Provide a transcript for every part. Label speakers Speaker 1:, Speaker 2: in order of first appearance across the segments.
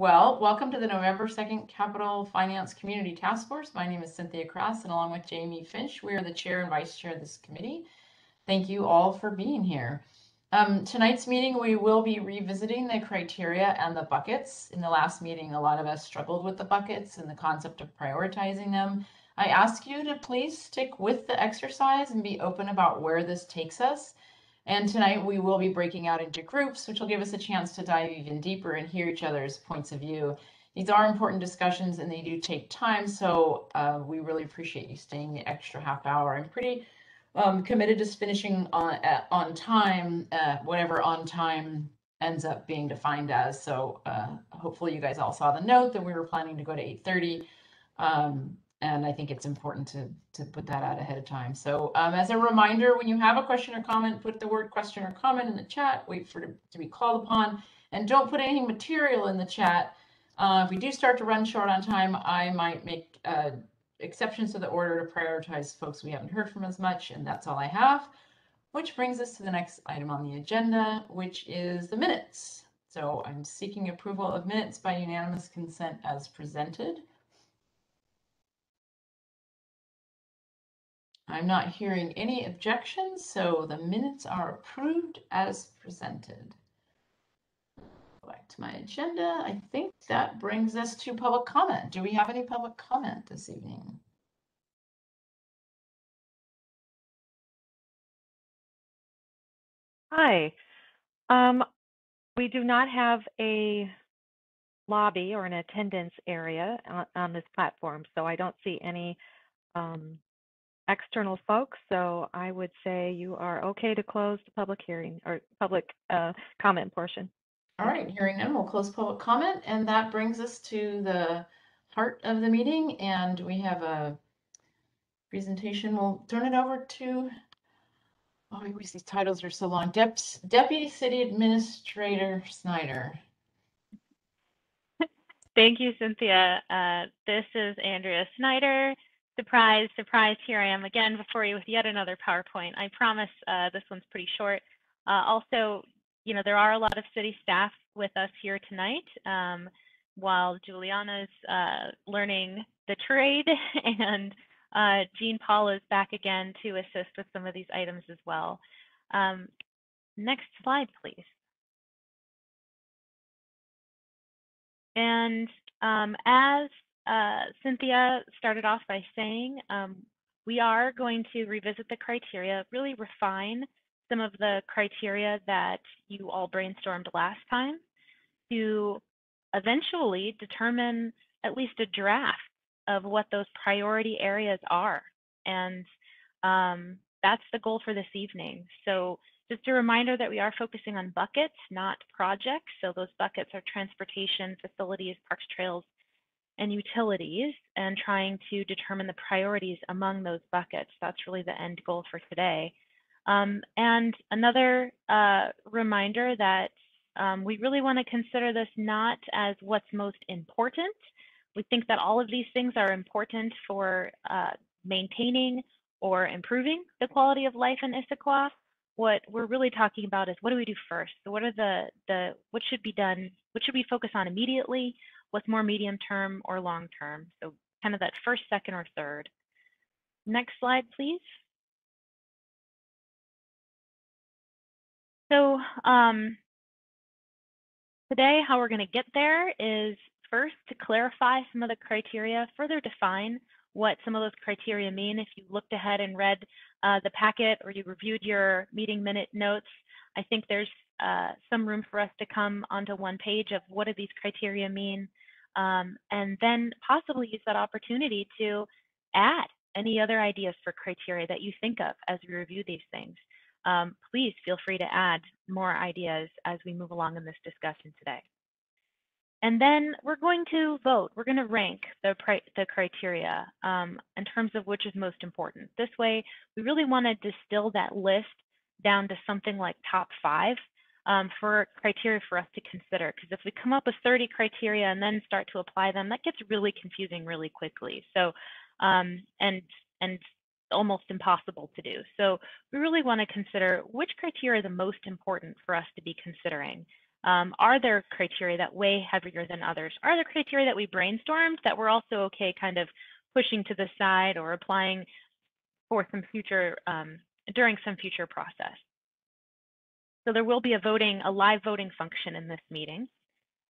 Speaker 1: Well, welcome to the November 2nd Capital Finance Community Task Force. My name is Cynthia Cross, and along with Jamie Finch, we are the chair and vice chair of this committee. Thank you all for being here. Um, tonight's meeting, we will be revisiting the criteria and the buckets. In the last meeting, a lot of us struggled with the buckets and the concept of prioritizing them. I ask you to please stick with the exercise and be open about where this takes us. And tonight we will be breaking out into groups, which will give us a chance to dive even deeper and hear each other's points of view. These are important discussions and they do take time, so uh, we really appreciate you staying the extra half hour. I'm pretty um, committed to finishing on uh, on time, uh, whatever on time ends up being defined as. So uh, hopefully you guys all saw the note that we were planning to go to 8:30. Um, and I think it's important to, to put that out ahead of time. So um, as a reminder, when you have a question or comment, put the word question or comment in the chat, wait for it to be called upon, and don't put anything material in the chat. Uh, if we do start to run short on time, I might make uh, exceptions to the order to prioritize folks we haven't heard from as much, and that's all I have. Which brings us to the next item on the agenda, which is the minutes. So I'm seeking approval of minutes by unanimous consent as presented. I'm not hearing any objections, so the minutes are approved as presented. Back to my agenda. I think that brings us to public comment. Do we have any public comment this evening?
Speaker 2: Hi. Um, we do not have a lobby or an attendance area on, on this platform, so I don't see any um, external folks, so I would say you are okay to close the public hearing or public uh, comment portion.
Speaker 1: All right, hearing none, we'll close public comment, and that brings us to the heart of the meeting, and we have a presentation. We'll turn it over to, oh, I wish these titles are so long. Deps, Deputy City Administrator Snyder.
Speaker 3: Thank you, Cynthia. Uh, this is Andrea Snyder, Surprise, surprise, here I am again before you with yet another PowerPoint. I promise uh, this one's pretty short. Uh, also, you know, there are a lot of city staff with us here tonight um, while Juliana's uh, learning the trade and uh, Jean Paul is back again to assist with some of these items as well. Um, next slide, please. And um, as uh, Cynthia started off by saying um, we are going to revisit the criteria, really refine some of the criteria that you all brainstormed last time to eventually determine at least a draft of what those priority areas are. And um, that's the goal for this evening. So just a reminder that we are focusing on buckets, not projects. So those buckets are transportation, facilities, parks, trails, and utilities and trying to determine the priorities among those buckets. That's really the end goal for today. Um, and another uh, reminder that um, we really want to consider this not as what's most important. We think that all of these things are important for uh, maintaining or improving the quality of life in Issaquah. What we're really talking about is what do we do first? So what are the, the what should be done? What should we focus on immediately? What's more medium term or long term. So kind of that first, second, or third. Next slide, please. So um, today, how we're going to get there is first to clarify some of the criteria, further define what some of those criteria mean. If you looked ahead and read uh, the packet or you reviewed your meeting minute notes, I think there's uh, some room for us to come onto one page of what do these criteria mean, um, and then possibly use that opportunity to add any other ideas for criteria that you think of as we review these things. Um, please feel free to add more ideas as we move along in this discussion today. And then we're going to vote. We're going to rank the, the criteria um, in terms of which is most important. This way, we really want to distill that list down to something like top five um, for criteria for us to consider. Because if we come up with 30 criteria and then start to apply them, that gets really confusing really quickly. So, um, and and almost impossible to do. So we really want to consider which criteria are the most important for us to be considering. Um, are there criteria that weigh heavier than others? Are there criteria that we brainstormed that we're also okay kind of pushing to the side or applying for some future, um, during some future process? So there will be a voting, a live voting function in this meeting.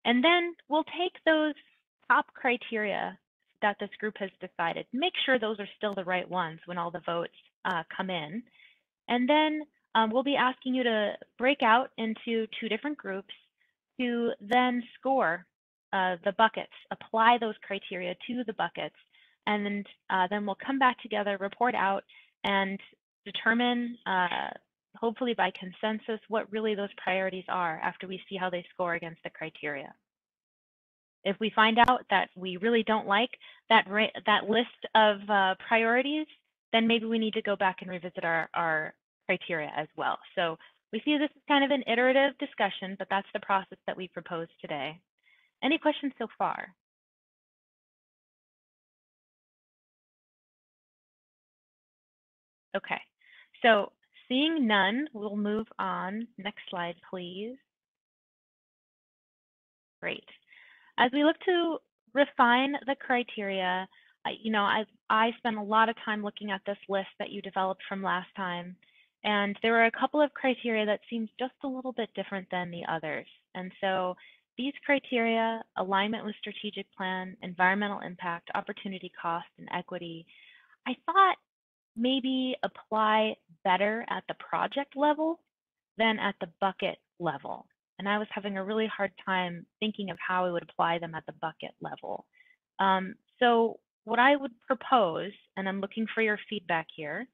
Speaker 3: And then we'll take those top criteria that this group has decided, make sure those are still the right ones when all the votes uh, come in. And then um, we'll be asking you to break out into two different groups to then score uh, the buckets, apply those criteria to the buckets, and then, uh, then we'll come back together, report out, and determine, uh, hopefully by consensus, what really those priorities are after we see how they score against the criteria. If we find out that we really don't like that that list of uh, priorities, then maybe we need to go back and revisit our, our criteria as well. So we see this as kind of an iterative discussion, but that's the process that we propose today. Any questions so far? Okay, so seeing none, we'll move on. Next slide, please. Great. As we look to refine the criteria, you know, I've, I spent a lot of time looking at this list that you developed from last time, and there were a couple of criteria that seemed just a little bit different than the others. And so these criteria, alignment with strategic plan, environmental impact, opportunity cost, and equity, I thought maybe apply better at the project level than at the bucket level. And I was having a really hard time thinking of how I would apply them at the bucket level. Um, so what I would propose, and I'm looking for your feedback here,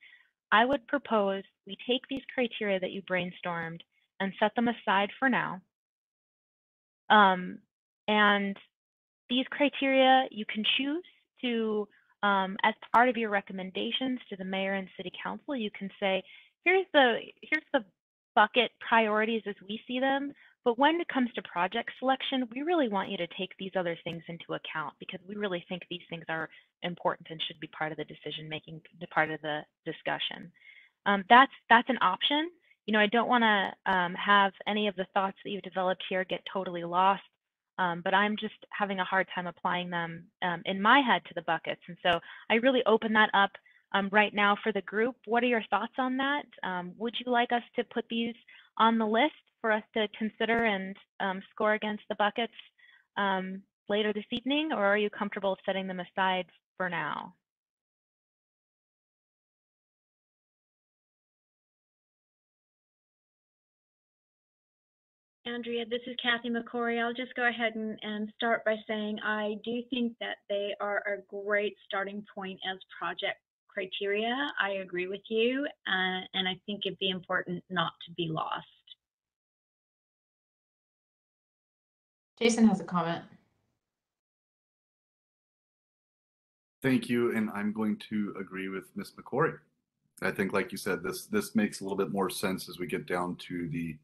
Speaker 3: I would propose we take these criteria that you brainstormed and set them aside for now. Um, and these criteria you can choose to, um, as part of your recommendations to the mayor and city council, you can say, here's the here's the bucket priorities as we see them. But when it comes to project selection, we really want you to take these other things into account because we really think these things are important and should be part of the decision making, part of the discussion. Um, that's that's an option. You know, I don't want to um, have any of the thoughts that you've developed here get totally lost, um, but I'm just having a hard time applying them um, in my head to the buckets. And so I really open that up um, right now for the group. What are your thoughts on that? Um, would you like us to put these on the list for us to consider and um, score against the buckets um, later this evening, or are you comfortable setting them aside for now?
Speaker 4: Andrea, this is Kathy McCory. I'll just go ahead and, and start by saying I do think that they are a great starting point as project criteria. I agree with you, uh, and I think it'd be important not to be lost.
Speaker 1: Jason has a comment.
Speaker 5: Thank you, and I'm going to agree with Ms. McCory. I think, like you said, this this makes a little bit more sense as we get down to the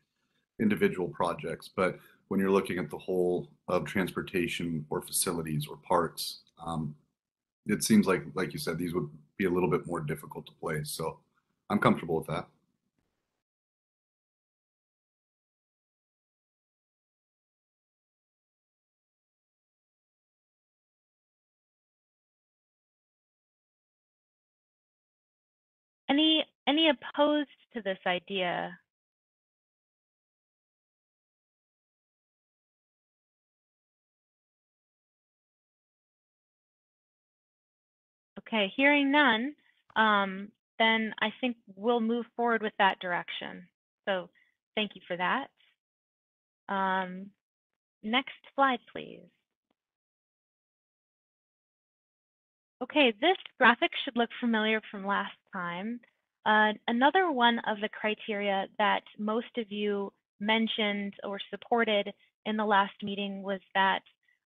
Speaker 5: individual projects. But when you're looking at the whole of transportation or facilities or parks, um, it seems like, like you said, these would be a little bit more difficult to place. So I'm comfortable with that.
Speaker 3: Any any opposed to this idea? Okay, hearing none, um, then I think we'll move forward with that direction. So thank you for that. Um, next slide, please. Okay, this graphic should look familiar from last time. Uh, another one of the criteria that most of you mentioned or supported in the last meeting was that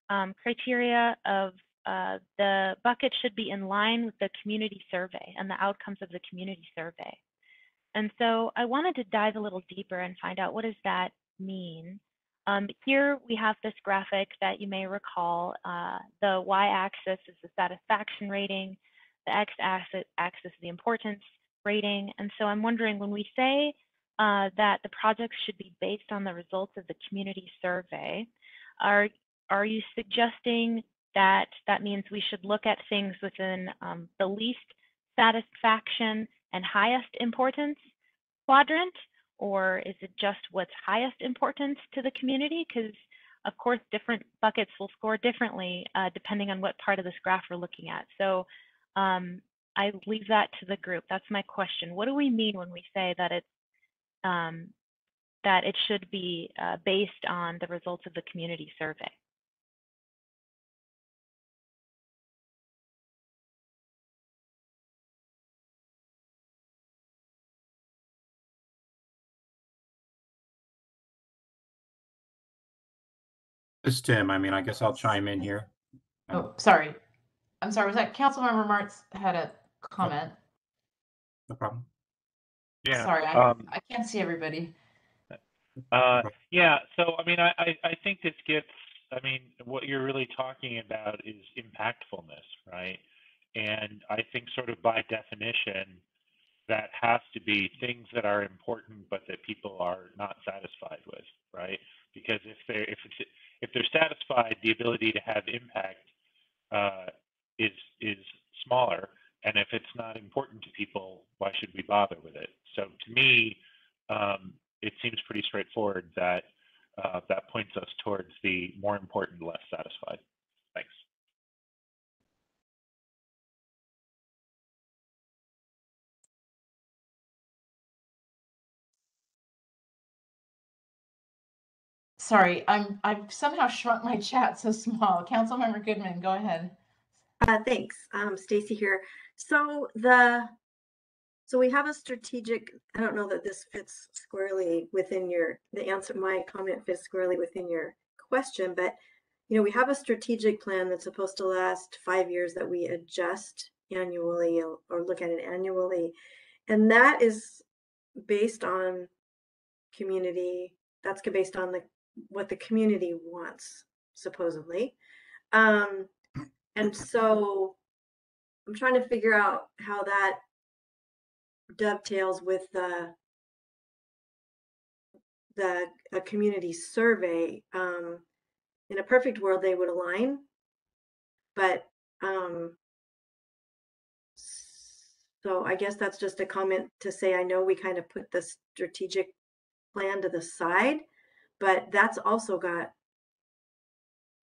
Speaker 3: um, criteria of uh, the bucket should be in line with the community survey and the outcomes of the community survey. And so I wanted to dive a little deeper and find out what does that mean? Um, here we have this graphic that you may recall. Uh, the y-axis is the satisfaction rating, the x-axis is the importance rating. And so I'm wondering when we say uh, that the projects should be based on the results of the community survey. Are, are you suggesting that that means we should look at things within um, the least satisfaction and highest importance quadrant? Or is it just what's highest importance to the community? Because of course, different buckets will score differently uh, depending on what part of this graph we're looking at. So um, I leave that to the group. That's my question. What do we mean when we say that it's um, that it should be uh, based on the results of the community survey?
Speaker 6: This is Tim. I mean, I guess I'll chime in here.
Speaker 1: Oh, sorry. I'm sorry. Was that Councilmember Marts had a comment?
Speaker 6: No problem.
Speaker 7: Yeah.
Speaker 1: Sorry, I,
Speaker 7: um,
Speaker 1: I can't see everybody.
Speaker 7: Uh, yeah. So, I mean, I, I, I think this gets, I mean, what you're really talking about is impactfulness, right? And I think sort of by definition, that has to be things that are important, but that people are not satisfied with, right? Because if they're, if it's, if they're satisfied, the ability to have impact, uh, is, is smaller. And if it's not important to people, why should we bother with it? So to me, um, it seems pretty straightforward that uh, that points us towards the more important, less satisfied.
Speaker 1: Sorry, I'm I've somehow shrunk my chat so small. Councilmember Goodman, go ahead.
Speaker 8: Uh, thanks. Um, Stacy here. So the, so we have a strategic, I don't know that this fits squarely within your, the answer, my comment fits squarely within your question, but you know, we have a strategic plan that's supposed to last five years that we adjust annually or, or look at it annually. And that is based on community, that's based on the, what the community wants, supposedly. Um, and so I'm trying to figure out how that dovetails with the the a community survey. Um, in a perfect world, they would align, but um, so I guess that's just a comment to say I know we kind of put the strategic plan to the side, but that's also got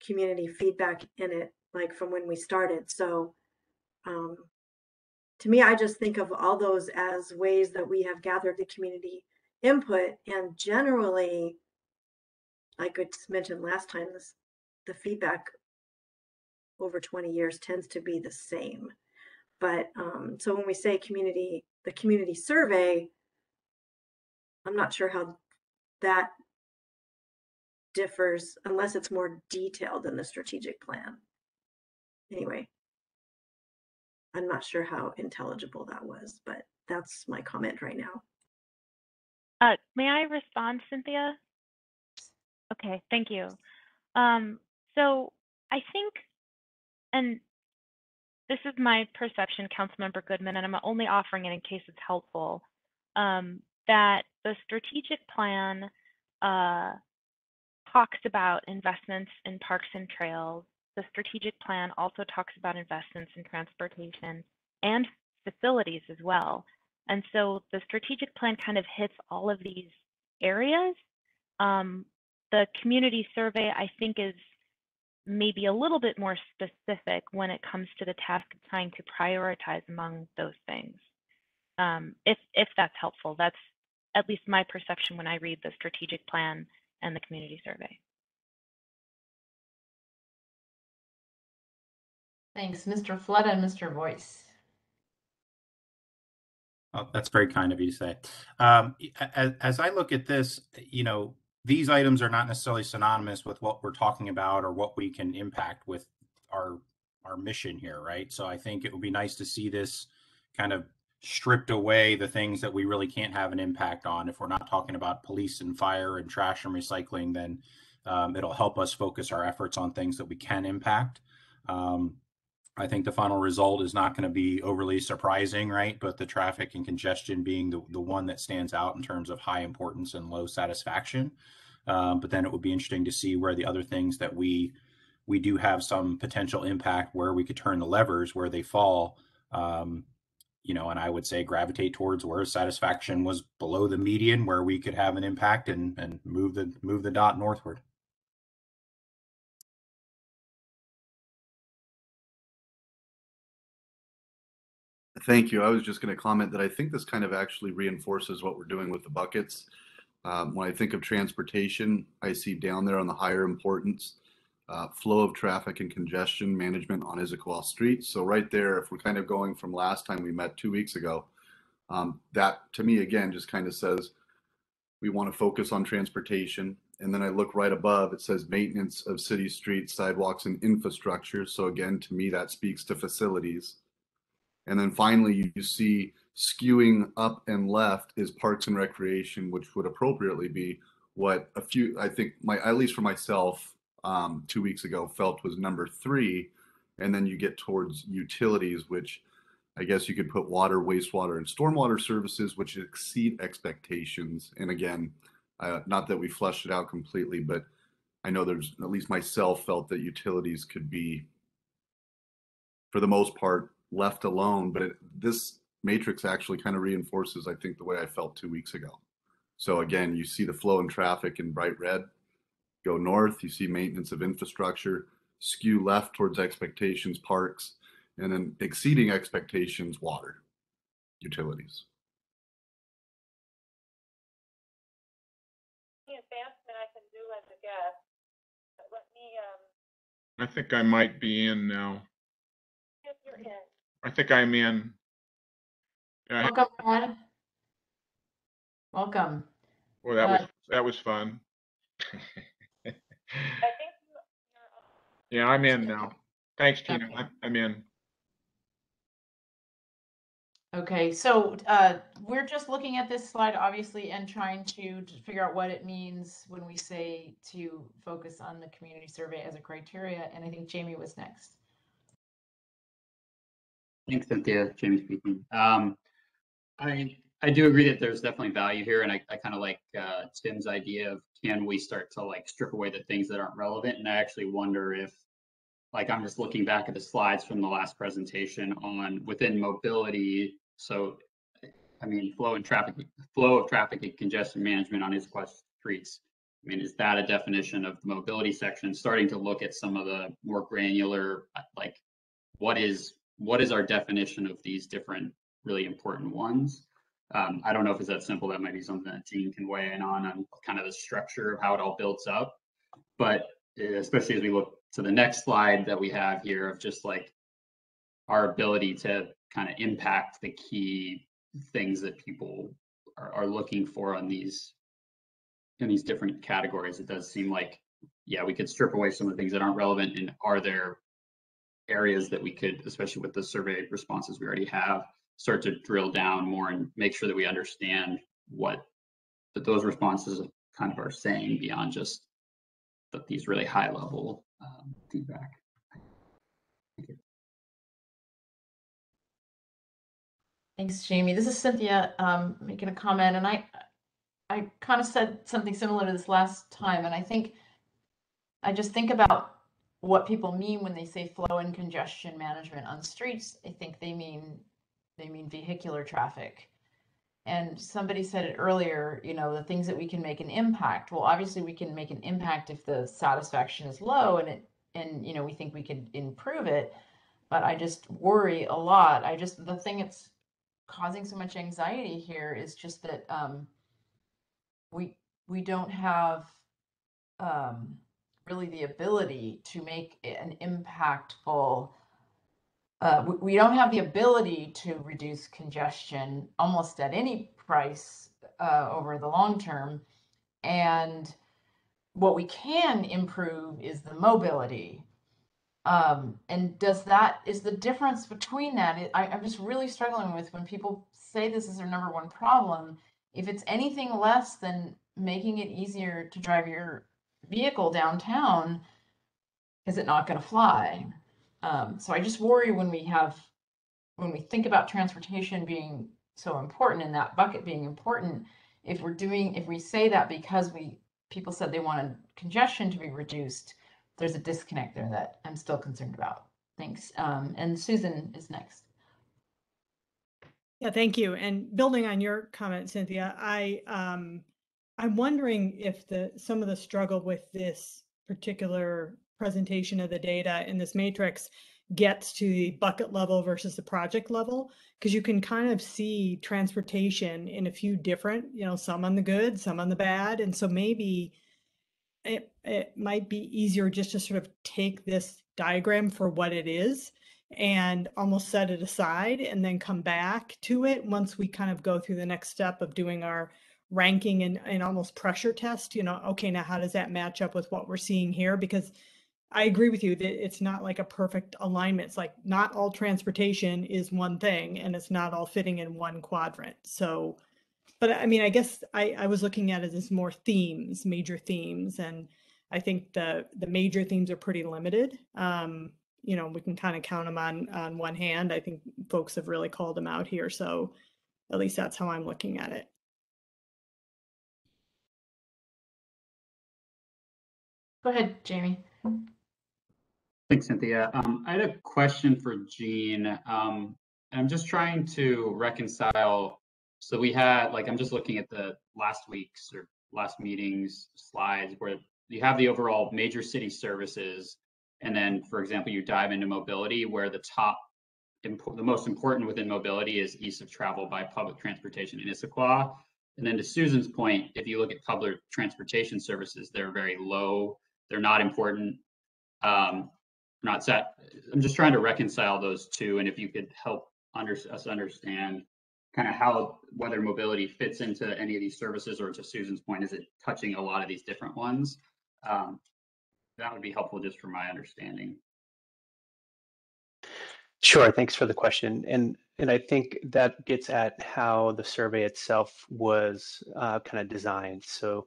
Speaker 8: community feedback in it like from when we started. So um, to me, I just think of all those as ways that we have gathered the community input and generally, like I mentioned last time, this, the feedback over 20 years tends to be the same. But um, so when we say community, the community survey, I'm not sure how that differs unless it's more detailed than the strategic plan anyway, I'm not sure how intelligible that was, but that's my comment right now.
Speaker 3: Uh, may I respond, Cynthia? Okay, thank you. Um, so I think, and this is my perception, Councilmember Goodman, and I'm only offering it in case it's helpful, um, that the strategic plan uh, talks about investments in parks and trails the strategic plan also talks about investments in transportation and facilities as well. And so the strategic plan kind of hits all of these areas. Um, the community survey, I think, is maybe a little bit more specific when it comes to the task of trying to prioritize among those things. Um, if, if that's helpful, that's at least my perception when I read the strategic plan and the community survey.
Speaker 1: Thanks, Mr. Flood and Mr. Voice.
Speaker 6: Oh, that's very kind of you to say. Um, as, as I look at this, you know, these items are not necessarily synonymous with what we're talking about or what we can impact with our our mission here, right? So I think it would be nice to see this kind of stripped away the things that we really can't have an impact on. If we're not talking about police and fire and trash and recycling, then um, it'll help us focus our efforts on things that we can impact. Um, I think the final result is not going to be overly surprising, right? But the traffic and congestion being the, the one that stands out in terms of high importance and low satisfaction. Um, but then it would be interesting to see where the other things that we we do have some potential impact where we could turn the levers where they fall. Um, you know, and I would say gravitate towards where satisfaction was below the median, where we could have an impact and and move the move the dot northward.
Speaker 5: Thank you. I was just going to comment that I think this kind of actually reinforces what we're doing with the buckets. Um, when I think of transportation, I see down there on the higher importance uh, flow of traffic and congestion management on Issaquah Street. So right there, if we're kind of going from last time we met two weeks ago, um, that to me again just kind of says we want to focus on transportation. And then I look right above, it says maintenance of city streets, sidewalks, and infrastructure. So again, to me, that speaks to facilities. And then finally, you see skewing up and left is parks and recreation, which would appropriately be what a few, I think, my at least for myself, um, two weeks ago felt was number three. And then you get towards utilities, which I guess you could put water, wastewater, and stormwater services, which exceed expectations. And again, uh, not that we flushed it out completely, but I know there's at least myself felt that utilities could be, for the most part, left alone. But it, this matrix actually kind of reinforces, I think, the way I felt two weeks ago. So again, you see the flow in traffic in bright red. Go north, you see maintenance of infrastructure. Skew left towards expectations, parks, and then exceeding expectations, water, utilities.
Speaker 9: advancement I can do as a guest. Let me, um,
Speaker 10: I think I might be in now.
Speaker 9: see if you're in.
Speaker 10: I think I'm in. Yeah,
Speaker 1: Welcome, Brad. Welcome.
Speaker 10: Boy, that
Speaker 1: uh,
Speaker 10: was, that was fun.
Speaker 9: I think you- you're,
Speaker 10: Yeah, I'm in now. Thanks, Tina.
Speaker 1: Okay.
Speaker 10: I'm, I'm in.
Speaker 1: Okay, so uh, we're just looking at this slide, obviously, and trying to to figure out what it means when we say to focus on the community survey as a criteria. And I think Jamie was next.
Speaker 11: Thanks, Cynthia. Jamie speaking. Um, I I do agree that there's definitely value here, and I, I kind of like uh, Tim's idea of can we start to like strip away the things that aren't relevant, and I actually wonder if, like, I'm just looking back at the slides from the last presentation on within mobility. So, I mean, flow and traffic, flow of traffic and congestion management on Issaquah streets. I mean, is that a definition of the mobility section? Starting to look at some of the more granular, uh, like, what is what is our definition of these different really important ones? Um, I don't know if it's that simple. That might be something that Gene can weigh in on, on kind of the structure of how it all builds up. But uh, especially as we look to the next slide that we have here of just like our ability to kind of impact the key things that people are, are looking for on these in these different categories. It does seem like, yeah, we could strip away some of the things that aren't relevant. And are there areas that we could, especially with the survey responses we already have, start to drill down more and make sure that we understand what that those responses kind of are saying beyond just that these really high level um, feedback.
Speaker 1: Thanks, Jamie. This is Cynthia um, making a comment, and I, I kind of said something similar to this last time, and I think I just think about what people mean when they say flow and congestion management on streets. I think they mean they mean vehicular traffic. And somebody said it earlier, you know, the things that we can make an impact. Well, obviously we can make an impact if the satisfaction is low and it and you know, we think we could improve it. But I just worry a lot. I just the thing that's causing so much anxiety here is just that um we we don't have um really the ability to make an impactful uh, we, don't have the ability to reduce congestion almost at any price uh, over the long term. And what we can improve is the mobility. Um, and does that is the difference between that? It, I, I'm just really struggling with when people say this is their number one problem. If it's anything less than making it easier to drive your vehicle downtown, is it not going to fly? Um, so I just worry when we have, when we think about transportation being so important and that bucket being important, if we're doing, if we say that because we, people said they wanted congestion to be reduced, there's a disconnect there that I'm still concerned about. Thanks. Um, and Susan is next.
Speaker 12: Yeah, thank you. And building on your comment, Cynthia, I um I'm wondering if the some of the struggle with this particular presentation of the data in this matrix gets to the bucket level versus the project level because you can kind of see transportation in a few different, you know, some on the good, some on the bad, and so maybe it it might be easier just to sort of take this diagram for what it is and almost set it aside and then come back to it once we kind of go through the next step of doing our ranking and, and almost pressure test you know okay now how does that match up with what we're seeing here? Because i agree with you that it's not like a perfect alignment it's like not all transportation is one thing and it's not all fitting in one quadrant so but i mean i guess i, I was looking at it as more themes major themes and i think the the major themes are pretty limited um, you know, we can kind of count them on on one hand. I think folks have really called them out here, so at least that's how I'm looking at it.
Speaker 1: Go ahead, Jamie.
Speaker 11: Thanks, Cynthia. Um, I had a question for Jean. Um, I'm just trying to reconcile. So we had, like, I'm just looking at the last week's or last meeting's slides where you have the overall major city services. And then, for example, you dive into mobility where the top, the most important within mobility is ease of travel by public transportation in Issaquah. And then to Susan's point, if you look at public transportation services, they're very low. They're not important. Um, not set. I'm just trying to reconcile those two, and if you could help under, us understand kind of how whether mobility fits into any of these services, or to Susan's point, is it touching a lot of these different ones? Um, that would be helpful just for my understanding.
Speaker 13: Sure, thanks for the question. And and I think that gets at how the survey itself was uh, kind of designed. So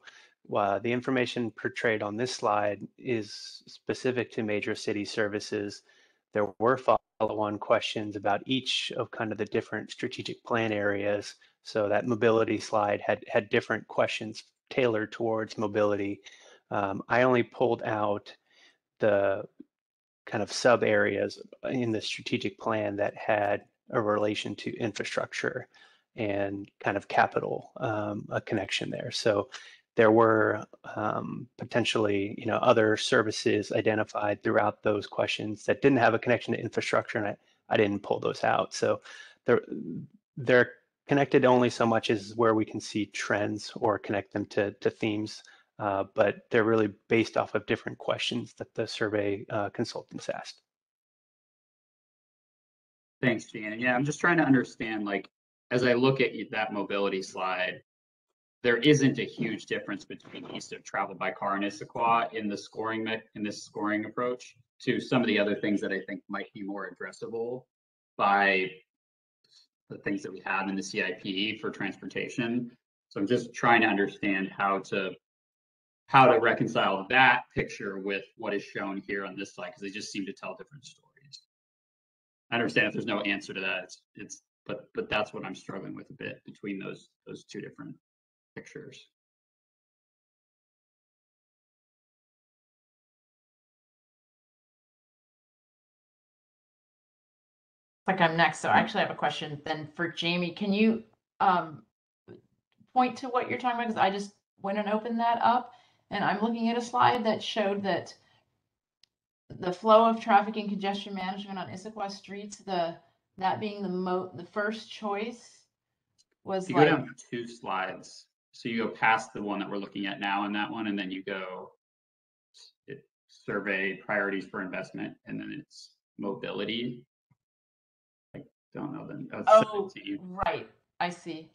Speaker 13: uh, the information portrayed on this slide is specific to major city services. There were follow-on questions about each of kind of the different strategic plan areas. So that mobility slide had had different questions tailored towards mobility. Um, I only pulled out the kind of sub areas in the strategic plan that had a relation to infrastructure and kind of capital, um, a connection there. So there were um, potentially, you know, other services identified throughout those questions that didn't have a connection to infrastructure, and I, I didn't pull those out. So they're they're connected only so much as where we can see trends or connect them to to themes. Uh, but they're really based off of different questions that the survey uh, consultants asked.
Speaker 11: Thanks, Jan. Yeah, I'm just trying to understand, like, as I look at that mobility slide, there isn't a huge difference between ease of travel by car and Issaquah in the scoring in this scoring approach to some of the other things that I think might be more addressable by the things that we have in the CIP for transportation. So I'm just trying to understand how to how to reconcile that picture with what is shown here on this slide because they just seem to tell different stories. I understand if there's no answer to that, it's, it's but but that's what I'm struggling with a bit between those those two different pictures.
Speaker 1: Like I'm next, so I actually have a question then for Jamie. Can you um point to what you're talking about? Because I just went and opened that up and I'm looking at a slide that showed that the flow of traffic and congestion management on Issaquah streets, the that being the mo the first choice was
Speaker 11: You
Speaker 1: like
Speaker 11: go down two slides. So you go past the one that we're looking at now in that one, and then you go it, survey priorities for investment, and then it's mobility. I don't know then.
Speaker 1: Oh,
Speaker 11: 17.
Speaker 1: right. I see.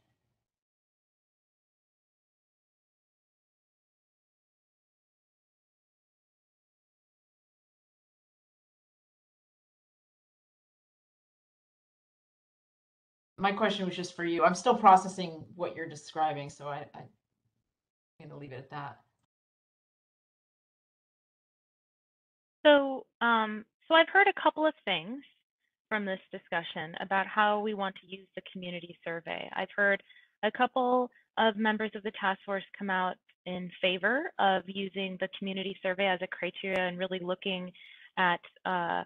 Speaker 1: My question was just for you. I'm still processing what you're describing, so I, I I'm gonna leave it at that.
Speaker 3: So, um, so I've heard a couple of things from this discussion about how we want to use the community survey. I've heard a couple of members of the task force come out in favor of using the community survey as a criteria and really looking at uh,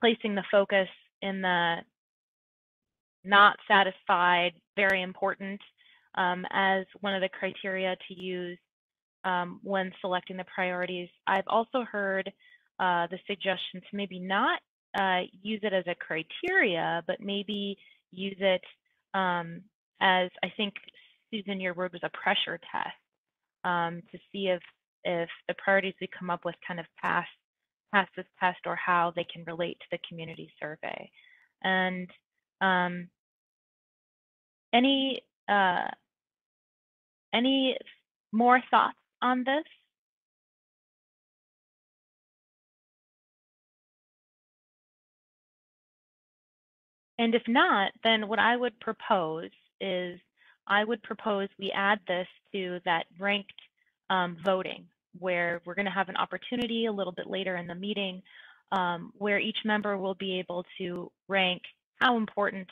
Speaker 3: placing the focus in the not satisfied, very important um, as one of the criteria to use um, when selecting the priorities. I've also heard uh, the suggestion to maybe not uh, use it as a criteria, but maybe use it um, as I think Susan, your word was a pressure test um, to see if if the priorities we come up with kind of pass pass this test or how they can relate to the community survey. And um, any uh, any more thoughts on this? And if not, then what I would propose is I would propose we add this to that ranked um, voting, where we're going to have an opportunity a little bit later in the meeting um, where each member will be able to rank how important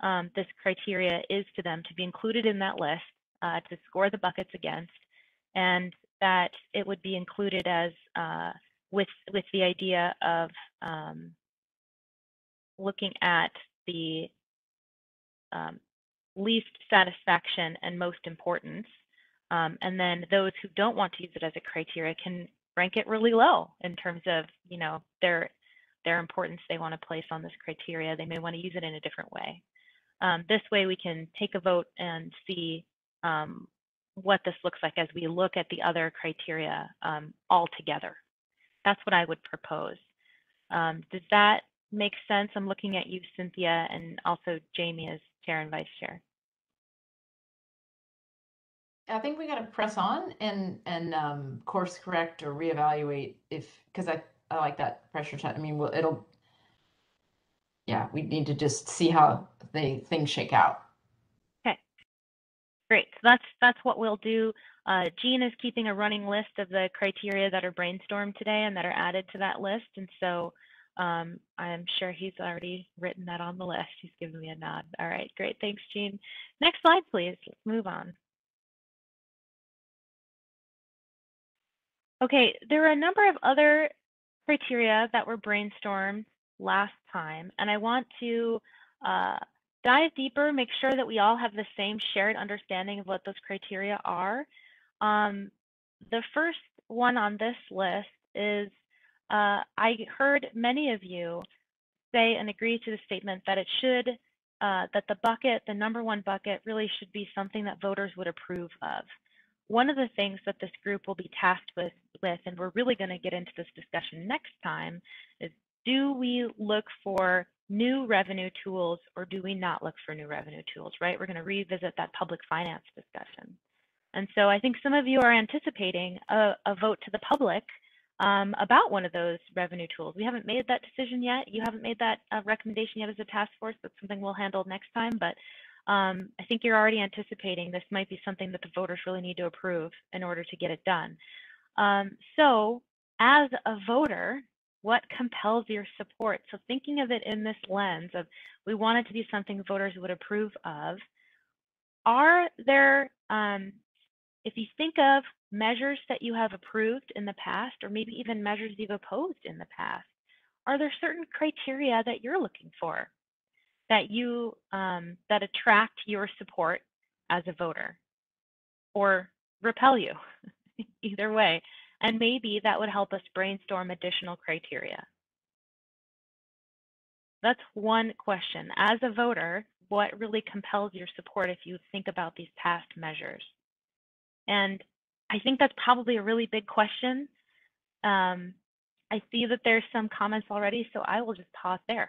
Speaker 3: um, this criteria is to them to be included in that list uh, to score the buckets against, and that it would be included as uh, with with the idea of um, looking at the um, least satisfaction and most importance. Um, and then those who don't want to use it as a criteria can rank it really low in terms of, you know, their their importance they want to place on this criteria. They may want to use it in a different way. Um, this way we can take a vote and see um, what this looks like as we look at the other criteria um, all together. That's what I would propose. Um, does that make sense? I'm looking at you, Cynthia, and also Jamie as chair and vice chair.
Speaker 1: I think we got to press on and and um, course correct or reevaluate if because I I like that pressure test. I mean, it'll yeah, we need to just see how the things shake out.
Speaker 3: Okay, great. So that's that's what we'll do. Uh, Gene is keeping a running list of the criteria that are brainstormed today and that are added to that list, and so um, I'm sure he's already written that on the list. He's giving me a nod. All right, great. Thanks, Gene. Next slide, please. Let's move on. Okay, there are a number of other criteria that were brainstormed last time, and I want to uh, dive deeper, make sure that we all have the same shared understanding of what those criteria are. Um, the first one on this list is uh, I heard many of you say and agree to the statement that it should, uh, that the bucket, the number one bucket, really should be something that voters would approve of. One of the things that this group will be tasked with, with and we're really going to get into this discussion next time, is do we look for new revenue tools or do we not look for new revenue tools, right? We're going to revisit that public finance discussion. And so I think some of you are anticipating a, a vote to the public um, about one of those revenue tools. We haven't made that decision yet. You haven't made that uh, recommendation yet as a task force. That's something we'll handle next time. But um, I think you're already anticipating this might be something that the voters really need to approve in order to get it done. Um, so as a voter, what compels your support? So thinking of it in this lens of we want it to be something voters would approve of, are there, um, if you think of measures that you have approved in the past, or maybe even measures you've opposed in the past, are there certain criteria that you're looking for that you um, that attract your support as a voter or repel you? Either way and maybe that would help us brainstorm additional criteria that's one question as a voter what really compels your support if you think about these past measures and i think that's probably a really big question um, i see that there's some comments already so i will just pause there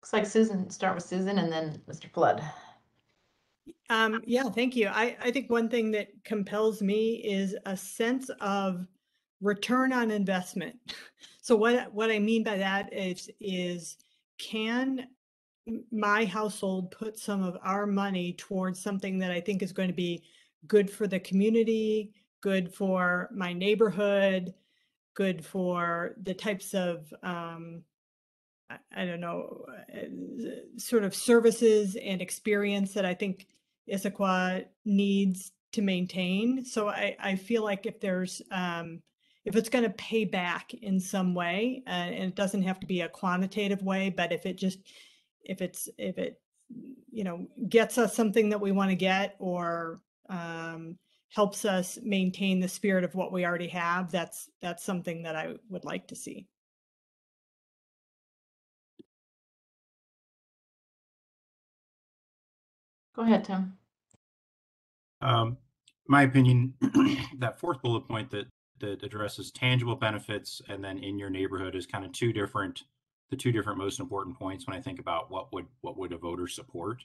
Speaker 1: Looks like Susan, start with Susan and then Mr. Flood.
Speaker 12: Um, yeah, thank you. I, I think one thing that compels me is a sense of return on investment. So what what I mean by that is is can my household put some of our money towards something that I think is going to be good for the community, good for my neighborhood, good for the types of um, I, don't know, uh, sort of services and experience that I think Issaquah needs to maintain. So I, I feel like if there's um, if it's going to pay back in some way, uh, and it doesn't have to be a quantitative way, but if it just if it's if it you know gets us something that we want to get or um, helps us maintain the spirit of what we already have, that's that's something that I would like to see.
Speaker 1: Go ahead, Tim.
Speaker 6: Um, my opinion, that fourth bullet point that that addresses tangible benefits and then in your neighborhood is kind of two different the two different most important points when I think about what would what would a voter support.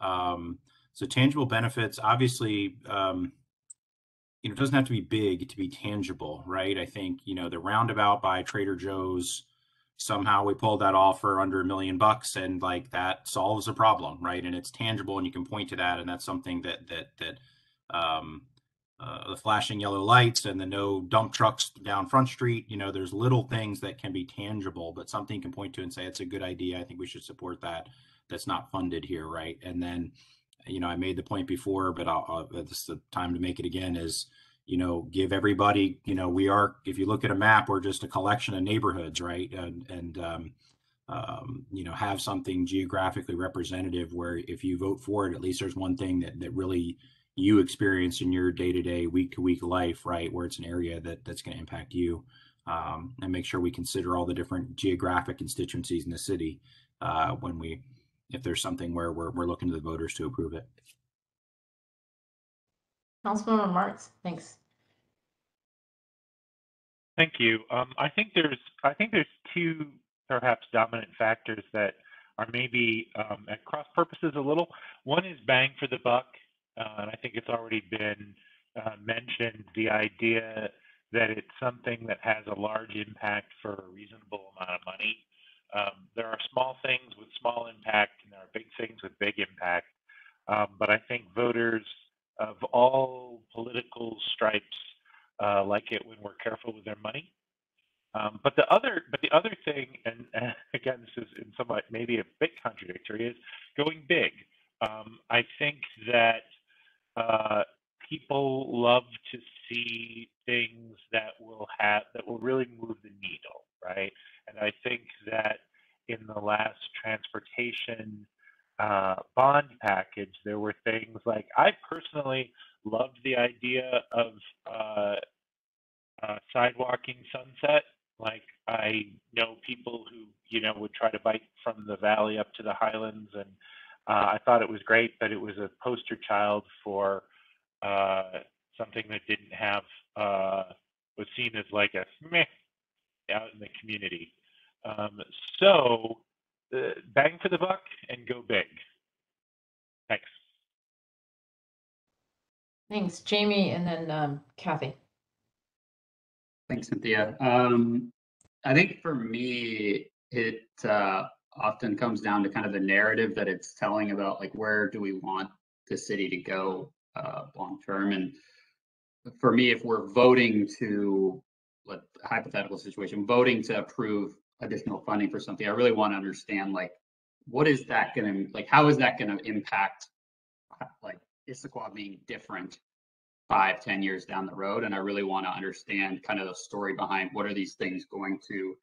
Speaker 6: Um, so tangible benefits, obviously, um, you know, it doesn't have to be big to be tangible, right? I think you know the roundabout by Trader Joe's somehow we pulled that off for under a million bucks and like that solves a problem right? And it's tangible and you can point to that and that's something that that that um, uh, the flashing yellow lights and the no dump trucks down front street you know there's little things that can be tangible but something you can point to and say it's a good idea. I think we should support that. That's not funded here right? And then you know i made the point before but i'll, I'll this is the time to make it again is you know, give everybody, you know, we are, if you look at a map, we're just a collection of neighborhoods, right? And, and, um, um, you know, have something geographically representative where if you vote for it, at least there's one thing that, that really you experience in your day to day, week to week life, right? Where it's an area that that's going to impact you. Um, and make sure we consider all the different geographic constituencies in the city uh, when we, if there's something where we're, we're looking to the voters to approve it.
Speaker 1: Councilmember Marts, thanks.
Speaker 7: Thank you. Um, I think there's I think there's two perhaps dominant factors that are maybe um, at cross purposes a little. One is bang for the buck, uh, and I think it's already been uh, mentioned. The idea that it's something that has a large impact for a reasonable amount of money. Um, there are small things with small impact, and there are big things with big impact. Um, but I think voters of all political stripes uh, like it when we're careful with their money. Um, but the other, but the other thing, and, and, again, this is in somewhat maybe a bit contradictory, is going big. Um, I think that uh, people love to see things that will have that will really move the needle, right? And I think that in the last transportation uh, bond package, there were things like I personally loved the idea of uh, uh, sidewalking Sunset. Like I know people who you know would try to bike from the valley up to the highlands, and uh, I thought it was great. But it was a poster child for uh, something that didn't have uh, was seen as like a meh out in the community. Um, so uh, bang for the buck and go big. Thanks.
Speaker 1: Thanks, Jamie, and then um, Kathy.
Speaker 11: Thanks, Cynthia. Um, I think for me, it uh, often comes down to kind of the narrative that it's telling about like where do we want the city to go uh, long term. And for me, if we're voting to, let hypothetical situation, voting to approve additional funding for something, I really want to understand like what is that going to like? How is that going to impact like Issaquah being different five, ten years down the road. And I really want to understand kind of the story behind what are these things going to,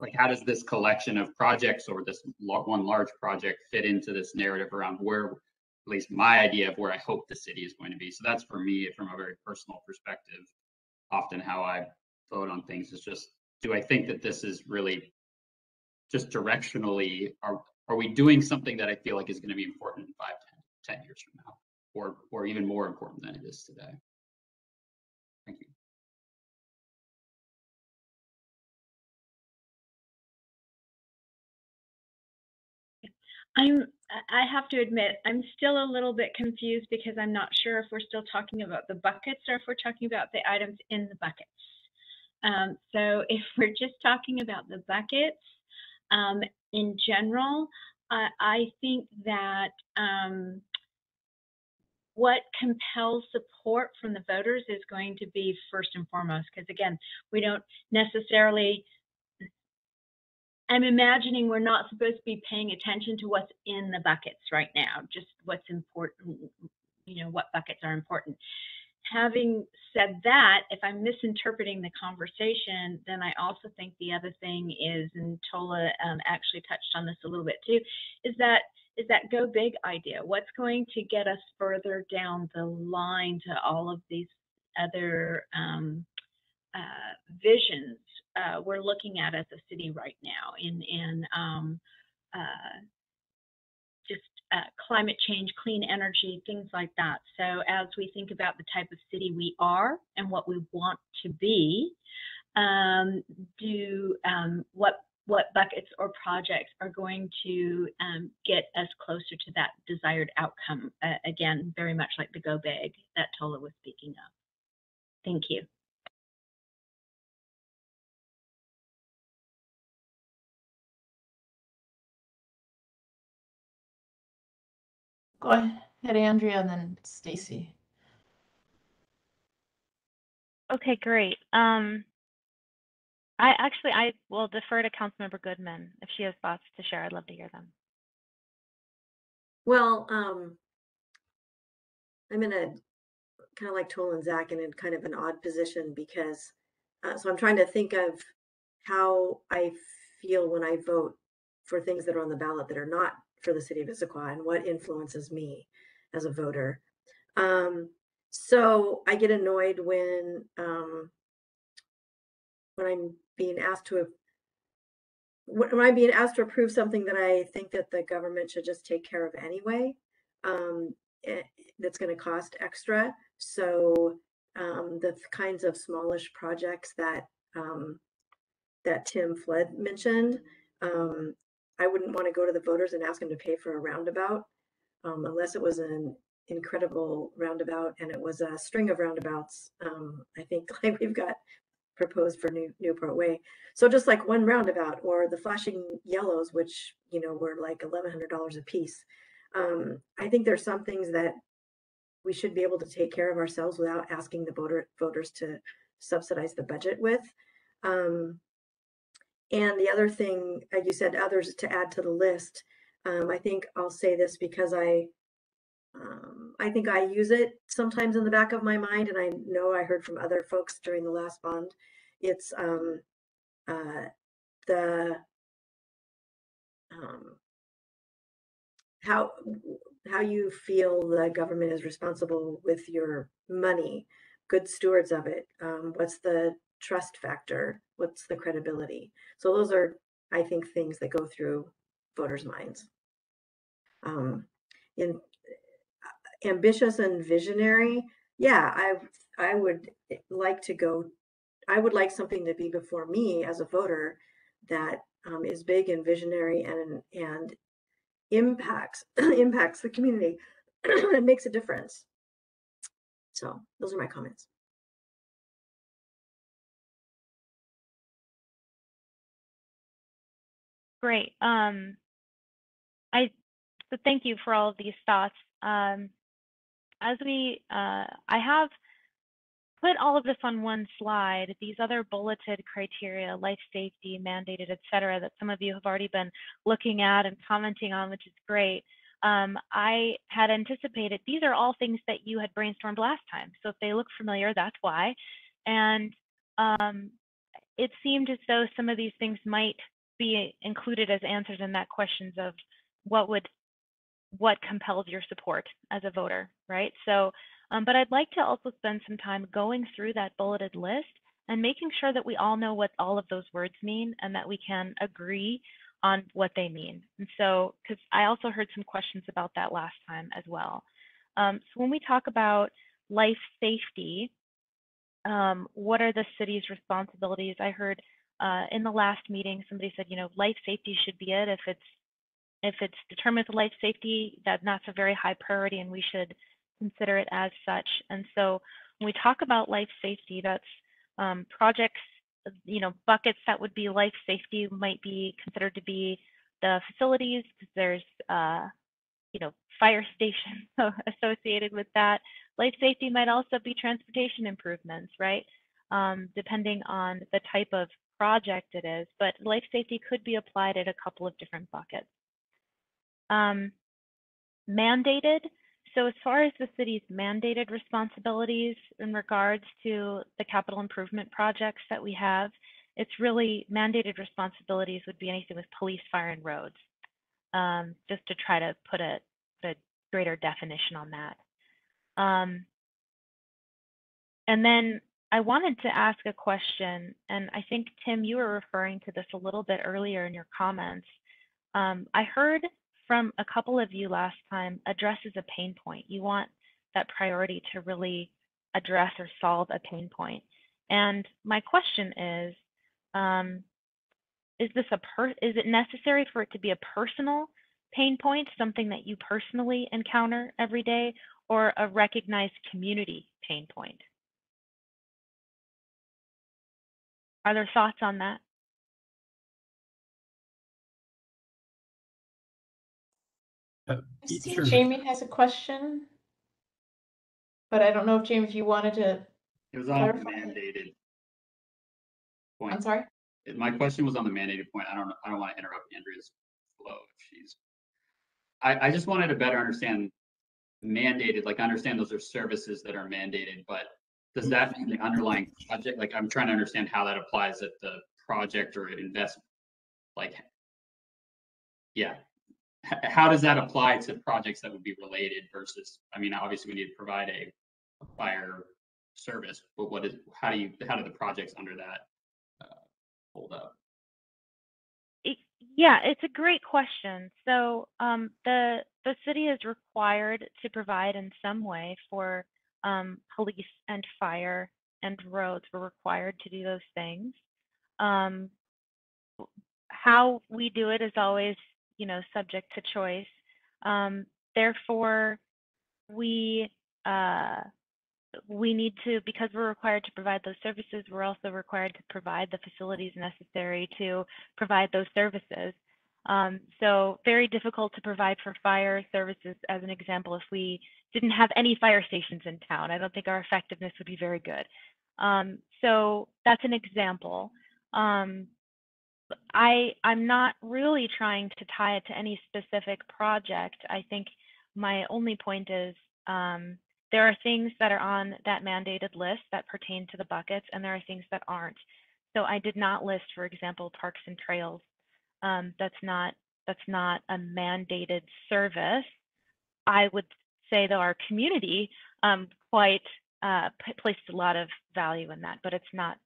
Speaker 11: like, how does this collection of projects or this one large project fit into this narrative around where, at least my idea of where I hope the city is going to be. So that's for me, from a very personal perspective, often how I vote on things is just, do I think that this is really just directionally, are, are we doing something that I feel like is going to be important in five, ten, 10 years from now? or or even more important than it is today. Thank you.
Speaker 4: I'm I have to admit I'm still a little bit confused because I'm not sure if we're still talking about the buckets or if we're talking about the items in the buckets. Um, so if we're just talking about the buckets um, in general, I think that um, what compels support from the voters is going to be first and foremost, because again, we don't necessarily, I'm imagining we're not supposed to be paying attention to what's in the buckets right now, just what's important, you know, what buckets are important. Having said that, if I'm misinterpreting the conversation, then I also think the other thing is, and Tola um, actually touched on this a little bit too, is that is that go big idea. What's going to get us further down the line to all of these other um, uh, visions uh, we're looking at as a city right now in in um, uh, uh, climate change, clean energy, things like that. So as we think about the type of city we are and what we want to be, um, do um, what what buckets or projects are going to um, get us closer to that desired outcome. Uh, again, very much like the go big that Tola was speaking of. Thank you.
Speaker 1: Go ahead, Andrea, and then Stacy.
Speaker 3: Okay, great. Um, I actually, I will defer to Councilmember Goodman if she has thoughts to share. I'd love to hear them.
Speaker 8: Well, um, I'm in a kind of like Tola and Zach in kind of an odd position because, uh, so I'm trying to think of how I feel when I vote for things that are on the ballot that are not for the city of Issaquah and what influences me as a voter. Um, so I get annoyed when um, when I'm being asked to when I'm being asked to approve something that I think that the government should just take care of anyway. Um, it, that's going to cost extra. So um, the kinds of smallish projects that um, that Tim Flood mentioned, um, I wouldn't want to go to the voters and ask them to pay for a roundabout um, unless it was an incredible roundabout and it was a string of roundabouts. Um, I think like we've got proposed for New Newport Way. So just like one roundabout or the flashing yellows, which you know were like eleven hundred dollars a piece. Um, I think there's some things that we should be able to take care of ourselves without asking the voter voters to subsidize the budget with. Um, and the other thing, uh, you said others to add to the list. Um, I think I'll say this because I, um, I think I use it sometimes in the back of my mind, and I know I heard from other folks during the last bond. It's um, uh, the um, how how you feel the government is responsible with your money, good stewards of it. Um, what's the trust factor? What's the credibility? So those are, I think, things that go through voters' minds. Um, in uh, ambitious and visionary, yeah, I I would like to go. I would like something to be before me as a voter that um, is big and visionary and and impacts impacts the community and makes a difference. So those are my comments.
Speaker 3: Great. Um, I so thank you for all of these thoughts. Um, as we, uh, I have put all of this on one slide. These other bulleted criteria, life safety, mandated, et cetera, that some of you have already been looking at and commenting on, which is great. Um, I had anticipated these are all things that you had brainstormed last time. So if they look familiar, that's why. And um, it seemed as though some of these things might be included as answers in that questions of what would what compels your support as a voter, right? So, um, but I'd like to also spend some time going through that bulleted list and making sure that we all know what all of those words mean and that we can agree on what they mean. And so, because I also heard some questions about that last time as well. Um, so when we talk about life safety, um, what are the city's responsibilities? I heard uh, in the last meeting, somebody said, you know, life safety should be it. If it's if it's determined with life safety, that that's a very high priority, and we should consider it as such. And so, when we talk about life safety, that's um, projects, you know, buckets that would be life safety might be considered to be the facilities because there's uh, you know, fire station associated with that. Life safety might also be transportation improvements, right? Um, depending on the type of project it is, but life safety could be applied at a couple of different buckets. Um, mandated. So as far as the city's mandated responsibilities in regards to the capital improvement projects that we have, it's really mandated responsibilities would be anything with police, fire, and roads. Um, just to try to put a, a greater definition on that. Um, and then I wanted to ask a question, and I think Tim, you were referring to this a little bit earlier in your comments. Um, I heard from a couple of you last time addresses a pain point. You want that priority to really address or solve a pain point. And my question is, um, is this a per is it necessary for it to be a personal pain point, something that you personally encounter every day, or a recognized community pain point? Are there thoughts on that?
Speaker 6: Uh,
Speaker 1: I see
Speaker 6: sure.
Speaker 1: Jamie has a question. But I don't know if Jamie, if you wanted to,
Speaker 11: It was on the mandated point.
Speaker 1: I'm sorry.
Speaker 11: My question was on the mandated point. I don't, I don't want to interrupt Andrea's flow if she's. I, I just wanted to better understand mandated, like I understand those are services that are mandated, but does that mean the underlying project, like I'm trying to understand how that applies at the project or investment? Like, yeah, how does that apply to projects that would be related versus, I mean, obviously we need to provide a a fire service, but what is, how do you, how do the projects under that uh, hold up?
Speaker 3: Yeah, it's a great question. So um, the the city is required to provide in some way for um, police and fire and roads. We're required to do those things. Um, how we do it is always, you know, subject to choice. Um, therefore, we uh, we need to because we're required to provide those services. We're also required to provide the facilities necessary to provide those services. Um, so very difficult to provide for fire services as an example if we didn't have any fire stations in town. I don't think our effectiveness would be very good. Um, so that's an example. Um, I I'm not really trying to tie it to any specific project. I think my only point is um, there are things that are on that mandated list that pertain to the buckets, and there are things that aren't. So I did not list, for example, parks and trails. Um, that's not that's not a mandated service. I would say though our community um, quite uh, placed a lot of value in that, but it's not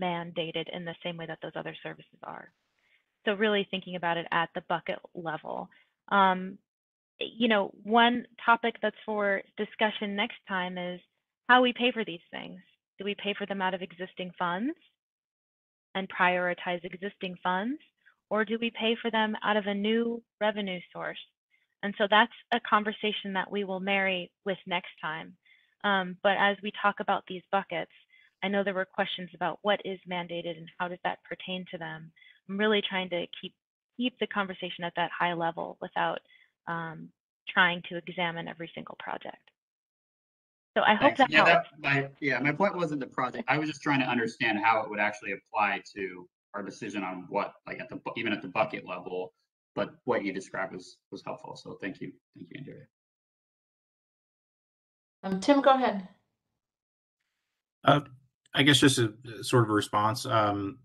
Speaker 3: mandated in the same way that those other services are. So really thinking about it at the bucket level. Um, you know, one topic that's for discussion next time is how we pay for these things. Do we pay for them out of existing funds and prioritize existing funds? Or do we pay for them out of a new revenue source? And so that's a conversation that we will marry with next time. Um, but as we talk about these buckets, I know there were questions about what is mandated and how does that pertain to them. I'm really trying to keep keep the conversation at that high level without um, trying to examine every single project. So I hope
Speaker 11: Thanks.
Speaker 3: that
Speaker 11: Yeah,
Speaker 3: helps.
Speaker 11: that, my, yeah, my point wasn't the project. I was just trying to understand how it would actually apply to our decision on what, like at the, even at the bucket level. But what you described was, was helpful. So thank you. Thank you, Andrea.
Speaker 1: Um, Tim, go ahead.
Speaker 6: Uh, I guess just a a sort of a response. Um,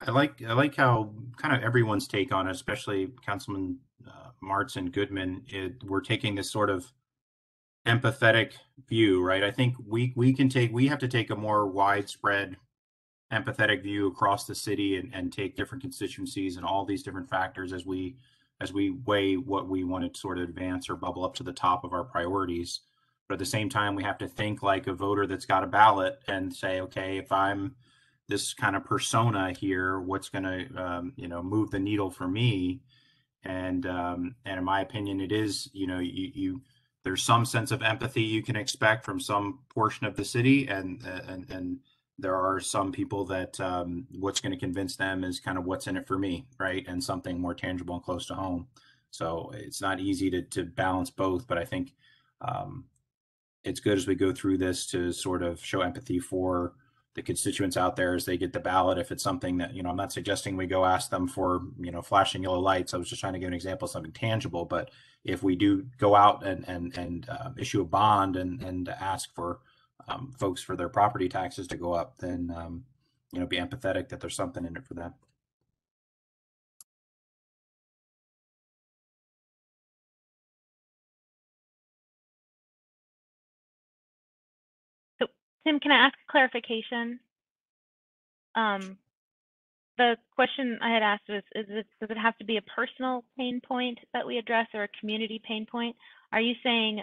Speaker 6: I like I like how kind of everyone's take on it, especially Councilman uh, Marts and Goodman. It, we're taking this sort of empathetic view, right? I think we we can take we have to take a more widespread empathetic view across the city and, and take different constituencies and all these different factors as we as we weigh what we want to sort of advance or bubble up to the top of our priorities. But at the same time, we have to think like a voter that's got a ballot and say, okay, if I'm this kind of persona here, what's going to um, you know move the needle for me? And um, and in my opinion, it is you know you, you there's some sense of empathy you can expect from some portion of the city, and and and there are some people that um, what's going to convince them is kind of what's in it for me, right, and something more tangible and close to home. So it's not easy to to balance both, but I think um, it's good as we go through this to sort of show empathy for the constituents out there as they get the ballot. If it's something that, you know, I'm not suggesting we go ask them for, you know, flashing yellow lights. I was just trying to give an example of something tangible. But if we do go out and and and uh, issue a bond and and ask for um, folks for their property taxes to go up, then um, you know, be empathetic that there's something in it for them.
Speaker 3: So, Tim, can I ask clarification? Um, the question I had asked was, is it, does it have to be a personal pain point that we address or a community pain point? Are you saying,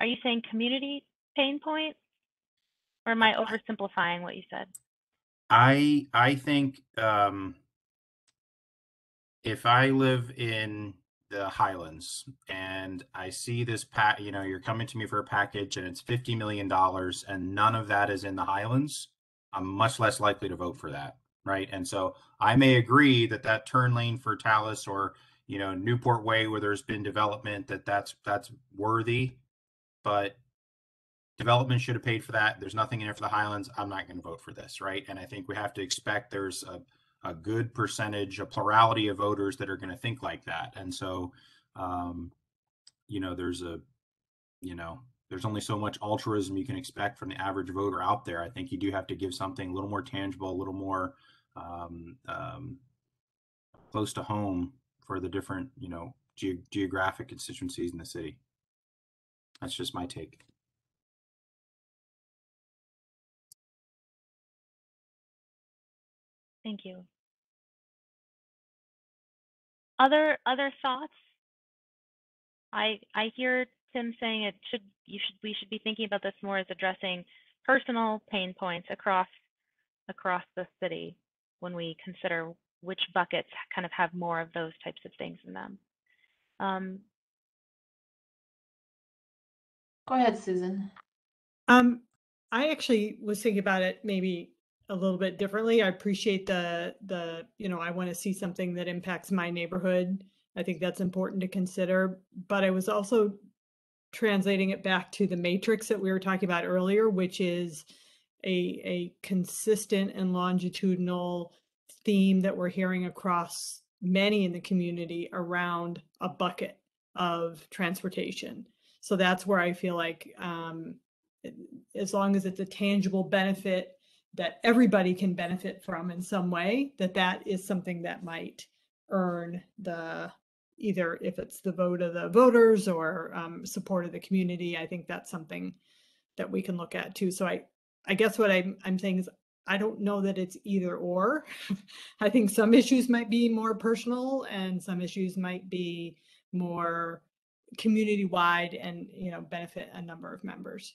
Speaker 3: are you saying community pain point? Or am I oversimplifying what you said?
Speaker 6: I I think um, if I live in the Highlands and I see this pack, you know, you're coming to me for a package and it's fifty million dollars and none of that is in the Highlands, I'm much less likely to vote for that, right? And so I may agree that that turn lane for Talus or you know Newport Way where there's been development that that's that's worthy, but development should have paid for that. There's nothing in it for the Highlands. I'm not going to vote for this, right? And I think we have to expect there's a, a good percentage, a plurality of voters that are going to think like that. And so, um, you know, there's a, you know, there's only so much altruism you can expect from the average voter out there. I think you do have to give something a little more tangible, a little more um, um, close to home for the different, you know, ge- geographic constituencies in the city. That's just my take.
Speaker 3: Thank you. Other other thoughts? I I hear Tim saying it should you should we should be thinking about this more as addressing personal pain points across across the city when we consider which buckets kind of have more of those types of things in them. Um,
Speaker 1: Go ahead, Susan.
Speaker 12: Um, I actually was thinking about it maybe a little bit differently. I appreciate the the you know I want to see something that impacts my neighborhood. I think that's important to consider. But I was also translating it back to the matrix that we were talking about earlier, which is a a consistent and longitudinal theme that we're hearing across many in the community around a bucket of transportation. So that's where I feel like um, as long as it's a tangible benefit that everybody can benefit from in some way, that that is something that might earn the either if it's the vote of the voters or um, support of the community. I think that's something that we can look at too. So I, I guess what I'm I'm saying is I don't know that it's either or. I think some issues might be more personal and some issues might be more community wide and you know benefit a number of members.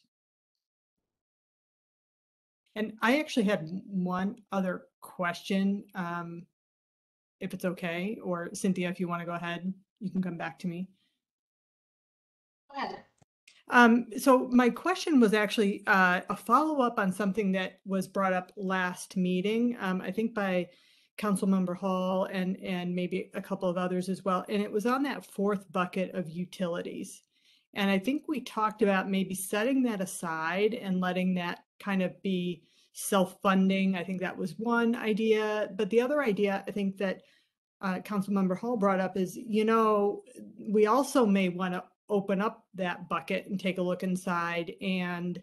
Speaker 12: And I actually had one other question, um, if it's okay, or Cynthia, if you want to go ahead, you can come back to me.
Speaker 1: Go ahead.
Speaker 12: Um, so my question was actually uh, a follow up on something that was brought up last meeting, um, I think by Council Member Hall and and maybe a couple of others as well. And it was on that fourth bucket of utilities. And I think we talked about maybe setting that aside and letting that kind of be self-funding. I think that was one idea. But the other idea I think that uh, Councilmember Hall brought up is, you know, we also may want to open up that bucket and take a look inside and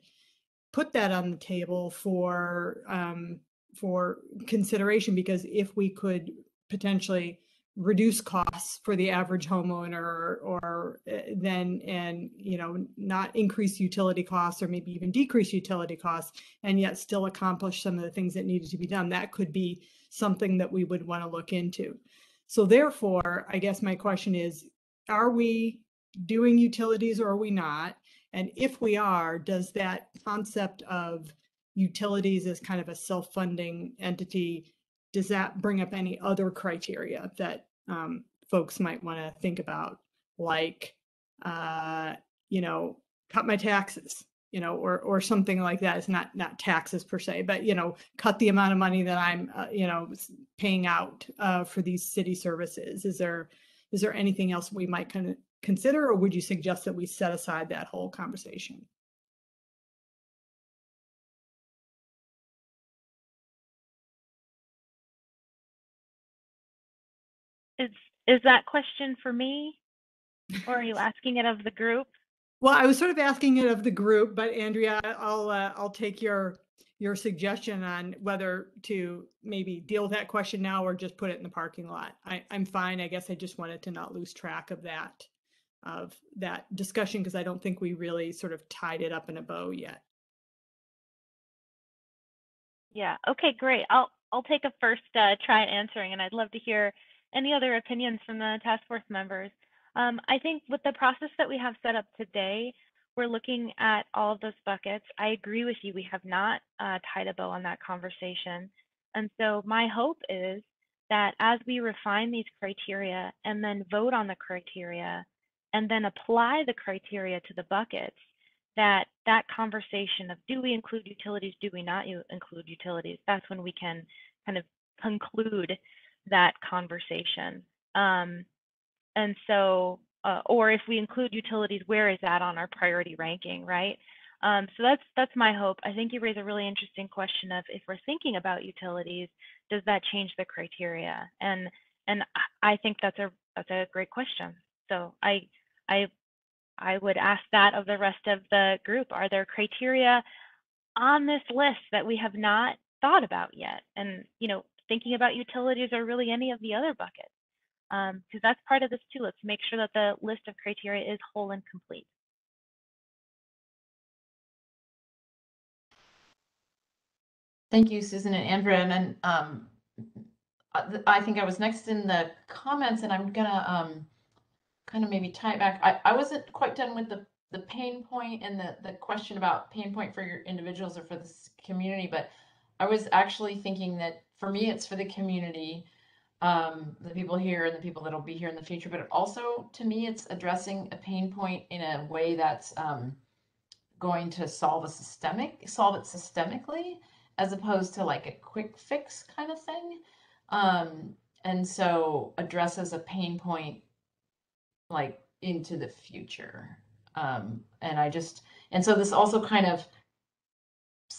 Speaker 12: put that on the table for um, for consideration because if we could potentially reduce costs for the average homeowner or, or uh, then and you know not increase utility costs or maybe even decrease utility costs and yet still accomplish some of the things that needed to be done. That could be something that we would want to look into. So therefore i guess my question is are we doing utilities or are we not? And if we are does that concept of utilities as kind of a self-funding entity does that bring up any other criteria that um, folks might want to think about? Like uh, you know cut my taxes you know or or something like that. It's not not taxes per se but you know cut the amount of money that i'm uh, you know paying out uh, for these city services. Is there is there anything else we might kind of consider, or would you suggest that we set aside that whole conversation?
Speaker 3: Is that question for me? Or are you asking it of the group?
Speaker 12: Well, I was sort of asking it of the group, but Andrea, I'll uh, I'll take your your suggestion on whether to maybe deal with that question now or just put it in the parking lot. I, I'm fine. I guess I just wanted to not lose track of that of that discussion because I don't think we really sort of tied it up in a bow yet.
Speaker 3: Yeah. Okay, great. I'll I'll take a first uh, try at answering, and I'd love to hear any other opinions from the task force members. Um, I think with the process that we have set up today, we're looking at all of those buckets. I agree with you. We have not uh, tied a bow on that conversation. And so my hope is that as we refine these criteria and then vote on the criteria and then apply the criteria to the buckets, that that conversation of do we include utilities, do we not include utilities, that's when we can kind of conclude that conversation. Um, and so, uh, or if we include utilities, where is that on our priority ranking, right? Um, so that's that's my hope. I think you raise a really interesting question of if we're thinking about utilities, does that change the criteria? And and I think that's a that's a great question. So I I I would ask that of the rest of the group. Are there criteria on this list that we have not thought about yet? And you know, thinking about utilities or really any of the other buckets because um, that's part of this too. Let's make sure that the list of criteria is whole and complete.
Speaker 1: Thank you, Susan and Andrea. And um, I think I was next in the comments, and I'm gonna um, kind of maybe tie it back. I, I wasn't quite done with the the pain point and the the question about pain point for your individuals or for this community, but I was actually thinking that for me, it's for the community um, the people here and the people that'll be here in the future, but also to me, it's addressing a pain point in a way that's um, going to solve a systemic, solve it systemically, as opposed to like a quick fix kind of thing. Um, and so addresses a pain point like into the future. Um, and I just, and so this also kind of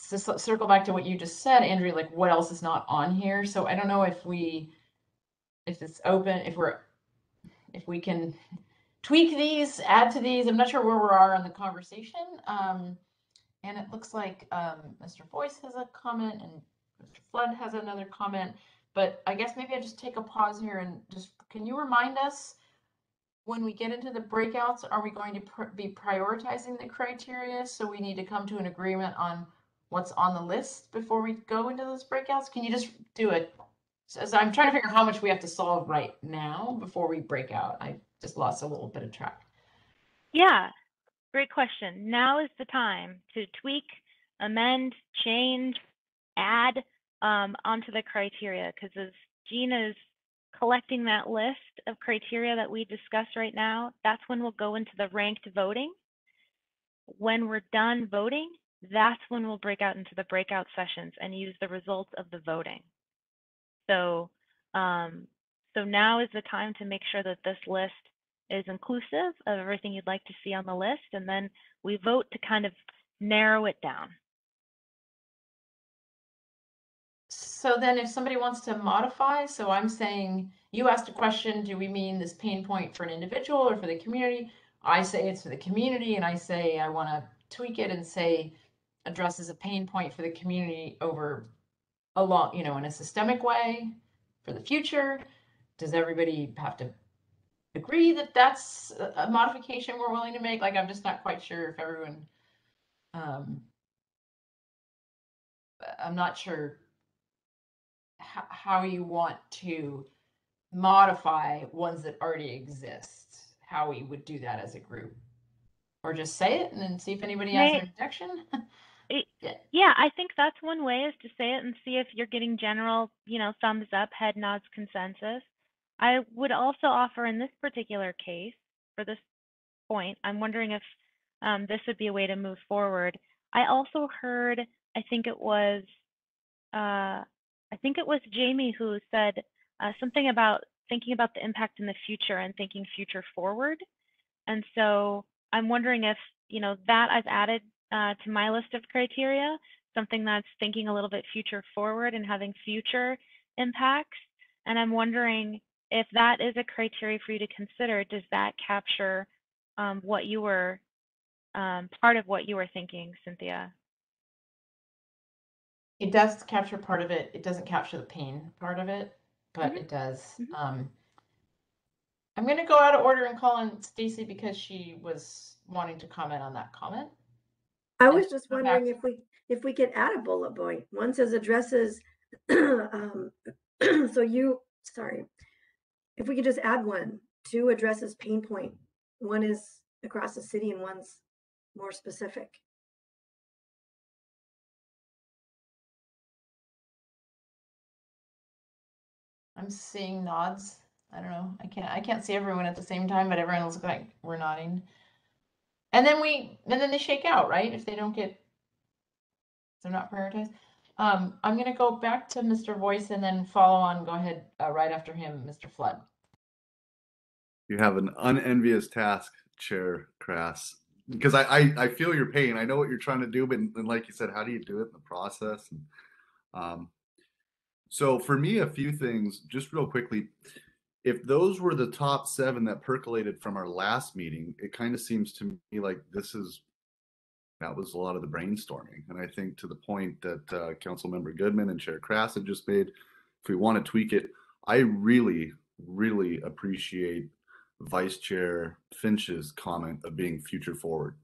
Speaker 1: circle back to what you just said, Andrea, like what else is not on here. So I don't know if we, if it's open, if we're, if we can tweak these, add to these. I'm not sure where we are on the conversation. Um, and it looks like um, Mr. Boyce has a comment and Mr. Flood has another comment. But I guess maybe I just take a pause here and just can you remind us when we get into the breakouts, are we going to pr be prioritizing the criteria? So we need to come to an agreement on what's on the list before we go into those breakouts. Can you just do it? so, I'm trying to figure out how much we have to solve right now before we break out. I just lost a little bit of track.
Speaker 3: Yeah, great question. Now is the time to tweak, amend, change, add um, onto the criteria because as Gina is collecting that list of criteria that we discussed right now, that's when we'll go into the ranked voting. When we're done voting, that's when we'll break out into the breakout sessions and use the results of the voting. So, um, so now is the time to make sure that this list is inclusive of everything you'd like to see on the list, and then we vote to kind of narrow it down.
Speaker 1: So then if somebody wants to modify, so I'm saying, you asked a question, do we mean this pain point for an individual or for the community? I say it's for the community, and I say I want to tweak it and say addresses a pain point for the community over a long, you know, in a systemic way for the future? Does everybody have to agree that that's a modification we're willing to make? Like, I'm just not quite sure if everyone, um, I'm not sure how, how you want to modify ones that already exist, how we would do that as a group. Or just say it and then see if anybody has an objection.
Speaker 3: Yeah, I think that's one way is to say it and see if you're getting general, you know, thumbs up, head nods, consensus. I would also offer in this particular case, for this point, I'm wondering if um, this would be a way to move forward. I also heard, I think it was, uh, I think it was Jamie who said uh, something about thinking about the impact in the future and thinking future forward. And so I'm wondering if, you know, that I've added uh, to my list of criteria, something that's thinking a little bit future forward and having future impacts. And I'm wondering if that is a criteria for you to consider, does that capture um, what you were, um, part of what you were thinking, Cynthia?
Speaker 1: It does capture part of it. It doesn't capture the pain part of it, but
Speaker 3: Mhm.
Speaker 1: it does.
Speaker 3: Mhm.
Speaker 1: Um, I'm going to go out of order and call on Stacy because she was wanting to comment on that comment.
Speaker 8: I was just wondering if we, if we could add a bullet point. One says addresses, um, so you, sorry. If we could just add one, two addresses pain point. One is across the city and one's more specific.
Speaker 1: I'm seeing nods. I don't know. I can't I can't see everyone at the same time, but everyone looks like we're nodding. And then we and then they shake out, right? If they don't get they're not prioritized. Um, I'm gonna go back to Mr. Boyce and then follow on, go ahead, uh, right after him, Mr. Flood.
Speaker 5: You have an unenvious task, Chair Crass, because I, I, I feel your pain. I know what you're trying to do, but and like you said, how do you do it in the process? And, um, so for me, a few things, just real quickly. If those were the top seven that percolated from our last meeting, it kind of seems to me like this is that was a lot of the brainstorming. And I think to the point that uh, Councilmember Goodman and Chair Crass have just made, if we want to tweak it, I really, really appreciate Vice Chair Finch's comment of being future forward.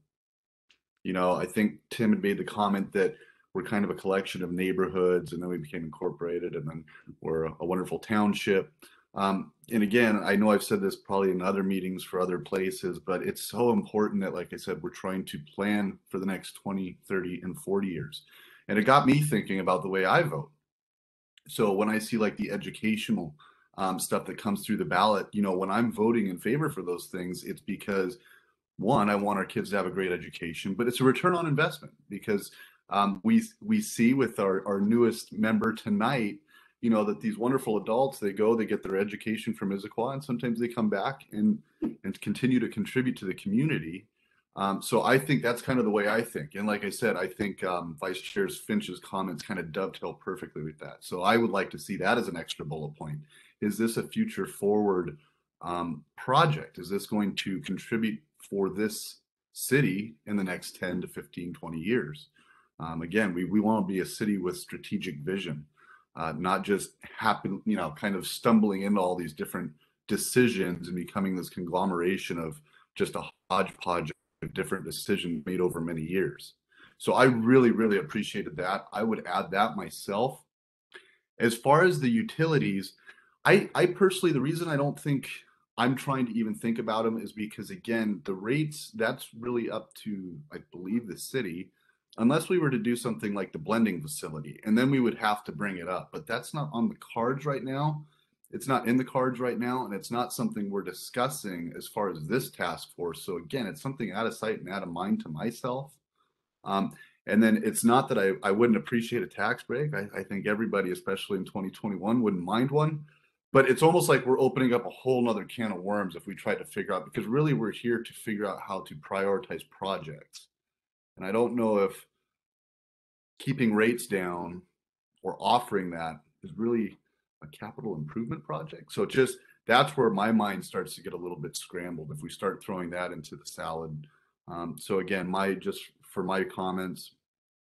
Speaker 5: You know, I think Tim had made the comment that we're kind of a collection of neighborhoods and then we became incorporated and then we're a wonderful township. Um, and again, I know I've said this probably in other meetings for other places, but it's so important that, like I said, we're trying to plan for the next 20, 30, and 40 years. And it got me thinking about the way I vote. So when I see like the educational um, stuff that comes through the ballot, you know, when I'm voting in favor for those things, it's because one, I want our kids to have a great education, but it's a return on investment because um, we we see with our our newest member tonight, you know, that these wonderful adults they go, they get their education from Issaquah, and sometimes they come back and and continue to contribute to the community. Um, so I think that's kind of the way I think. And like I said, I think um, Vice Chair Finch's comments kind of dovetail perfectly with that. So I would like to see that as an extra bullet point. Is this a future forward um, project? Is this going to contribute for this city in the next 10 to 15, 20 years? Um, again, we, we want to be a city with strategic vision, uh, not just happen, you know, kind of stumbling into all these different decisions and becoming this conglomeration of just a hodgepodge of different decisions made over many years. So I really, really appreciated that. I would add that myself. As far as the utilities, I, I personally, the reason I don't think I'm trying to even think about them is because again, the rates, that's really up to, I believe, the city, unless we were to do something like the blending facility, and then we would have to bring it up. But that's not on the cards right now. It's not in the cards right now, and it's not something we're discussing as far as this task force. So again, it's something out of sight and out of mind to myself. Um, and then it's not that I, I wouldn't appreciate a tax break. I, I think everybody, especially in 2021, wouldn't mind one. But it's almost like we're opening up a whole nother can of worms if we try to figure out because really we're here to figure out how to prioritize projects. And I don't know if keeping rates down or offering that is really a capital improvement project. So just that's where my mind starts to get a little bit scrambled if we start throwing that into the salad. Um, so again, my just for my comments,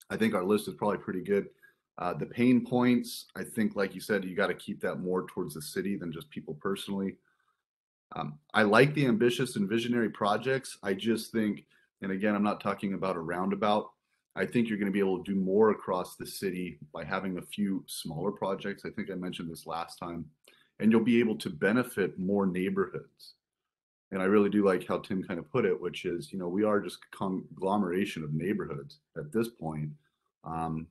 Speaker 5: I think our list is probably pretty good. Uh, the pain points, I think, like you said, you got to keep that more towards the city than just people personally. Um, I like the ambitious and visionary projects. I just think, and again, I'm not talking about a roundabout. I think you're going to be able to do more across the city by having a few smaller projects. I think I mentioned this last time, and you'll be able to benefit more neighborhoods. And I really do like how Tim kind of put it, which is, you know, we are just a conglomeration of neighborhoods at this point. Um,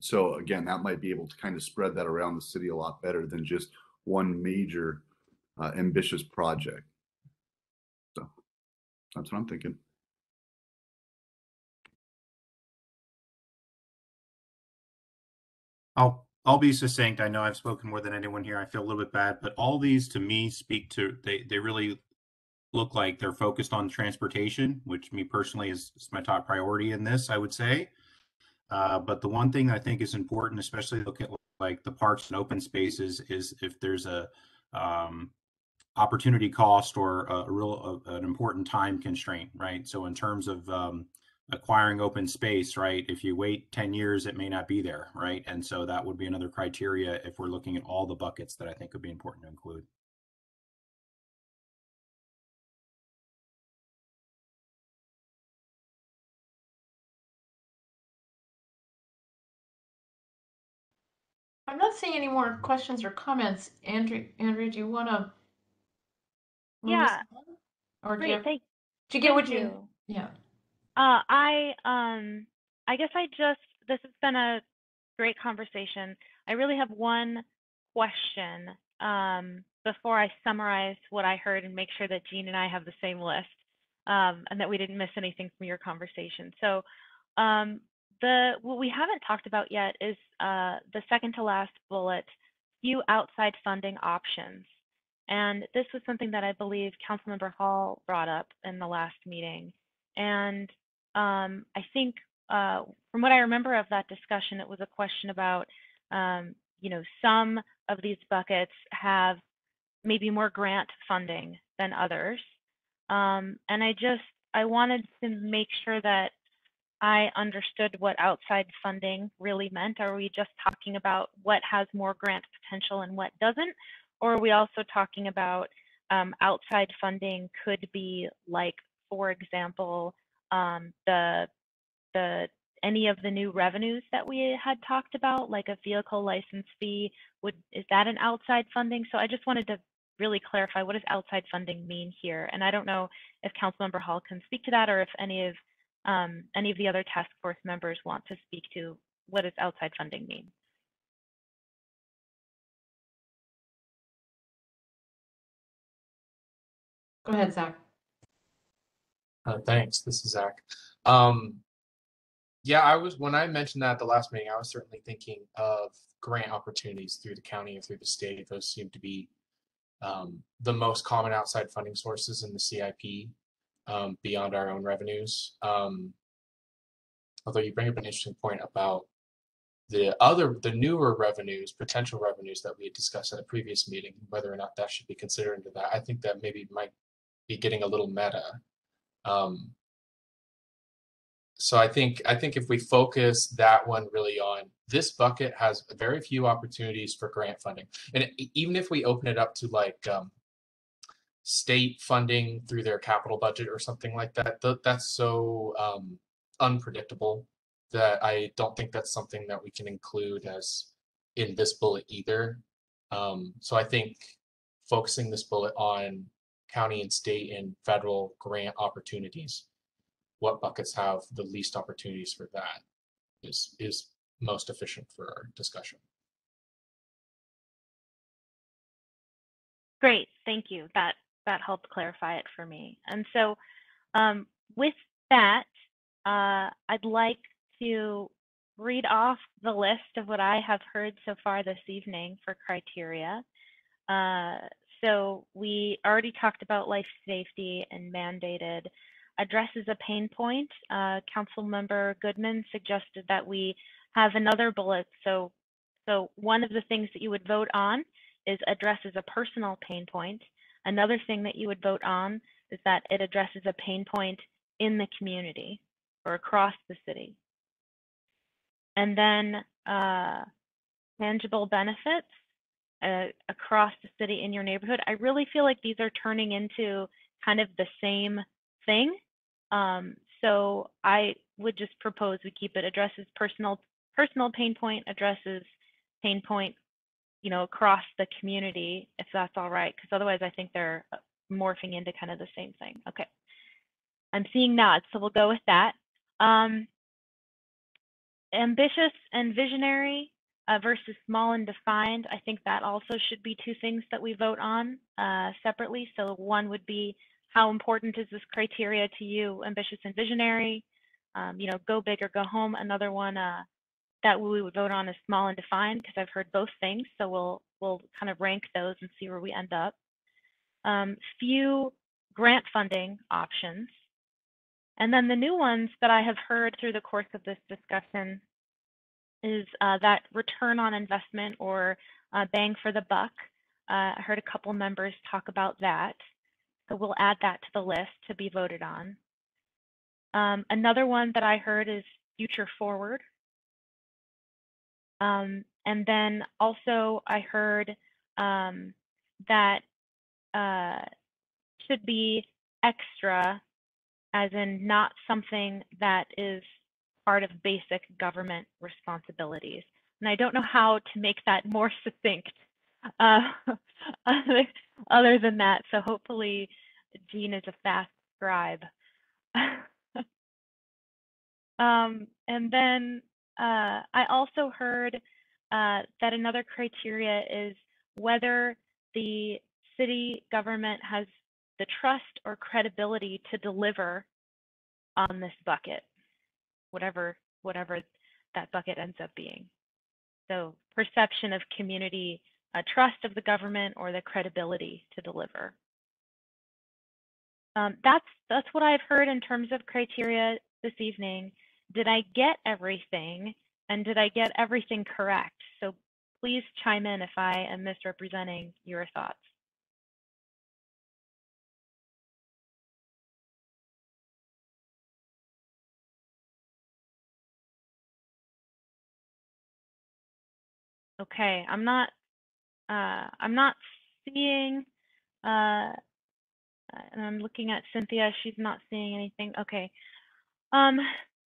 Speaker 5: so again, that might be able to kind of spread that around the city a lot better than just one major uh, ambitious project. So that's what I'm thinking.
Speaker 6: I'll I'll be succinct. I know I've spoken more than anyone here. I feel a little bit bad, but all these to me speak to they they really look like they're focused on transportation, which me personally is, is my top priority in this. I would say. Uh, but the one thing I think is important, especially look at like the parks and open spaces, is if there's a um, opportunity cost or a, real a, an important time constraint, right? So in terms of um, acquiring open space, right? If you wait 10 years, it may not be there, right? And so that would be another criteria if we're looking at all the buckets that I think would be important to include.
Speaker 1: I'm not seeing any more questions or comments. Andrew, Andrew, do you want to?
Speaker 3: Yeah.
Speaker 1: Or do
Speaker 3: Great.
Speaker 1: you, have-
Speaker 3: Thank,
Speaker 1: do you get what you?
Speaker 3: you.
Speaker 1: Yeah.
Speaker 3: Uh, I um, I guess I just this has been a great conversation. I really have one question um, before I summarize what I heard and make sure that Jean and I have the same list um, and that we didn't miss anything from your conversation. So um, the what we haven't talked about yet is uh, the second to last bullet, few outside funding options. And this was something that I believe Councilmember Hall brought up in the last meeting. And um, I think uh, from what I remember of that discussion, it was a question about, um, you know, some of these buckets have maybe more grant funding than others. Um, and I just, I wanted to make sure that I understood what outside funding really meant. Are we just talking about what has more grant potential and what doesn't? Or are we also talking about um, outside funding could be like, for example, um, the the any of the new revenues that we had talked about, like a vehicle license fee, would is that an outside funding? So I just wanted to really clarify what does outside funding mean here? And I don't know if Councilmember Hall can speak to that or if any of um, any of the other task force members want to speak to what does outside funding mean?
Speaker 1: Go ahead, Zach.
Speaker 14: Uh, thanks. This is Zach. Um, yeah, I was when I mentioned that at the last meeting, I was certainly thinking of grant opportunities through the county and through the state. Those seem to be um, the most common outside funding sources in the CIP um, beyond our own revenues. Um, although you bring up an interesting point about the other, the newer revenues, potential revenues that we had discussed at a previous meeting, whether or not that should be considered into that. I think that maybe might be getting a little meta. Um, so I think I think if we focus that one really on this bucket has very few opportunities for grant funding, and even if we open it up to like um, state funding through their capital budget or something like that, th- that's so um, unpredictable that I don't think that's something that we can include as in this bullet either. Um, so I think focusing this bullet on county and state and federal grant opportunities, what buckets have the least opportunities for that is is most efficient for our discussion.
Speaker 3: Great, thank you. That that helped clarify it for me. And so, um, with that, uh, I'd like to read off the list of what I have heard so far this evening for criteria. Uh, so we already talked about life safety and mandated addresses a pain point. Uh, Council Member Goodman suggested that we have another bullet. So, so one of the things that you would vote on is addresses a personal pain point. Another thing that you would vote on is that it addresses a pain point in the community or across the city. And then uh, tangible benefits uh, across the city in your neighborhood. I really feel like these are turning into kind of the same thing. Um, so I would just propose we keep it addresses personal personal pain point, addresses pain point, you know, across the community, if that's all right, because otherwise I think they're uh, morphing into kind of the same thing. Okay. I'm seeing nods, so we'll go with that. Um, ambitious and visionary uh, versus small and defined. I think that also should be two things that we vote on uh, separately. So one would be how important is this criteria to you, ambitious and visionary? Um, you know, go big or go home. Another one, uh, that we would vote on is small and defined because I've heard both things. So we'll we'll kind of rank those and see where we end up. Um, few grant funding options. And then the new ones that I have heard through the course of this discussion is uh, that return on investment or uh, bang for the buck. Uh, I heard a couple members talk about that. So we'll add that to the list to be voted on. Um, another one that I heard is future forward. Um, and then also I heard um, that uh, should be extra, as in not something that is part of basic government responsibilities. And I don't know how to make that more succinct uh, other, than that. So hopefully Jean is a fast scribe. um, and then uh, I also heard uh, that another criteria is whether the city government has the trust or credibility to deliver on this bucket, whatever whatever that bucket ends up being. So perception of community uh, trust of the government or the credibility to deliver. Um, that's that's what I've heard in terms of criteria this evening. Did I get everything? And did I get everything correct? So please chime in if I am misrepresenting your thoughts. Okay, I'm not uh, I'm not seeing uh, and I'm looking at Cynthia, she's not seeing anything. Okay. Um,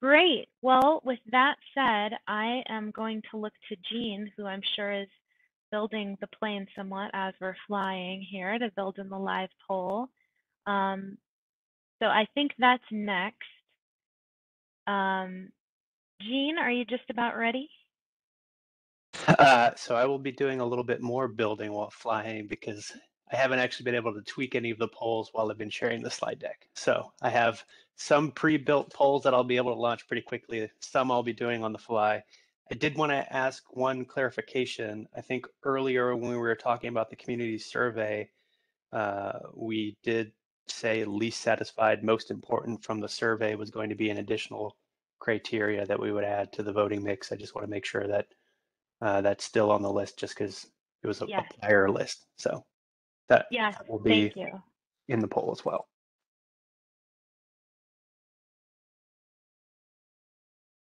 Speaker 3: great. Well, with that said, I am going to look to Jean, who I'm sure is building the plane somewhat as we're flying here to build in the live poll. Um, so I think that's next. Um, Jean, are you just about ready?
Speaker 13: Uh, so I will be doing a little bit more building while flying because I haven't actually been able to tweak any of the polls while I've been sharing the slide deck. So I have some pre-built polls that I'll be able to launch pretty quickly. Some I'll be doing on the fly. I did want to ask one clarification. I think earlier when we were talking about the community survey, uh, we did say least satisfied, most important from the survey was going to be an additional criteria that we would add to the voting mix. I just want to make sure that uh, that's still on the list just because it was a,
Speaker 3: Yes.
Speaker 13: a prior list. So that,
Speaker 3: Yes,
Speaker 13: that will be in the poll as well.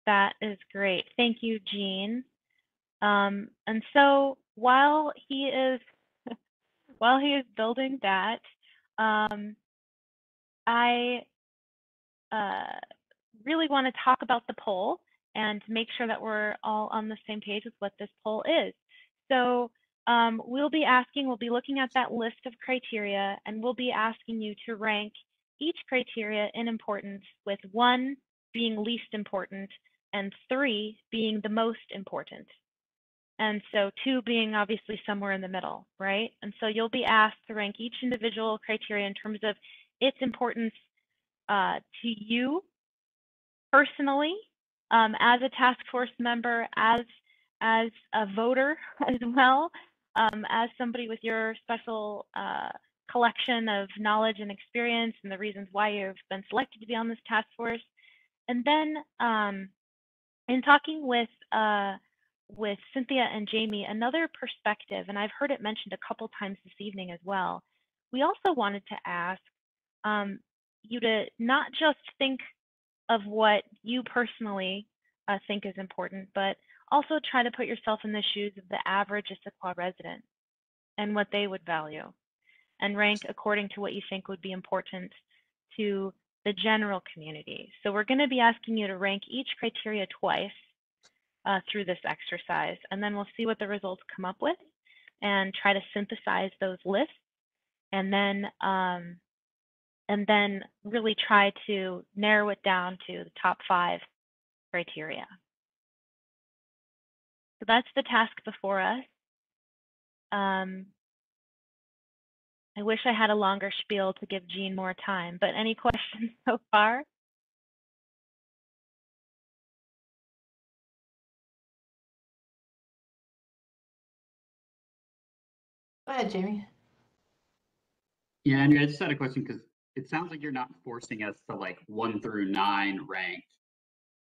Speaker 3: That is great. Thank you, Jean. Um, and so while he is while he is building that, um, I uh, really want to talk about the poll and make sure that we're all on the same page with what this poll is. So um, we'll be asking, we'll be looking at that list of criteria, and we'll be asking you to rank each criteria in importance, with one being least important and three being the most important. And so two being obviously somewhere in the middle, right? And so you'll be asked to rank each individual criteria in terms of its importance uh, to you personally, um, as a task force member, as as a voter as well, um, as somebody with your special uh, collection of knowledge and experience and the reasons why you've been selected to be on this task force. And then um, in talking with uh, with Cynthia and Jamie, another perspective, and I've heard it mentioned a couple times this evening as well. We also wanted to ask um, you to not just think of what you personally uh, think is important, but also try to put yourself in the shoes of the average Issaquah resident and what they would value and rank according to what you think would be important to the general community. So we're going to be asking you to rank each criteria twice uh, through this exercise, and then we'll see what the results come up with and try to synthesize those lists and then um, and then really try to narrow it down to the top five criteria. So that's the task before us. Um, I wish I had a longer spiel to give Jean more time, but any questions so far?
Speaker 1: Go ahead, Jamie.
Speaker 11: Yeah, Andrea, I just had a question because it sounds like you're not forcing us to like one through nine ranked.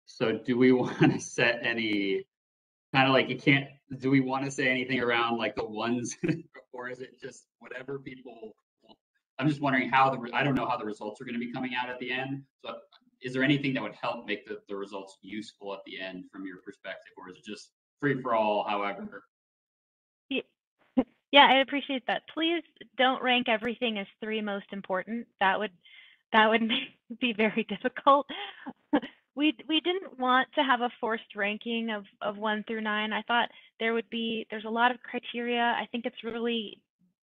Speaker 11: So do we want to set any kind of like you can't do we want to say anything around like the ones or is it just whatever people I'm just wondering how the I don't know how the results are going to be coming out at the end. So is there anything that would help make the, the results useful at the end from your perspective or is it just free for all however?
Speaker 3: Yeah, I appreciate that. Please don't rank everything as three most important. That would that would be very difficult. we we didn't want to have a forced ranking of of 1 through 9. I thought there would be there's a lot of criteria. I think it's really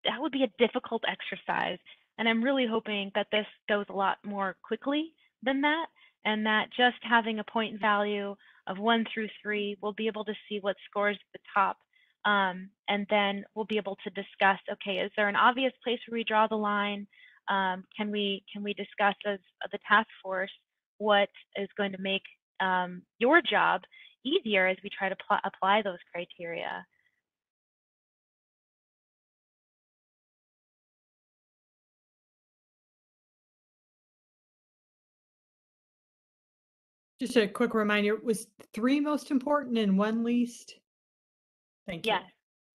Speaker 3: that would be a difficult exercise. And I'm really hoping that this goes a lot more quickly than that and that just having a point value of 1 through 3 we'll be able to see what scores at the top um, and then we'll be able to discuss, okay, is there an obvious place where we draw the line? Um, can we can we discuss as the task force what is going to make um, your job easier as we try to pl- apply those criteria?
Speaker 12: Just a quick reminder, was three most important and one least? Thank you.
Speaker 3: Yes,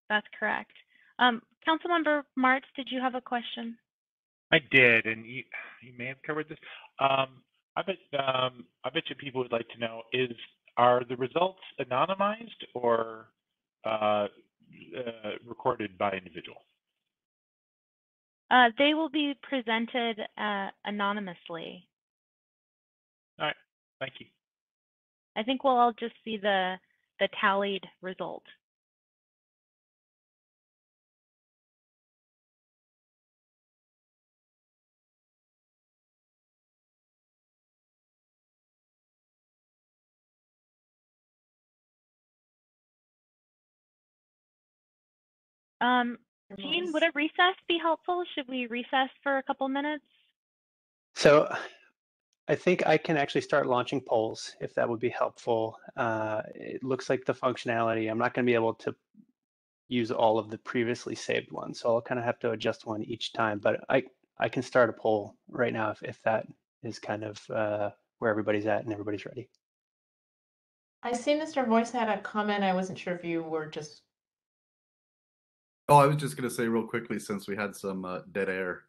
Speaker 3: that's correct. Um, Councilmember Marts, did you have a question?
Speaker 7: I did, and you, you may have covered this. Um, I bet um, I bet you people would like to know: is are the results anonymized or uh, uh, recorded by individual?
Speaker 3: Uh, they will be presented uh, anonymously.
Speaker 7: All right, thank you.
Speaker 3: I think we'll all just see the the tallied result. Um, Jean, would a recess be helpful? Should we recess for a couple minutes?
Speaker 13: So I think I can actually start launching polls if that would be helpful. Uh, it looks like the functionality, I'm not going to be able to use all of the previously saved ones. So I'll kind of have to adjust one each time, but I, I can start a poll right now if, if that is kind of uh, where everybody's at and everybody's ready.
Speaker 1: I see Mr. Boyce had a comment. I wasn't sure if you were just
Speaker 5: Oh, I was just going to say real quickly, since we had some uh, dead air,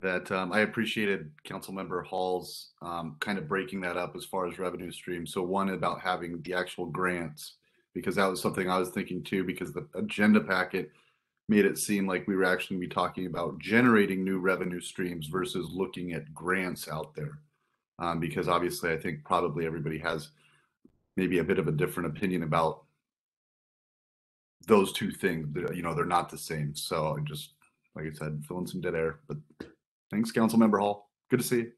Speaker 5: that um, I appreciated Councilmember Hall's um, kind of breaking that up as far as revenue streams. So one about having the actual grants, because that was something I was thinking too, because the agenda packet made it seem like we were actually be talking about generating new revenue streams versus looking at grants out there. Um, because obviously, I think probably everybody has maybe a bit of a different opinion about those two things you know they're not the same. So i just like i said filling some dead air but thanks council member hall. Good to see you.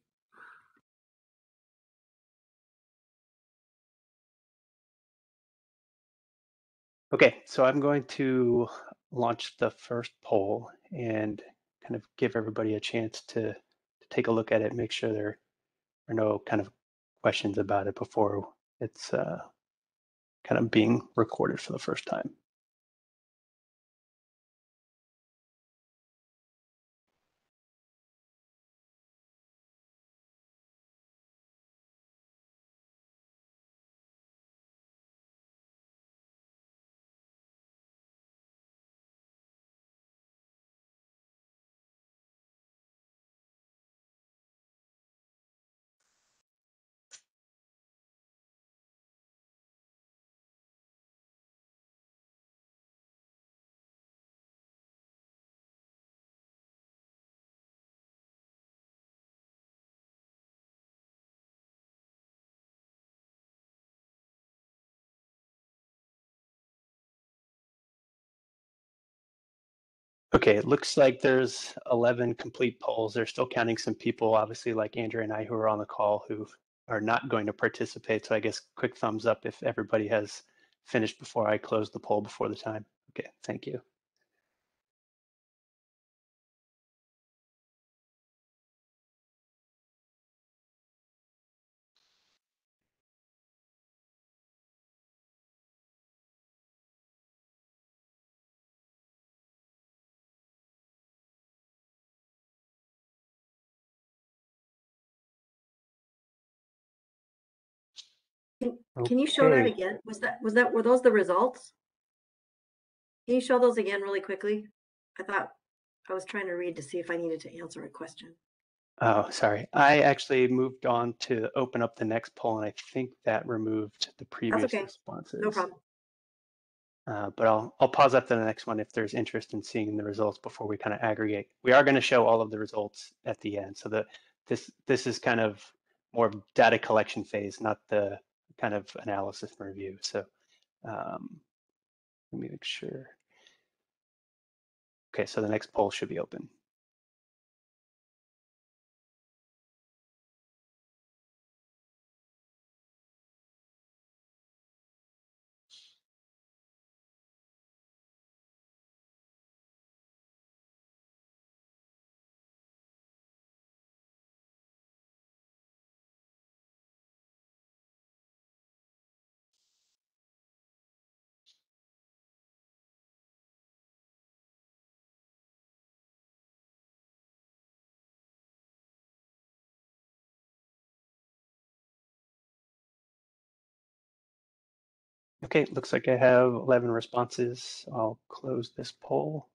Speaker 13: Okay, so I'm going to launch the first poll and kind of give everybody a chance to, to take a look at it, make sure there are no kind of questions about it before it's uh, kind of being recorded for the first time. Okay, it looks like there's 11 complete polls. They're still counting some people, obviously, like Andrew and I, who are on the call, who are not going to participate. So I guess quick thumbs up if everybody has finished before I close the poll before the time. Okay, thank you.
Speaker 8: Can, you show that
Speaker 13: Okay.
Speaker 8: again? Was that, was that, were those the results? Can you show those again really quickly? I thought, I was trying to read to see if I needed to answer a question.
Speaker 13: Oh, sorry. I actually moved on to open up the next poll, and I think that removed the previous
Speaker 8: okay.
Speaker 13: responses.
Speaker 8: No problem.
Speaker 13: Uh, but I'll I'll pause after the next one if there's interest in seeing the results before we kind of aggregate. We are going to show all of the results at the end, so that this this is kind of more of data collection phase, not the kind of analysis and review. So um, let me make sure. Okay, so the next poll should be open. Okay, looks like I have 11 responses. I'll close this poll.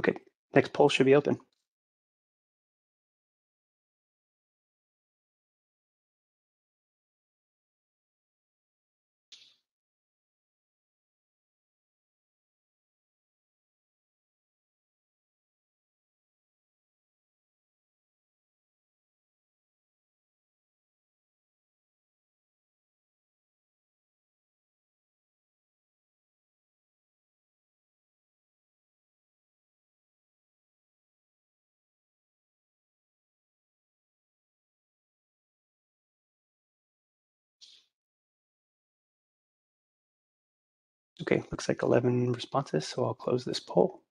Speaker 13: Okay, next poll should be open. Okay, looks like 11 responses, so I'll close this poll.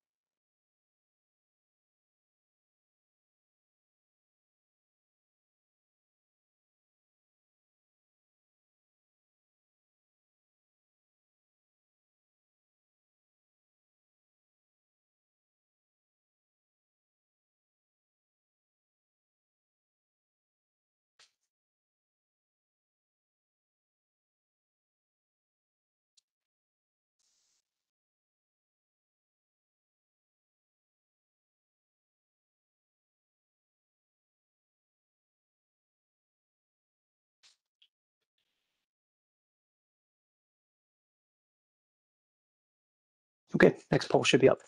Speaker 13: Next poll should be up.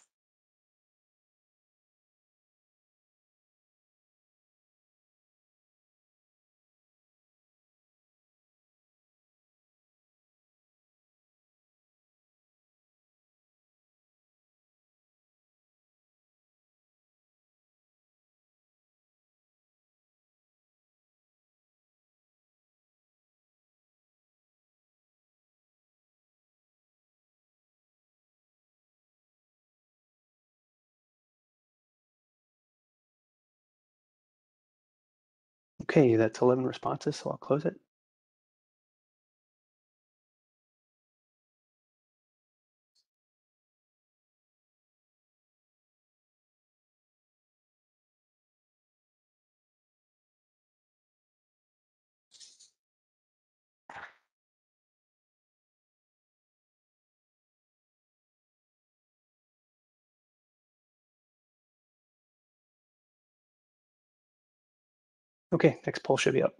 Speaker 13: Okay, that's 11 responses, so I'll close it. Okay, next poll should be up.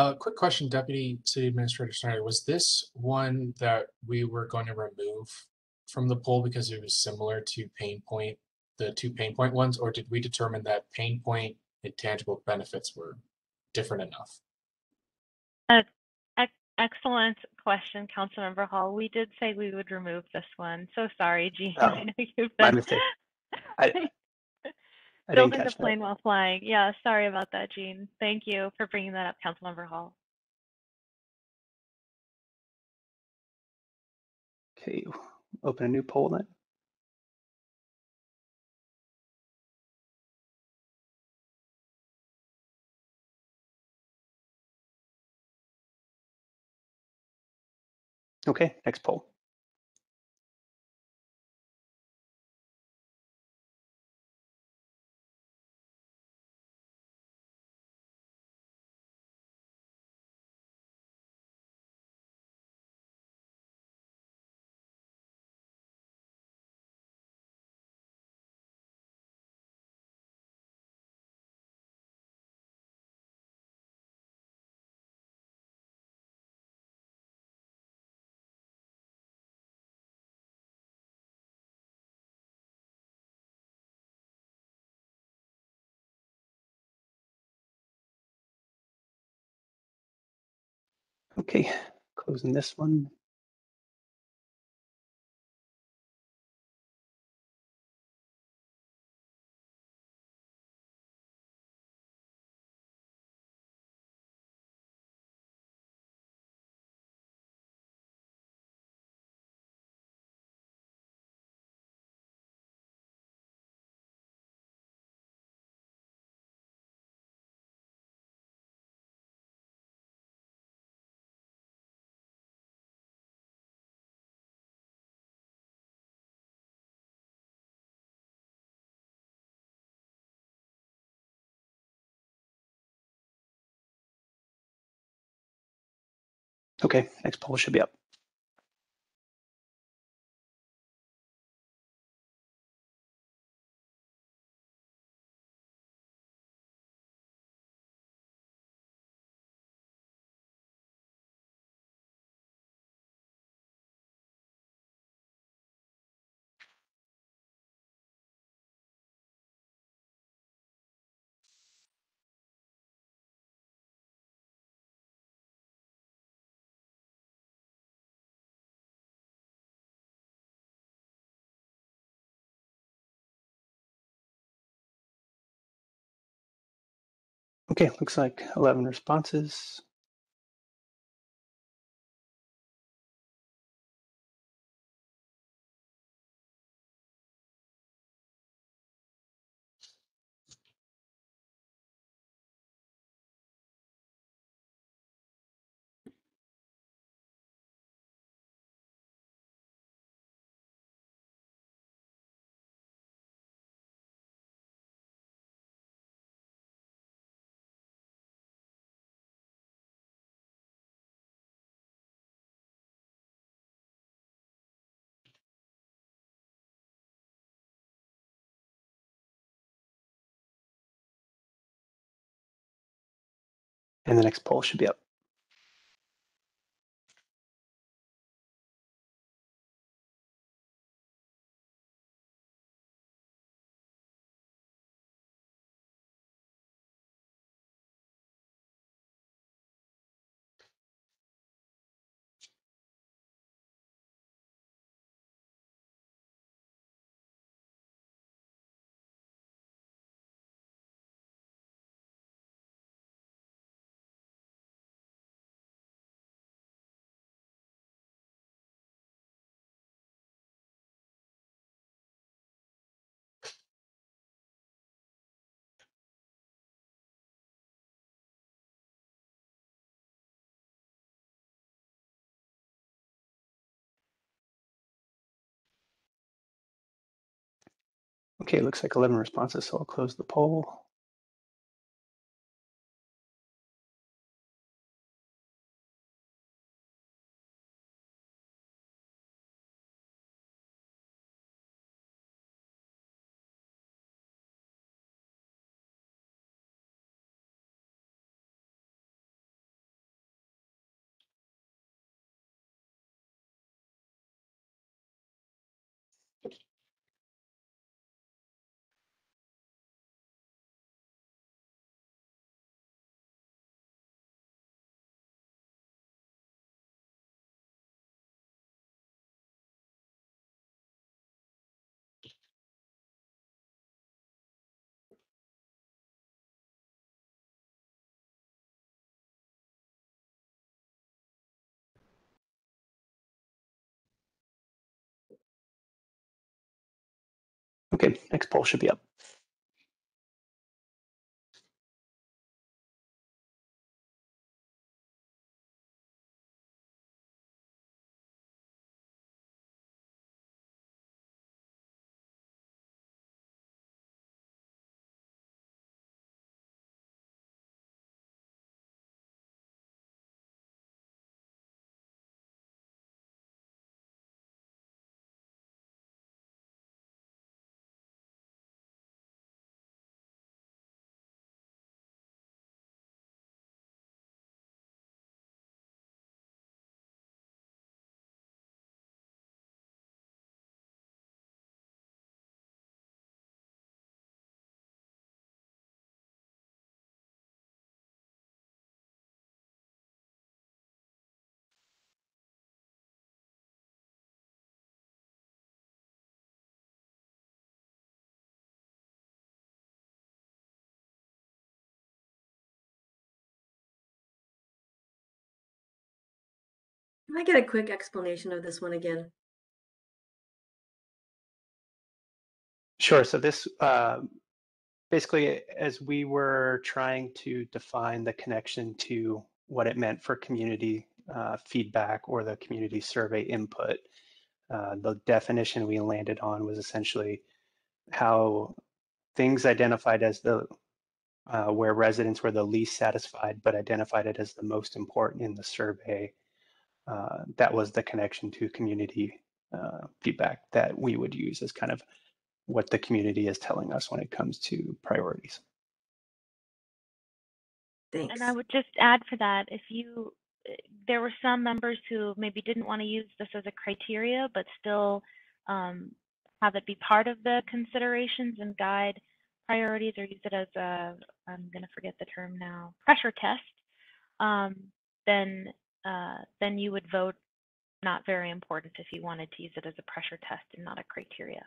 Speaker 14: Uh, quick question, Deputy City Administrator Snyder. Was this one that we were going to remove from the poll because it was similar to Pain Point, the two Pain Point ones, or did we determine that Pain Point and tangible benefits were different enough?
Speaker 3: Uh, ex- excellent question, Councilmember Hall. We did say we would remove this one. So sorry, Jean.
Speaker 13: Oh,
Speaker 3: I know you've
Speaker 13: my mistake. I, I
Speaker 3: building the
Speaker 13: catch that.
Speaker 3: plane while flying. Yeah, sorry about that, Jean. Thank you for bringing that up, Councilmember Hall.
Speaker 13: Okay, open a new poll then. Okay, next poll. Okay, closing this one. Okay, next poll should be up. Okay, looks like 11 responses. And the next poll should be up. Okay, looks like 11 responses, so I'll close the poll. Okay, next poll should be up.
Speaker 8: Can I get a quick explanation of this one again?
Speaker 13: Sure. So this uh, basically, as we were trying to define the connection to what it meant for community uh, feedback or the community survey input, uh, the definition we landed on was essentially how things identified as the uh, where residents were the least satisfied, but identified it as the most important in the survey. Uh, that was the connection to community uh, feedback that we would use as kind of what the community is telling us when it comes to priorities.
Speaker 8: Thanks.
Speaker 3: And I would just add for that, if you, eh, there were some members who maybe didn't want to use this as a criteria, but still um, have it be part of the considerations and guide priorities or use it as a, I'm going to forget the term now, pressure test, um, then, uh, then you would vote not very important if you wanted to use it as a pressure test and not a criteria.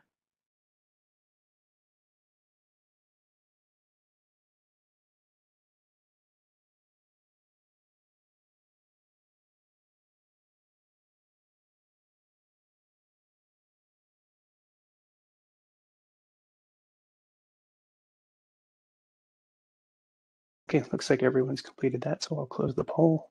Speaker 13: Okay, looks like everyone's completed that, so I'll close the poll.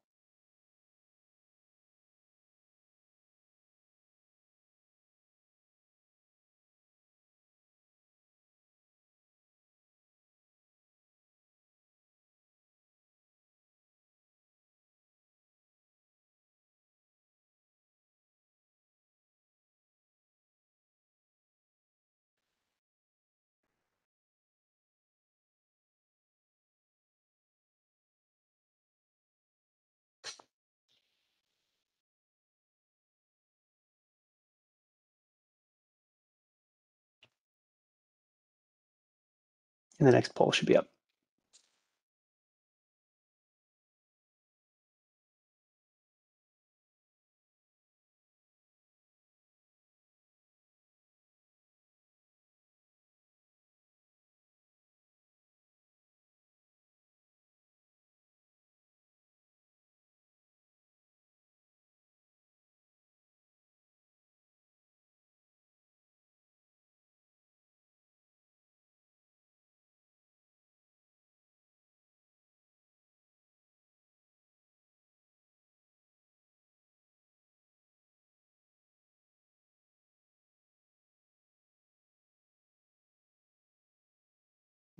Speaker 13: The next poll should be up.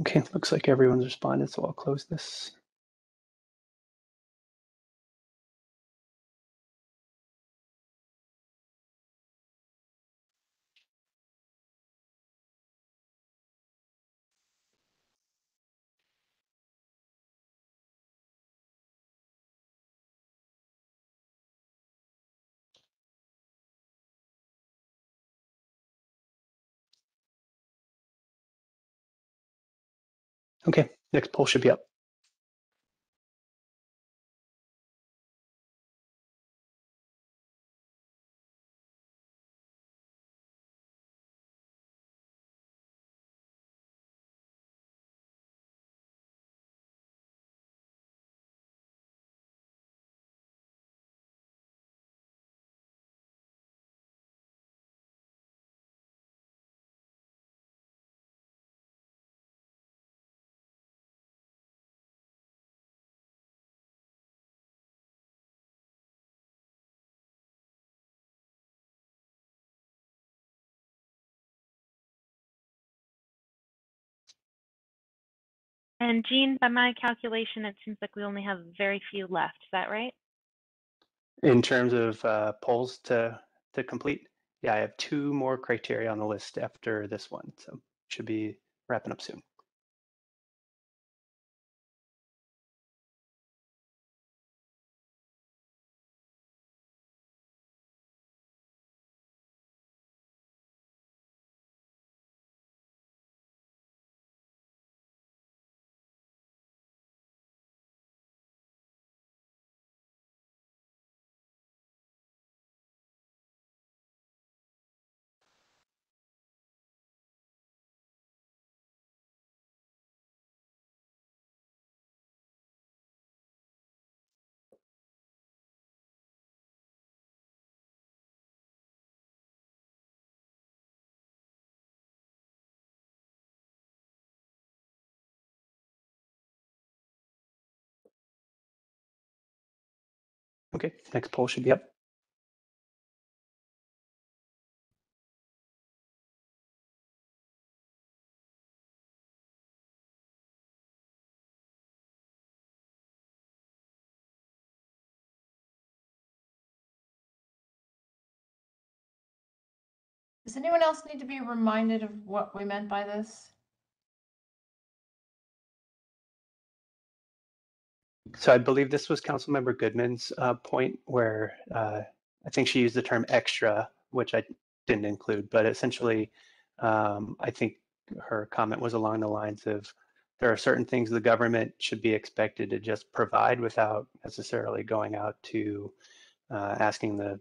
Speaker 13: Okay, looks like everyone's responded, so I'll close this. Okay, next poll should be up.
Speaker 3: And Jean, by my calculation, it seems like we only have very few left. Is that right?
Speaker 13: In terms of uh, polls to to complete, yeah, I have two more criteria on the list after this one, so should be wrapping up soon. Okay, next poll should be up.
Speaker 1: Does anyone else need to be reminded of what we meant by this?
Speaker 13: So I believe this was Councilmember Goodman's uh, point where uh, I think she used the term extra, which I didn't include, but essentially, um, I think her comment was along the lines of there are certain things the government should be expected to just provide without necessarily going out to uh, asking the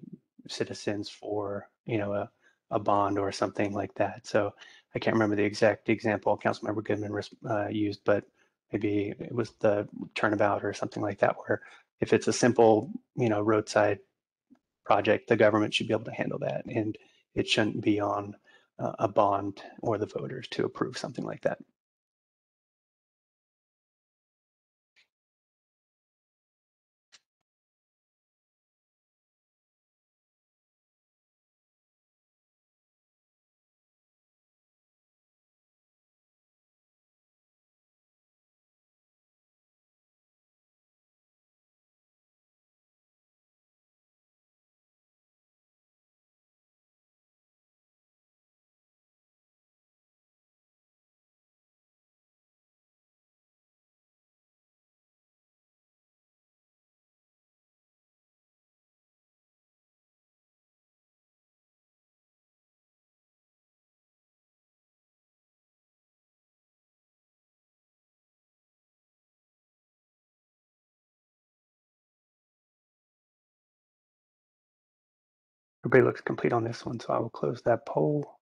Speaker 13: citizens for, you know, a, a bond or something like that. So I can't remember the exact example Councilmember Goodman uh, used, but maybe it was the turnabout or something like that, where if it's a simple, you know, roadside project, the government should be able to handle that, and it shouldn't be on uh, a bond or the voters to approve something like that. Everybody looks complete on this one, so I will close that poll.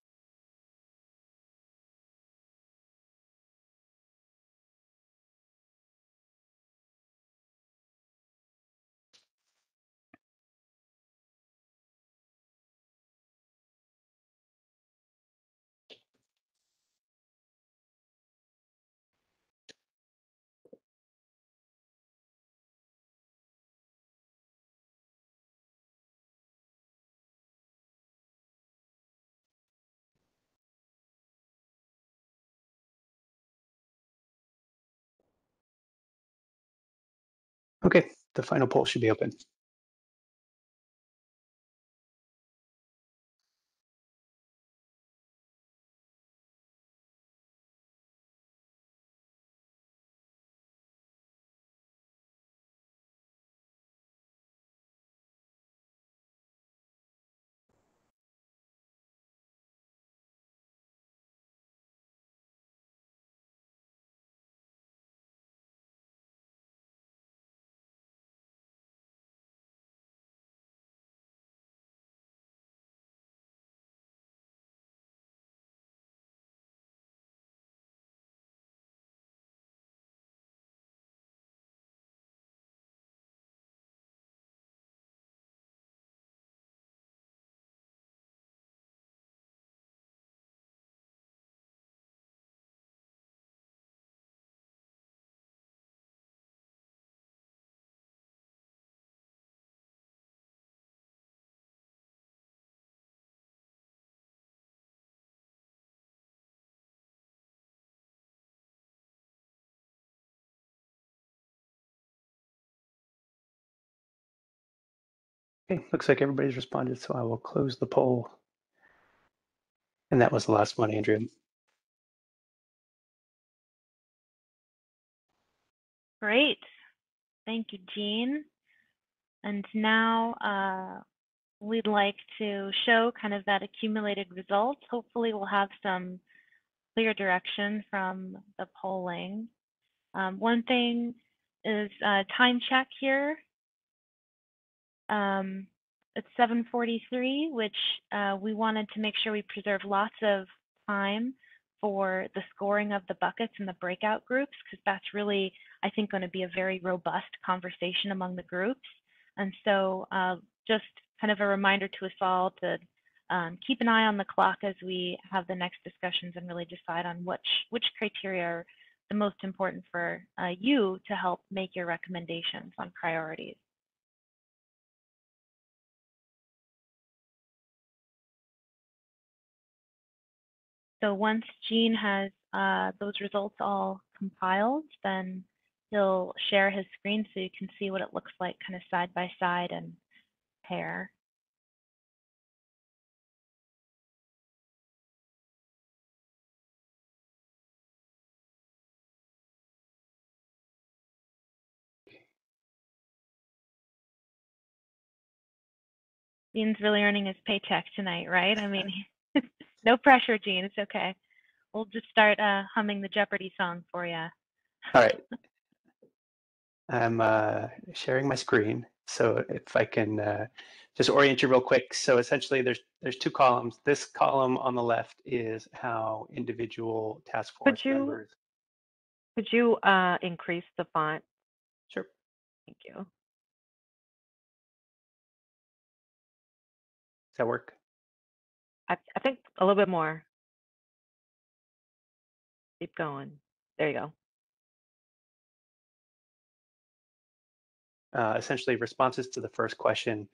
Speaker 13: Okay, the final poll should be open. Okay, looks like everybody's responded, so I will close the poll. And that was the last one, Andrea.
Speaker 3: Great. Thank you, Jean. And now uh, we'd like to show kind of that accumulated results. Hopefully we'll have some clear direction from the polling. Um, one thing is uh, time check here. Um, it's 7:43, which uh, we wanted to make sure we preserve lots of time for the scoring of the buckets and the breakout groups, because that's really, I think, going to be a very robust conversation among the groups. And so, uh, just kind of a reminder to us all to um, keep an eye on the clock as we have the next discussions and really decide on which which criteria are the most important for uh, you to help make your recommendations on priorities. So once Gene has uh, those results all compiled, then he'll share his screen so you can see what it looks like kind of side by side and pair. Gene's really earning his paycheck tonight, right? I mean, no pressure, Gene. It's okay. We'll just start uh, humming the Jeopardy song for you.
Speaker 13: All right. I'm uh, sharing my screen. So if I can uh, just orient you real quick. So essentially there's there's two columns. This column on the left is how individual task force
Speaker 2: Could you
Speaker 13: members.
Speaker 2: could you uh, increase the font?
Speaker 13: Sure.
Speaker 2: Thank you.
Speaker 13: Does that work?
Speaker 2: I I think a little bit more. Keep going. There you go.
Speaker 13: Uh, essentially responses to the first question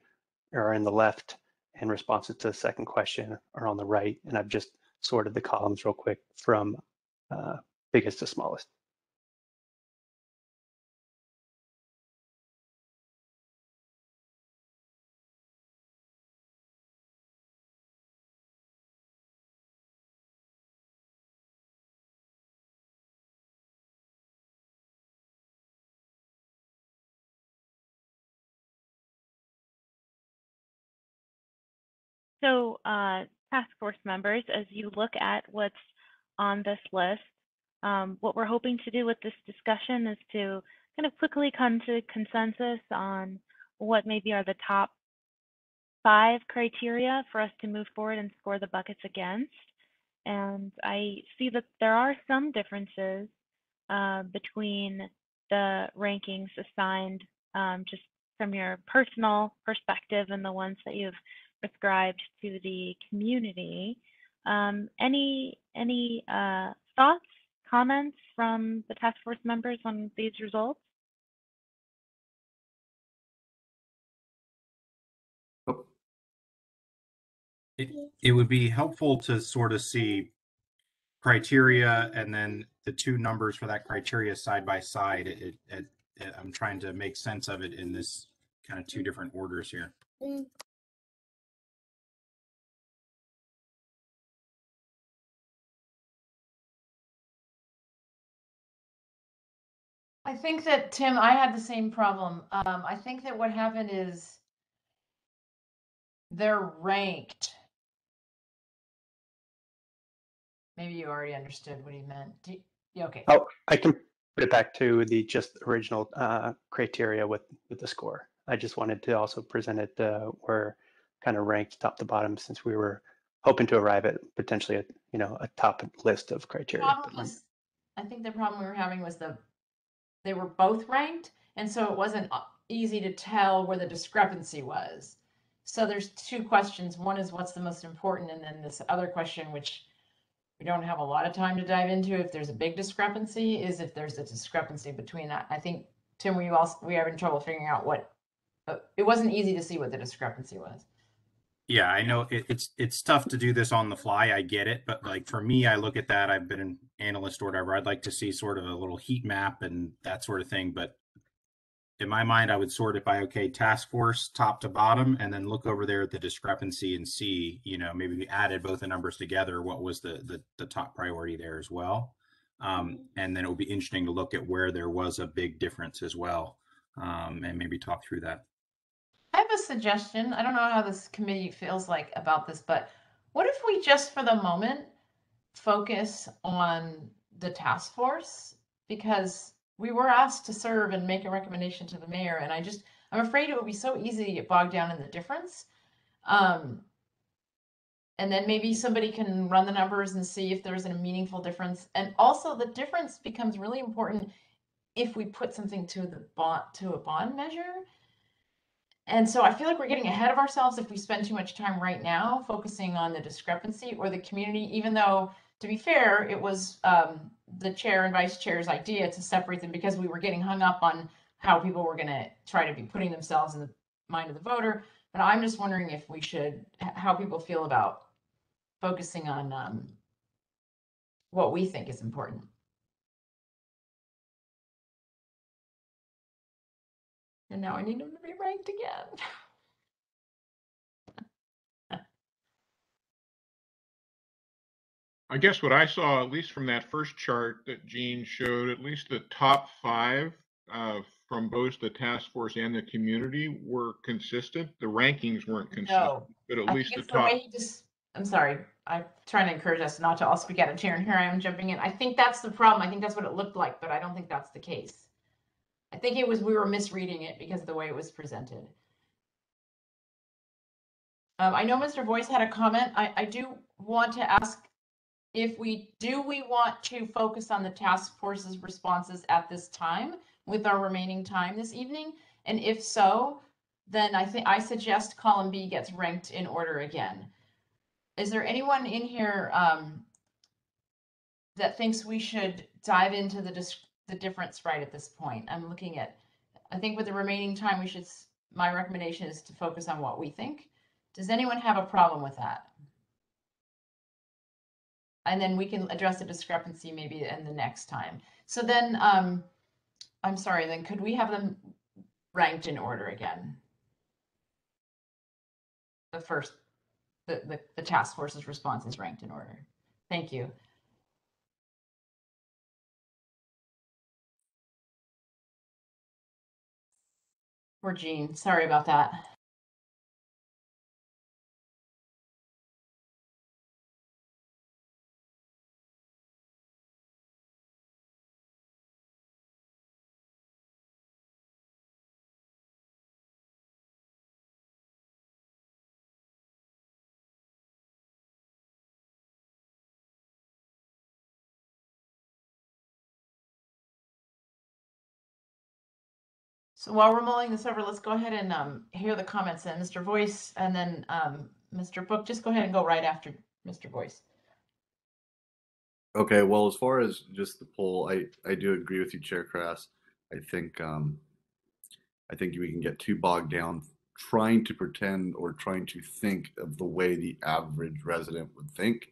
Speaker 13: are in the left and responses to the second question are on the right. And I've just sorted the columns real quick from uh, biggest to smallest.
Speaker 3: So, uh, task force members, as you look at what's on this list, um, what we're hoping to do with this discussion is to kind of quickly come to consensus on what maybe are the top five criteria for us to move forward and score the buckets against. And I see that there are some differences uh, between the rankings assigned um, just from your personal perspective and the ones that you've prescribed to the community. Um, any any uh, thoughts, comments from the task force members on these results?
Speaker 6: It, it would be helpful to sort of see criteria and then the two numbers for that criteria side by side. It, it, it, it- I'm trying to make sense of it in this kind of two different orders here.
Speaker 1: I think that Tim, I had the same problem. Um, I think that what happened is they're ranked. Maybe you already understood what he meant. Do, yeah, okay.
Speaker 13: Oh, I can put it back to the just original uh, criteria with with the score. I just wanted to also present it uh, where kind of ranked top to bottom since we were hoping to arrive at potentially a you know a top list of criteria.
Speaker 1: problem was, I think the problem we were having was the, they were both ranked, and so it wasn't uh, easy to tell where the discrepancy was. So there's two questions. One is what's the most important, and then this other question, which we don't have a lot of time to dive into, if there's a big discrepancy, is if there's a discrepancy between. I think, Tim, we also, we having trouble figuring out what, uh, it wasn't easy to see what the discrepancy was.
Speaker 6: Yeah, I know it, it's it's tough to do this on the fly. I get it, but like for me, I look at that. I've been an analyst or whatever. I'd like to see sort of a little heat map and that sort of thing. But in my mind, I would sort it by okay, task force top to bottom, and then look over there at the discrepancy and see, you know, maybe we added both the numbers together. What was the the, the top priority there as well? Um, and then it would be interesting to look at where there was a big difference as well, um, and maybe talk through that.
Speaker 1: Suggestion. I don't know how this committee feels like about this, but what if we just for the moment focus on the task force? Because we were asked to serve and make a recommendation to the mayor, and I just I'm afraid it would be so easy to get bogged down in the difference. Um, and then maybe somebody can run the numbers and see if there's a meaningful difference. And also, the difference becomes really important if we put something to the bond to a bond measure. And so I feel like we're getting ahead of ourselves if we spend too much time right now focusing on the discrepancy or the community, even though, to be fair, it was um, the chair and vice chair's idea to separate them because we were getting hung up on how people were going to try to be putting themselves in the mind of the voter. But I'm just wondering if we should, how people feel about focusing on um, what we think is important. And now I need them to be ranked again.
Speaker 10: I guess what I saw, at least from that first chart that Gene showed, at least the top five uh, from both the task force and the community were consistent. The rankings weren't consistent,
Speaker 1: No,
Speaker 10: but at
Speaker 1: I
Speaker 10: least the
Speaker 1: it's the
Speaker 10: top.
Speaker 1: just, I'm sorry, I'm trying to encourage us not to all speak out of turn. Here I am jumping in. I think that's the problem. I think that's what it looked like, but I don't think that's the case. I think it was, we were misreading it because of the way it was presented. Um, I know Mr. Boyce had a comment. I, I do want to ask if we, do we want to focus on the task force's responses at this time with our remaining time this evening? And if so, then I think, I suggest column B gets ranked in order again. Is there anyone in here um, that thinks we should dive into the the difference right at this point? I'm looking at, I think with the remaining time, we should, my recommendation is to focus on what we think. Does anyone have a problem with that? And then we can address the discrepancy maybe in the next time. So then, um, I'm sorry, then could we have them ranked in order again? The first, the, the, the task force's response is ranked in order. Thank you. Or Jean, sorry about that. So while we're mulling this over, let's go ahead and um, hear the comments and Mr. Boyce and then um, Mr. Book, just go ahead and go right after Mr. Boyce.
Speaker 5: Okay, well, as far as just the poll, I, I do agree with you, Chair Crass. I think um, I think we can get too bogged down trying to pretend or trying to think of the way the average resident would think.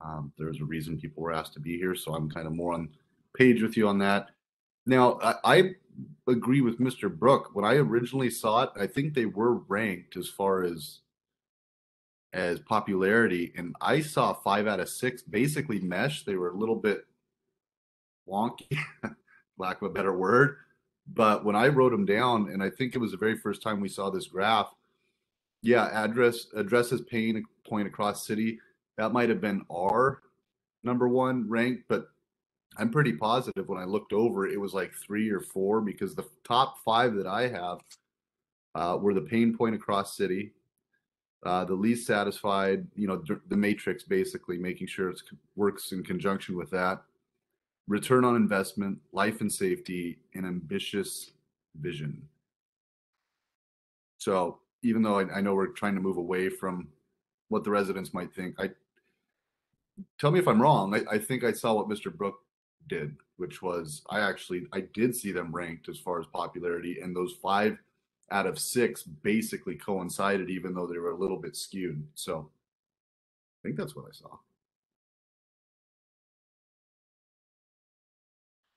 Speaker 5: Um, there's a reason people were asked to be here, so I'm kind of more on page with you on that. Now, I, I agree with Mr. Brook. When I originally saw it, I think they were ranked as far as as popularity, and I saw five out of six basically mesh. They were a little bit wonky, lack of a better word. But when I wrote them down, and I think it was the very first time we saw this graph, yeah, address addresses paying a point across city. That might have been our number one ranked, but I'm pretty positive when I looked over, it was like three or four because the top five that I have uh, were the pain point across city, uh, the least satisfied, you know, the matrix basically making sure it works in conjunction with that, return on investment, life and safety, and ambitious vision. So even though I, I know we're trying to move away from what the residents might think, I tell me if I'm wrong. I, I think I saw what Mr. Brook did, which was I actually I did see them ranked as far as popularity, and those five out of six basically coincided, even though they were a little bit skewed. So I think that's what I saw.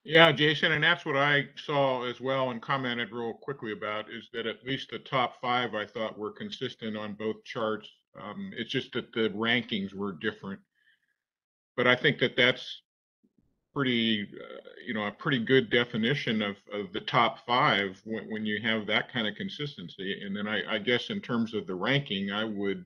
Speaker 10: Yeah, Jason, and that's what I saw as well and commented real quickly about is that at least the top five I thought were consistent on both charts. Um, it's just that the rankings were different. But I think that that's pretty, uh, you know, a pretty good definition of, of the top five when, when you have that kind of consistency. And then I, I guess in terms of the ranking, I would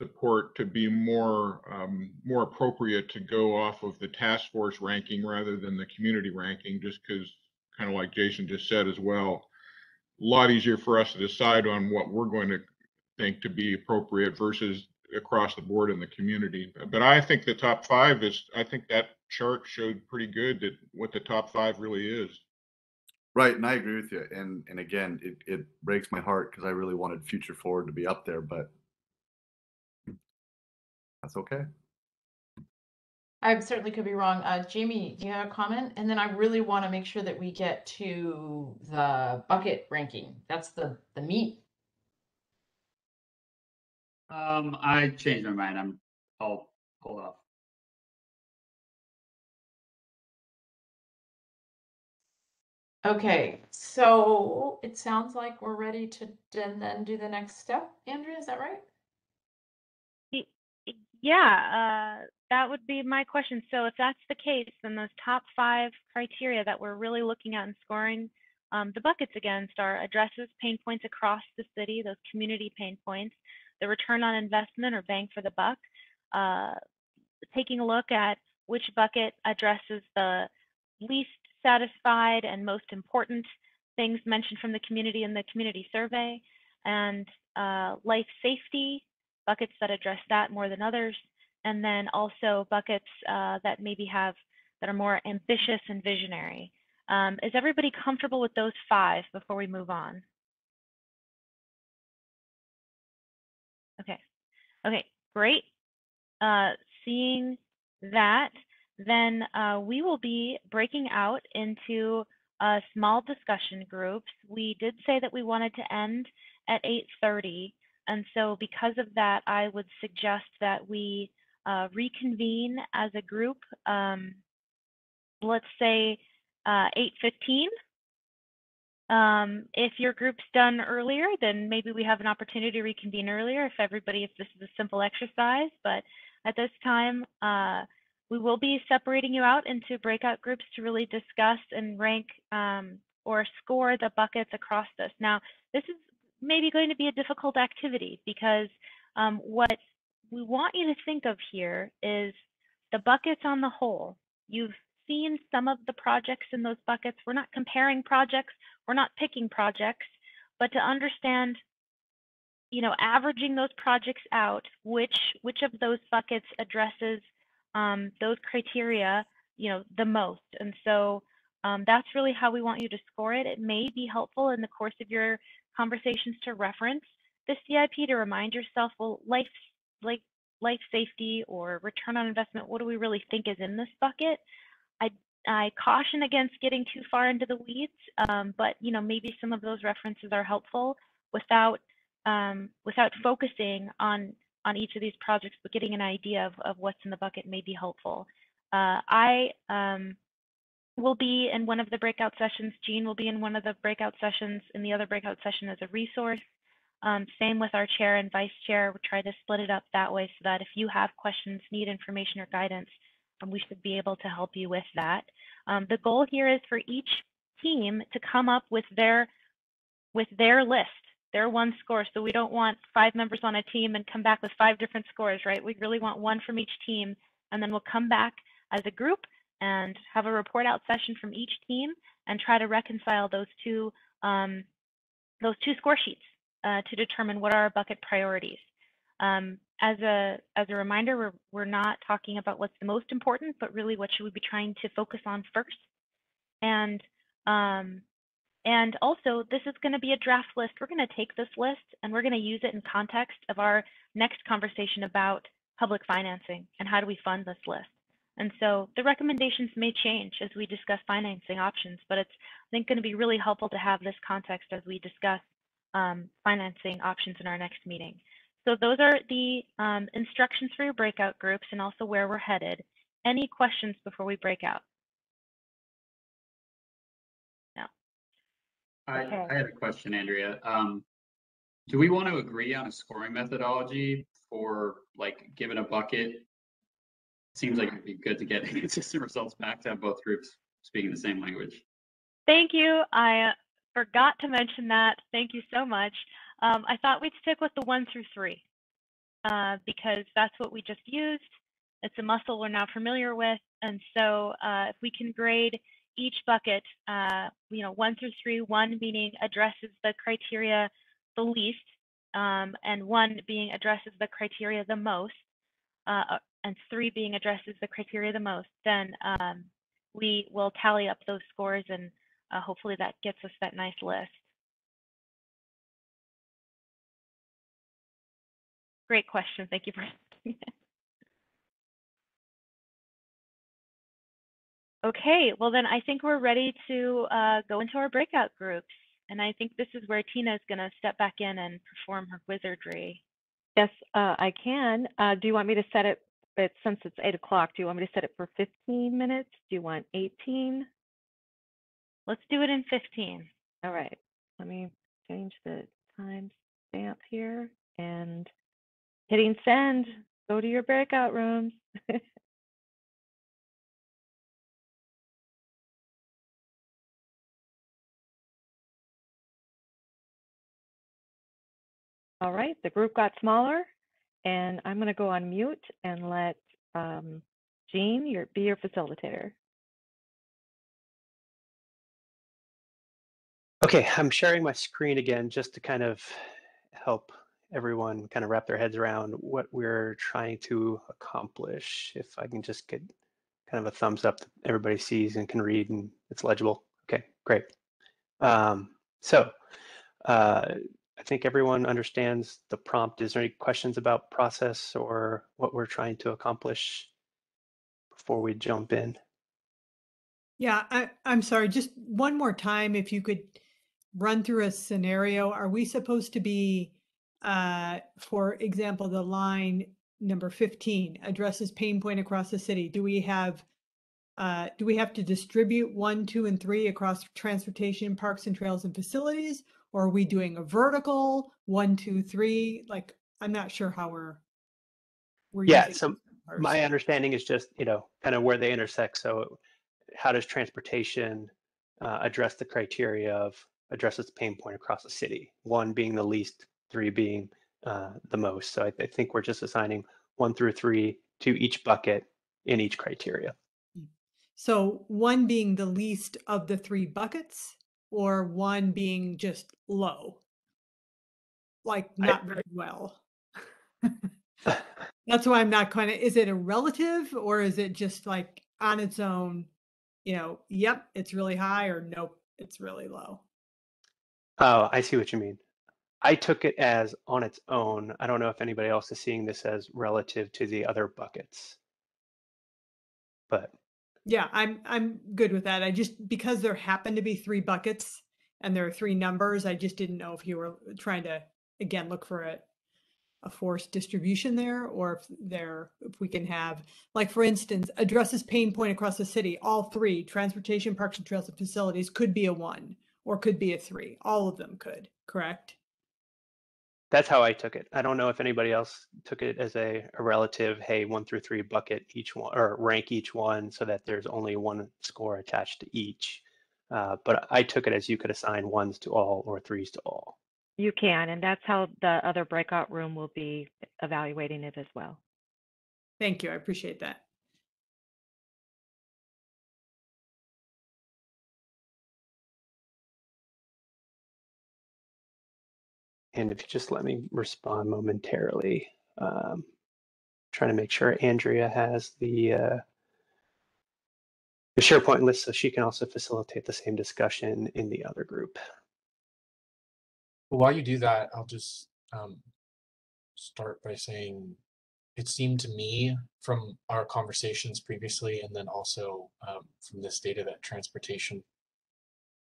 Speaker 10: support to be more um, more appropriate to go off of the task force ranking rather than the community ranking, just because kind of like Jason just said as well, a lot easier for us to decide on what we're going to think to be appropriate versus across the board in the community. But I think the top five is, I think that chart showed pretty good that what the top five really is.
Speaker 5: Right, and I agree with you. And and again, it, it breaks my heart because I really wanted Future Forward to be up there, but that's okay.
Speaker 1: I certainly could be wrong. Uh, Jamie, do you have a comment? And then I really want to make sure that we get to the bucket ranking. That's the the meat.
Speaker 11: Um, I changed my mind. I'm, I'll hold off.
Speaker 1: Okay, so it sounds like we're ready to then then do the next step. Andrea, is that right?
Speaker 3: Yeah, uh, that would be my question. So if that's the case, then those top five criteria that we're really looking at and scoring um, the buckets against are addresses, pain points across the city, those community pain points, the return on investment or bang for the buck, uh, taking a look at which bucket addresses the least satisfied and most important things mentioned from the community in the community survey, and uh, life safety, buckets that address that more than others, and then also buckets uh, that maybe have that are more ambitious and visionary. Um, is everybody comfortable with those five before we move on? Okay. Okay, great. Uh, seeing that, then uh, we will be breaking out into uh, small discussion groups. We did say that we wanted to end at 8.30. And so because of that, I would suggest that we uh, reconvene as a group, um, let's say uh, 8.15. Um, if your group's done earlier, then maybe we have an opportunity to reconvene earlier if everybody, if this is a simple exercise. But at this time, uh, we will be separating you out into breakout groups to really discuss and rank um, or score the buckets across this. Now, this is maybe going to be a difficult activity because um, what we want you to think of here is the buckets on the whole. You've seen some of the projects in those buckets. We're not comparing projects, we're not picking projects, but to understand, you know, averaging those projects out, which which of those buckets addresses um, those criteria, you know, the most. And so um, that's really how we want you to score it. It may be helpful in the course of your conversations to reference the CIP to remind yourself, well, life, like life safety or return on investment, what do we really think is in this bucket? I I caution against getting too far into the weeds, um, but you know maybe some of those references are helpful without um, without focusing on on each of these projects, but getting an idea of, of what's in the bucket may be helpful. Uh, I um, will be in one of the breakout sessions. Jean will be in one of the breakout sessions in the other breakout session as a resource. Um, same with our chair and vice chair. We'll try to split it up that way so that if you have questions, need information or guidance, um, we should be able to help you with that. Um, the goal here is for each team to come up with their with their list, their one score. So we don't want five members on a team and come back with five different scores, right? We really want one from each team, and then we'll come back as a group and have a report out session from each team and try to reconcile those two um, those two score sheets uh, to determine what are our bucket priorities. Um, as a as a reminder, we're we're not talking about what's the most important, but really what should we be trying to focus on first. And um, and also, this is going to be a draft list. We're going to take this list and we're going to use it in context of our next conversation about public financing and how do we fund this list. And so the recommendations may change as we discuss financing options, but it's I think going to be really helpful to have this context as we discuss um, financing options in our next meeting. So those are the um, instructions for your breakout groups and also where we're headed. Any questions before we break out?
Speaker 11: I,
Speaker 2: Okay.
Speaker 11: I had a question, Andrea. Um, do we want to agree on a scoring methodology for like given a bucket? Seems like it'd be good to get consistent results back to have both groups speaking the same language.
Speaker 3: Thank you. I uh, forgot to mention that. Thank you so much. Um, I thought we'd stick with the one through three uh, because that's what we just used. It's a muscle we're now familiar with. And so uh, if we can grade each bucket, uh, you know, one through three, one meaning addresses the criteria the least, um, and one being addresses the criteria the most, uh, uh, and three being addresses the criteria the most, then um, we will tally up those scores and uh, hopefully that gets us that nice list. Great question. Thank you for Okay, well then I think we're ready to uh, go into our breakout groups. And I think this is where Tina is going to step back in and perform her wizardry.
Speaker 2: Yes, uh, I can. Uh, do you want me to set it, it, since it's eight o'clock, do you want me to set it for fifteen minutes? Do you want eighteen?
Speaker 3: Let's do it in 15.
Speaker 2: All right, let me change the time stamp here and hitting send, go to your breakout rooms. All right, the group got smaller and I'm gonna go on mute and let um, Jean your, be your facilitator.
Speaker 13: Okay, I'm sharing my screen again just to kind of help everyone kind of wrap their heads around what we're trying to accomplish. If I can just get kind of a thumbs up that everybody sees and can read and it's legible. Okay, great. Um, so uh, I think everyone understands the prompt. Is there any questions about process or what we're trying to accomplish before we jump in?
Speaker 12: Yeah, I, I'm sorry, just one more time, if you could run through a scenario. Are we supposed to be, uh, for example, the line number 15 addresses pain point across the city? Do we have, uh, do we have to distribute one, two, and three across transportation, parks and trails and facilities? Or are we doing a vertical, one, two, three? Like, I'm not sure how we're. we're
Speaker 13: Yeah,
Speaker 12: using
Speaker 13: so my understanding is just, you know, kind of where they intersect. So how does transportation uh, address the criteria of address its pain point across the city? One being the least, three being uh, the most. So I, I think we're just assigning one through three to each bucket in each criteria.
Speaker 12: So one being the least of the three buckets or one being just low? Like
Speaker 13: I-
Speaker 12: not very well. That's why I'm not kind of, is it a relative or is it just like on its own? You know, yep, it's really high or nope, it's really low.
Speaker 13: Oh, I see what you mean. I took it as on its own. I don't know if anybody else is seeing this as relative to the other buckets. But
Speaker 12: Yeah, I'm I'm good with that. I just because there happen to be three buckets and there are three numbers, I just didn't know if you were trying to again look for a a forced distribution there or if there if we can have like for instance addresses pain point across the city. All three transportation parks and trails and facilities could be a one or could be a three. All of them could correct
Speaker 13: that's how I took it. I don't know if anybody else took it as a, a relative, hey, one through three bucket each one or rank each one so that there's only one score attached to each. Uh, but I took it as you could assign ones to all or threes to all.
Speaker 2: You can, and that's how the other breakout room will be evaluating it as well.
Speaker 12: thank you i appreciate that
Speaker 13: And if you just let me respond momentarily, um, trying to make sure Andrea has the uh, the SharePoint list so she can also facilitate the same discussion in the other group.
Speaker 14: While you do that, I'll just um, start by saying it seemed to me from our conversations previously, and then also um, from this data, that transportation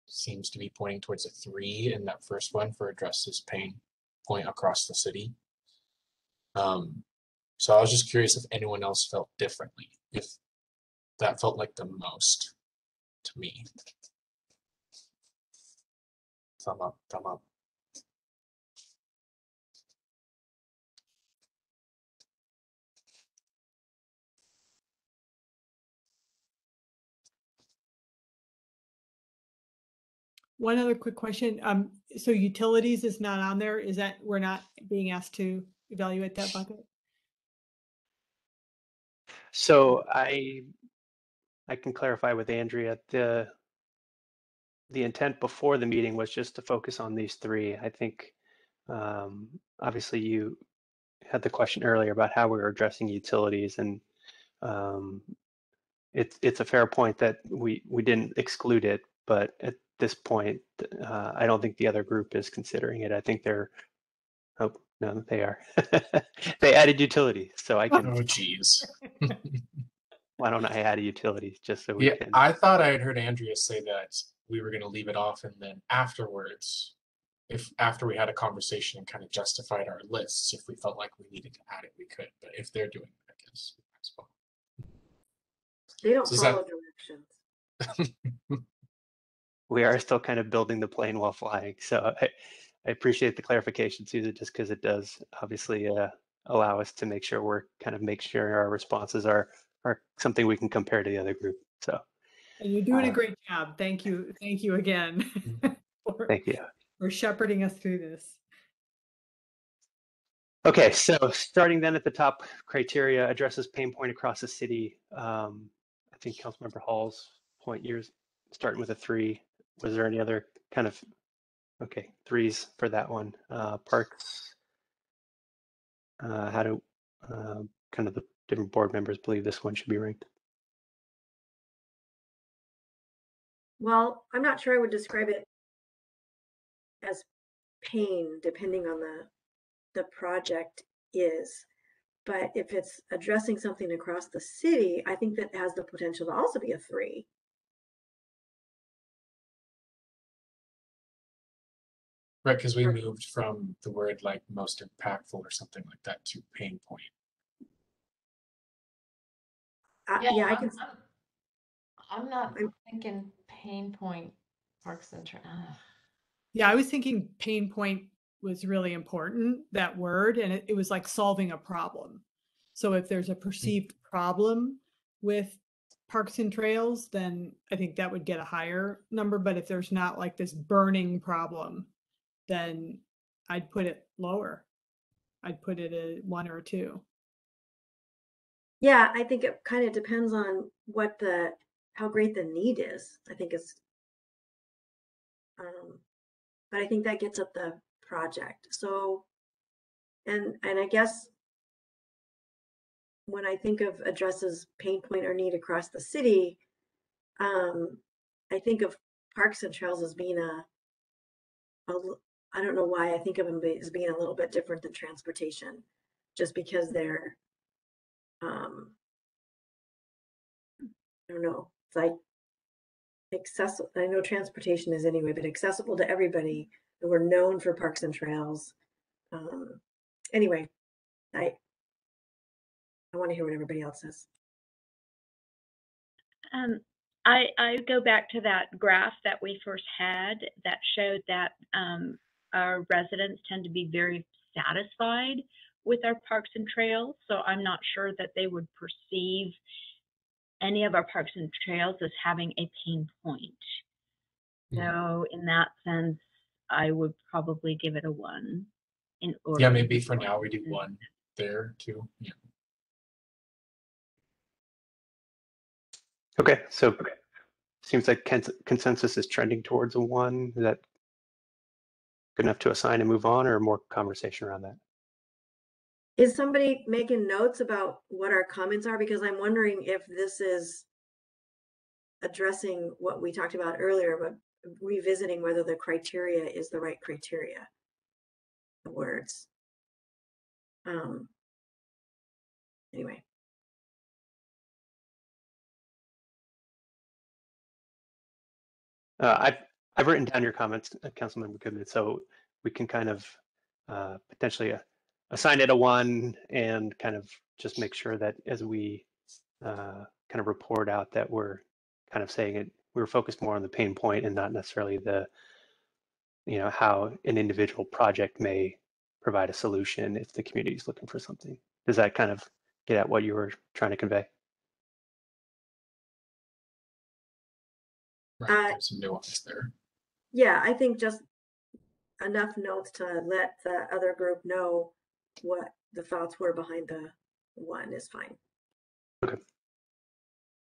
Speaker 14: seems to be pointing towards a three in that first one for addresses pain point across the city. Um, so I was just curious if anyone else felt differently, if that felt like the most to me. thumb up, thumb up.
Speaker 12: One other quick question. Um, so utilities is not on there. Is that we're not being asked to evaluate that bucket?
Speaker 13: So I, I can clarify with Andrea, the, the intent before the meeting was just to focus on these three. I think, um, obviously you had the question earlier about how we were addressing utilities and, um, it's, it's a fair point that we, we didn't exclude it, but at this point, uh, I don't think the other group is considering it. I think they're, oh, no, they are. They added utility, so I can,
Speaker 14: Oh, geez.
Speaker 13: why don't I add a utility just so we
Speaker 14: Yeah,
Speaker 13: can?
Speaker 14: I thought I had heard Andrea say that we were gonna leave it off and then afterwards, if after we had a conversation and kind of justified our lists, if we felt like we needed to add it, we could. But if they're doing it, I guess. we might as well.
Speaker 8: They don't
Speaker 14: So is that-
Speaker 8: follow directions.
Speaker 13: we are still kind of building the plane while flying. So I, I appreciate the clarification, Susan, just because it does obviously uh, allow us to make sure we're kind of make sure our responses are are something we can compare to the other group. So
Speaker 12: And you're doing a
Speaker 13: Uh,
Speaker 12: great job. Thank you. Thank you again for,
Speaker 13: thank you.
Speaker 12: for shepherding us through this.
Speaker 13: Okay, so starting then at the top, criteria addresses pain point across the city. Um, I think Councilmember Hall's point yours starting with a three. Was there any other kind of okay threes for that one? Uh, parks. Uh, how do uh, kind of the different board members believe this one should be ranked?
Speaker 8: Well, I'm not sure I would describe it as pain, depending on the the project is. But if it's addressing something across the city, I think that has the potential to also be a three.
Speaker 14: Right, because we moved from the word like most impactful or something like that to pain point.
Speaker 8: Uh, yeah, I
Speaker 1: I'm-
Speaker 8: can.
Speaker 1: I'm- I'm not
Speaker 8: I'm-
Speaker 1: thinking pain point parks and Tra- ah.
Speaker 12: Yeah, I was thinking pain point was really important, that word, and it, it was like solving a problem. So if there's a perceived problem with parks and trails, then I think that would get a higher number. But if there's not like this burning problem, then I'd put it lower. I'd put it at one or two.
Speaker 8: Yeah, I think it kind of depends on what the how great the need is. I think it's um but I think that gets at the project. So and and I guess when I think of addresses pain point or need across the city, um I think of parks and trails as being a, a I don't know why I think of them as being a little bit different than transportation, just because they're um I don't know, it's like accessible. I know transportation is anyway, but accessible to everybody. And we're known for parks and trails. Um, anyway, I I want to hear what everybody else says.
Speaker 4: Um, I, I go back to that graph that we first had that showed that um, our residents tend to be very satisfied with our parks and trails. So I'm not sure that they would perceive any of our parks and trails as having a pain point. So in that sense, I would probably give it a one. In order
Speaker 14: Yeah, maybe for now we do one there too. Yeah.
Speaker 13: Okay, so seems like cons- consensus is trending towards a one. Is that good enough to assign and move on, or more conversation around that?
Speaker 8: Is somebody making notes about what our comments are? Because I'm wondering if this is addressing what we talked about earlier, but revisiting whether the criteria is the right criteria. The words. Um. Anyway.
Speaker 13: Uh, I've I've written down your comments, uh, Councilmember Goodman, so we can kind of uh, potentially uh, assign it a one and kind of just make sure that as we uh, kind of report out that we're kind of saying it, we're focused more on the pain point and not necessarily the you know, how an individual project may provide a solution if the community is looking for something. Does that kind of get at what you were trying to convey?
Speaker 14: Right,
Speaker 8: Uh,
Speaker 14: there's some nuance there.
Speaker 8: Yeah, I think just enough notes to let the other group know what the thoughts were behind the one is fine. Okay.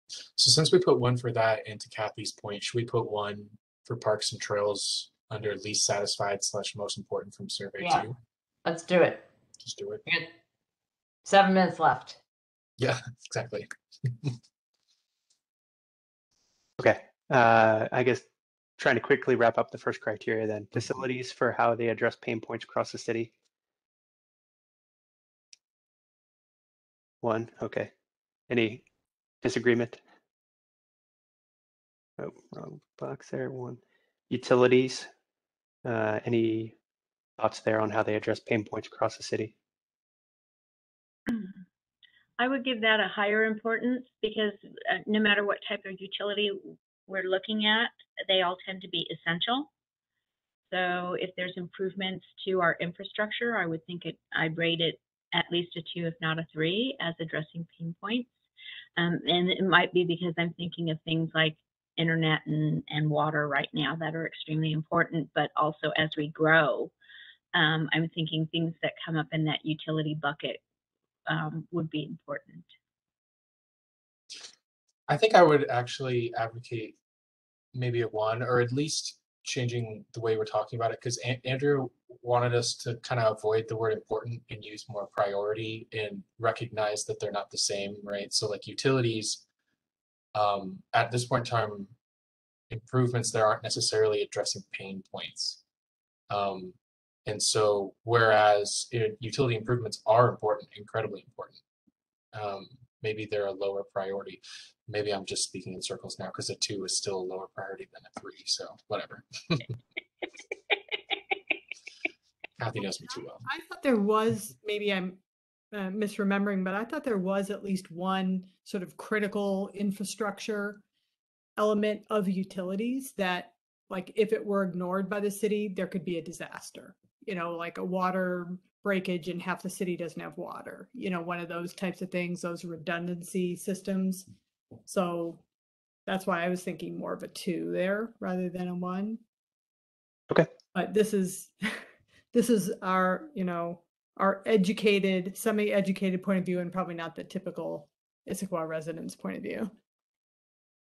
Speaker 14: So since we put one for that, and to Kathy's point, should we put one for parks and trails under least satisfied slash most important from survey
Speaker 1: Yeah.
Speaker 14: two?
Speaker 1: Let's do it.
Speaker 14: Just do it.
Speaker 1: We got seven minutes left.
Speaker 14: Yeah, exactly.
Speaker 13: Okay, uh, I guess trying to quickly wrap up the first criteria then, facilities for how they address pain points across the city. One, okay. Any disagreement? Oh, wrong box there, one. Utilities, uh, any thoughts there on how they address pain points across the city?
Speaker 4: I would give that a higher importance because uh, no matter what type of utility we're looking at, they all tend to be essential. So if there's improvements to our infrastructure, I would think it, I'd rate it at least a two, if not a three, as addressing pain points. Um, and it might be because I'm thinking of things like internet and, and water right now that are extremely important, but also as we grow, um, I'm thinking things that come up in that utility bucket um, would be important.
Speaker 14: I think I would actually advocate maybe a one, or at least changing the way we're talking about it, because Andrew wanted us to kind of avoid the word important and use more priority and recognize that they're not the same, right? So like utilities, um, at this point in time, improvements there aren't necessarily addressing pain points. Um, and so, whereas it, utility improvements are important, incredibly important, um, maybe they're a lower priority. Maybe I'm just speaking in circles now because a two is still a lower priority than a three. So whatever. Kathy knows me too well.
Speaker 12: I thought there was, maybe I'm uh, misremembering, but I thought there was at least one sort of critical infrastructure element of utilities that, like, if it were ignored by the city, there could be a disaster. You know, like a water breakage and half the city doesn't have water. You know, one of those types of things, those redundancy systems. So that's why I was thinking more of a two there rather than a one.
Speaker 13: Okay.
Speaker 12: But this is this is our, you know, our educated, semi-educated point of view and probably not the typical Issaquah residents' point of view.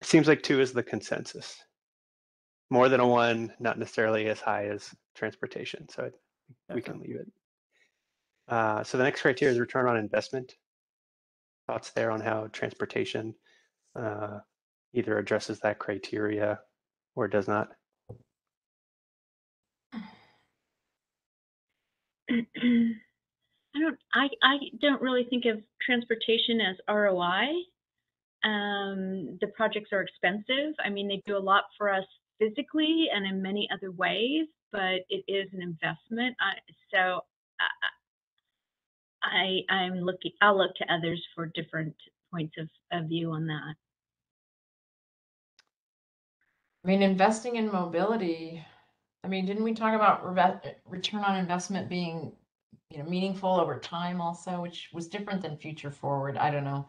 Speaker 13: Seems like two is the consensus. More than a one, not necessarily as high as transportation. So we can leave it. Uh, so the next criteria is return on investment. Thoughts there on how transportation uh, either addresses that criteria or does not?
Speaker 4: I don't I, I don't really think of transportation as ROI. Um, the projects are expensive. I mean, they do a lot for us physically and in many other ways, but it is an investment. I, so I, I I'm looking. I'll look to others for different points of, of view on that.
Speaker 1: I mean, investing in mobility. I mean, didn't we talk about reve- return on investment being, you know, meaningful over time also, which was different than future forward? I don't know.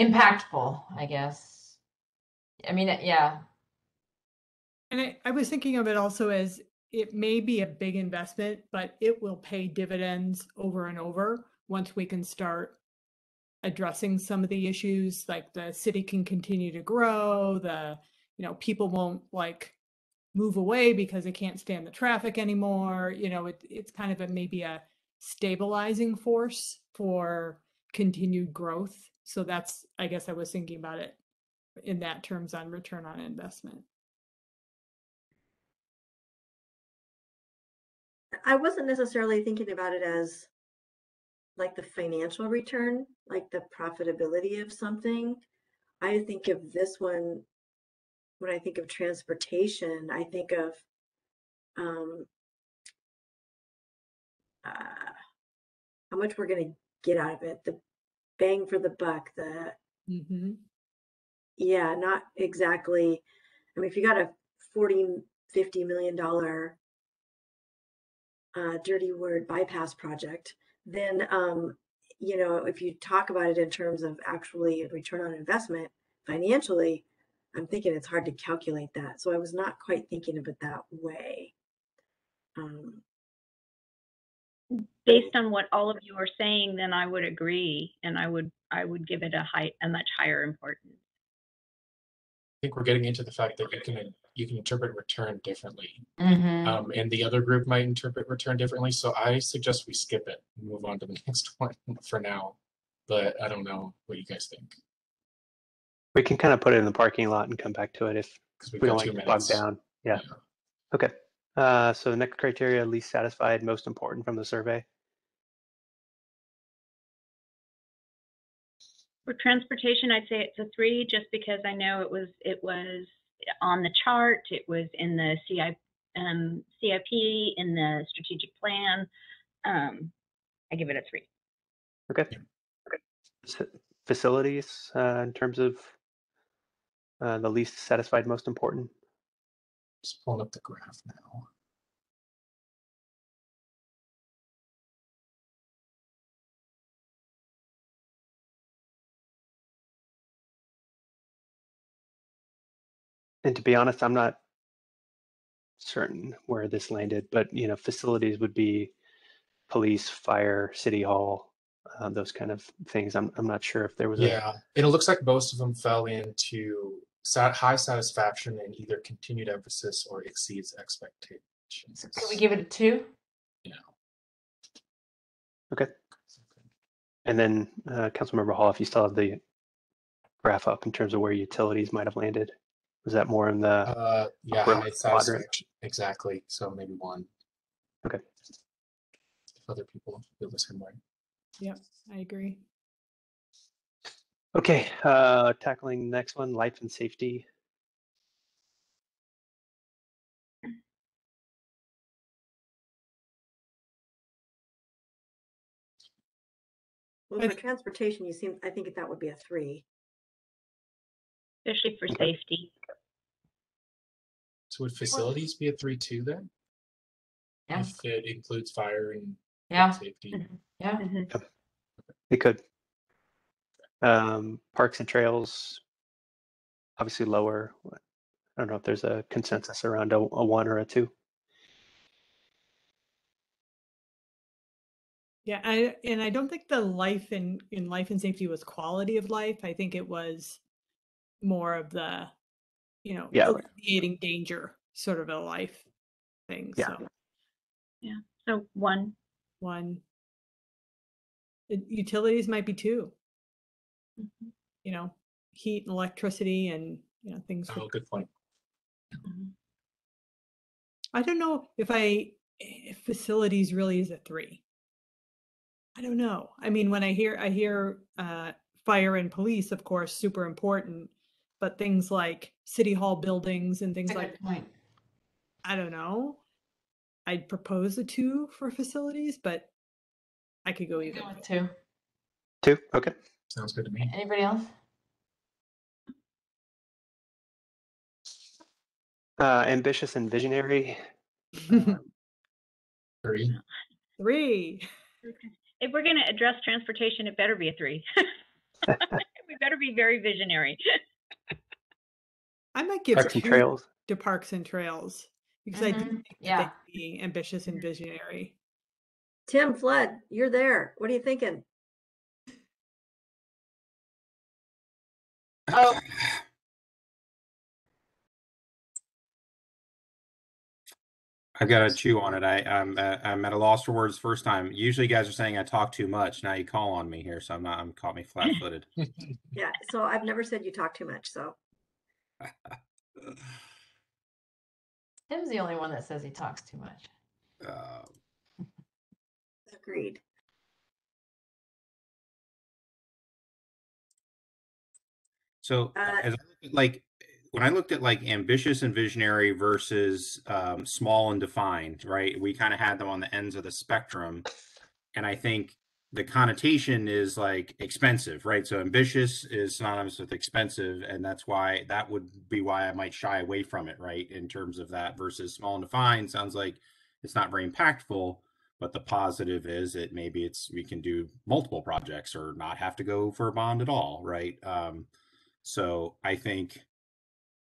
Speaker 1: Impactful, I guess. I mean, yeah.
Speaker 12: And I, I was thinking of it also as it may be a big investment, but it will pay dividends over and over once we can start addressing some of the issues like the city can continue to grow the you know people won't like move away because they can't stand the traffic anymore you know it, it's kind of a maybe a stabilizing force for continued growth so that's i guess i was thinking about it in that terms on return on investment
Speaker 8: I wasn't necessarily thinking about it as like the financial return, like the profitability of something. I think of this one when I think of transportation, I think of um, uh, how much we're going to get out of it, the bang for the buck, the
Speaker 12: mm-hmm.
Speaker 8: yeah, not exactly. I mean, if you got a 40 fifty million dollar uh, dirty word bypass project, then um, you know if you talk about it in terms of actually return on investment financially, I'm thinking it's hard to calculate that. So I was not quite thinking of it that way. Um,
Speaker 4: Based on what all of you are saying, then I would agree, and I would, I would give it a high, a much higher importance.
Speaker 14: I think we're getting into the fact that you can you can interpret return differently,
Speaker 1: Mhm.
Speaker 14: um, and the other group might interpret return differently. So I suggest we skip it and move on to the next one for now. But I don't know what you guys think
Speaker 13: We can kind of put it in the parking lot and come back to it if we don't
Speaker 14: got
Speaker 13: like
Speaker 14: two
Speaker 13: to bog
Speaker 14: minutes.
Speaker 13: down. Yeah. Okay. Uh, so the next criteria, least satisfied, most important from the survey.
Speaker 4: For transportation, I'd say it's a three, just because I know it was, it was on the chart, it was in the CI, um, CIP, in the strategic plan. Um, I give it a three.
Speaker 13: Okay. S- Facilities, uh, in terms of uh, the least satisfied, most important.
Speaker 14: Just pulling up the graph now.
Speaker 13: And to be honest, I'm not certain where this landed, but you know, facilities would be police, fire, city hall, uh, those kind of things. I'm I'm not sure if there was a
Speaker 14: Yeah, and it looks like most of them fell into sat- high satisfaction and either continued emphasis or exceeds expectations.
Speaker 1: Can we give it a two? Yeah.
Speaker 13: okay. And then uh, Councilmember Hall, if you still have the graph up in terms of where utilities might have landed, was that more in the
Speaker 14: Uh, yeah,
Speaker 13: upper
Speaker 14: high
Speaker 13: quadrant?
Speaker 14: satisfaction. Exactly. So maybe one.
Speaker 13: Okay.
Speaker 14: If other people feel the same way.
Speaker 12: Yep, I agree.
Speaker 13: Okay, uh, tackling the next one, life and safety.
Speaker 8: well,
Speaker 12: I
Speaker 8: for transportation, you seem, I think that would be a three.
Speaker 4: Especially for
Speaker 13: Okay.
Speaker 4: safety.
Speaker 14: So would facilities be a three two then?
Speaker 1: Yeah.
Speaker 14: If it includes fire and
Speaker 1: Yeah.
Speaker 14: safety.
Speaker 1: Yeah.
Speaker 4: Mhm.
Speaker 13: It could. Um, parks and trails, obviously lower. I don't know if there's a consensus around a, a one or a two.
Speaker 12: Yeah, I, and I don't think the life in in life and safety was quality of life. I think it was more of the, you know,
Speaker 13: Yeah.
Speaker 12: alleviating danger sort of a life thing.
Speaker 13: Yeah.
Speaker 12: So
Speaker 4: Yeah, so one.
Speaker 12: One utilities might be two.
Speaker 4: Mhm.
Speaker 12: You know, heat and electricity and you know things.
Speaker 14: Oh, good point.
Speaker 4: Mhm.
Speaker 12: I don't know if I if facilities really is a three. I don't know. I mean, when I hear I hear uh, fire and police, of course, super important, but things like city hall buildings and things like
Speaker 1: point.
Speaker 12: I don't know. I'd propose a two for facilities, but I could go either.
Speaker 1: Go with two.
Speaker 13: Two, okay.
Speaker 14: Sounds good to me.
Speaker 1: Anybody else?
Speaker 13: Uh, ambitious and visionary.
Speaker 14: Three.
Speaker 12: Three.
Speaker 4: If we're gonna address transportation, it better be a three. We better be very visionary.
Speaker 12: I might give
Speaker 13: Parks and
Speaker 12: two
Speaker 13: trails.
Speaker 12: to parks and trails because I do
Speaker 1: Mhm.
Speaker 12: think that they
Speaker 1: Yeah.
Speaker 12: can be ambitious and visionary.
Speaker 8: Tim Flood, you're there. What are you thinking?
Speaker 6: Oh. I've gotta chew on it. I, I'm uh, I'm at a loss for words first time. Usually, you guys are saying I talk too much. Now you call on me here, so I'm not. I'm caught me flat-footed.
Speaker 8: Yeah, so I've never said you talk too much, so
Speaker 1: Tim's the only one that says he talks too much.
Speaker 6: Uh,
Speaker 8: agreed.
Speaker 6: So
Speaker 8: Uh,
Speaker 6: as I at, like when I looked at like ambitious and visionary versus um, small and defined, right? We kind of had them on the ends of the spectrum, and I think the connotation is like expensive, right? So ambitious is synonymous with expensive, and that's why that would be why I might shy away from it, right? In terms of that versus small and defined sounds like it's not very impactful, but the positive is it maybe it's we can do multiple projects or not have to go for a bond at all, right? Um, so I think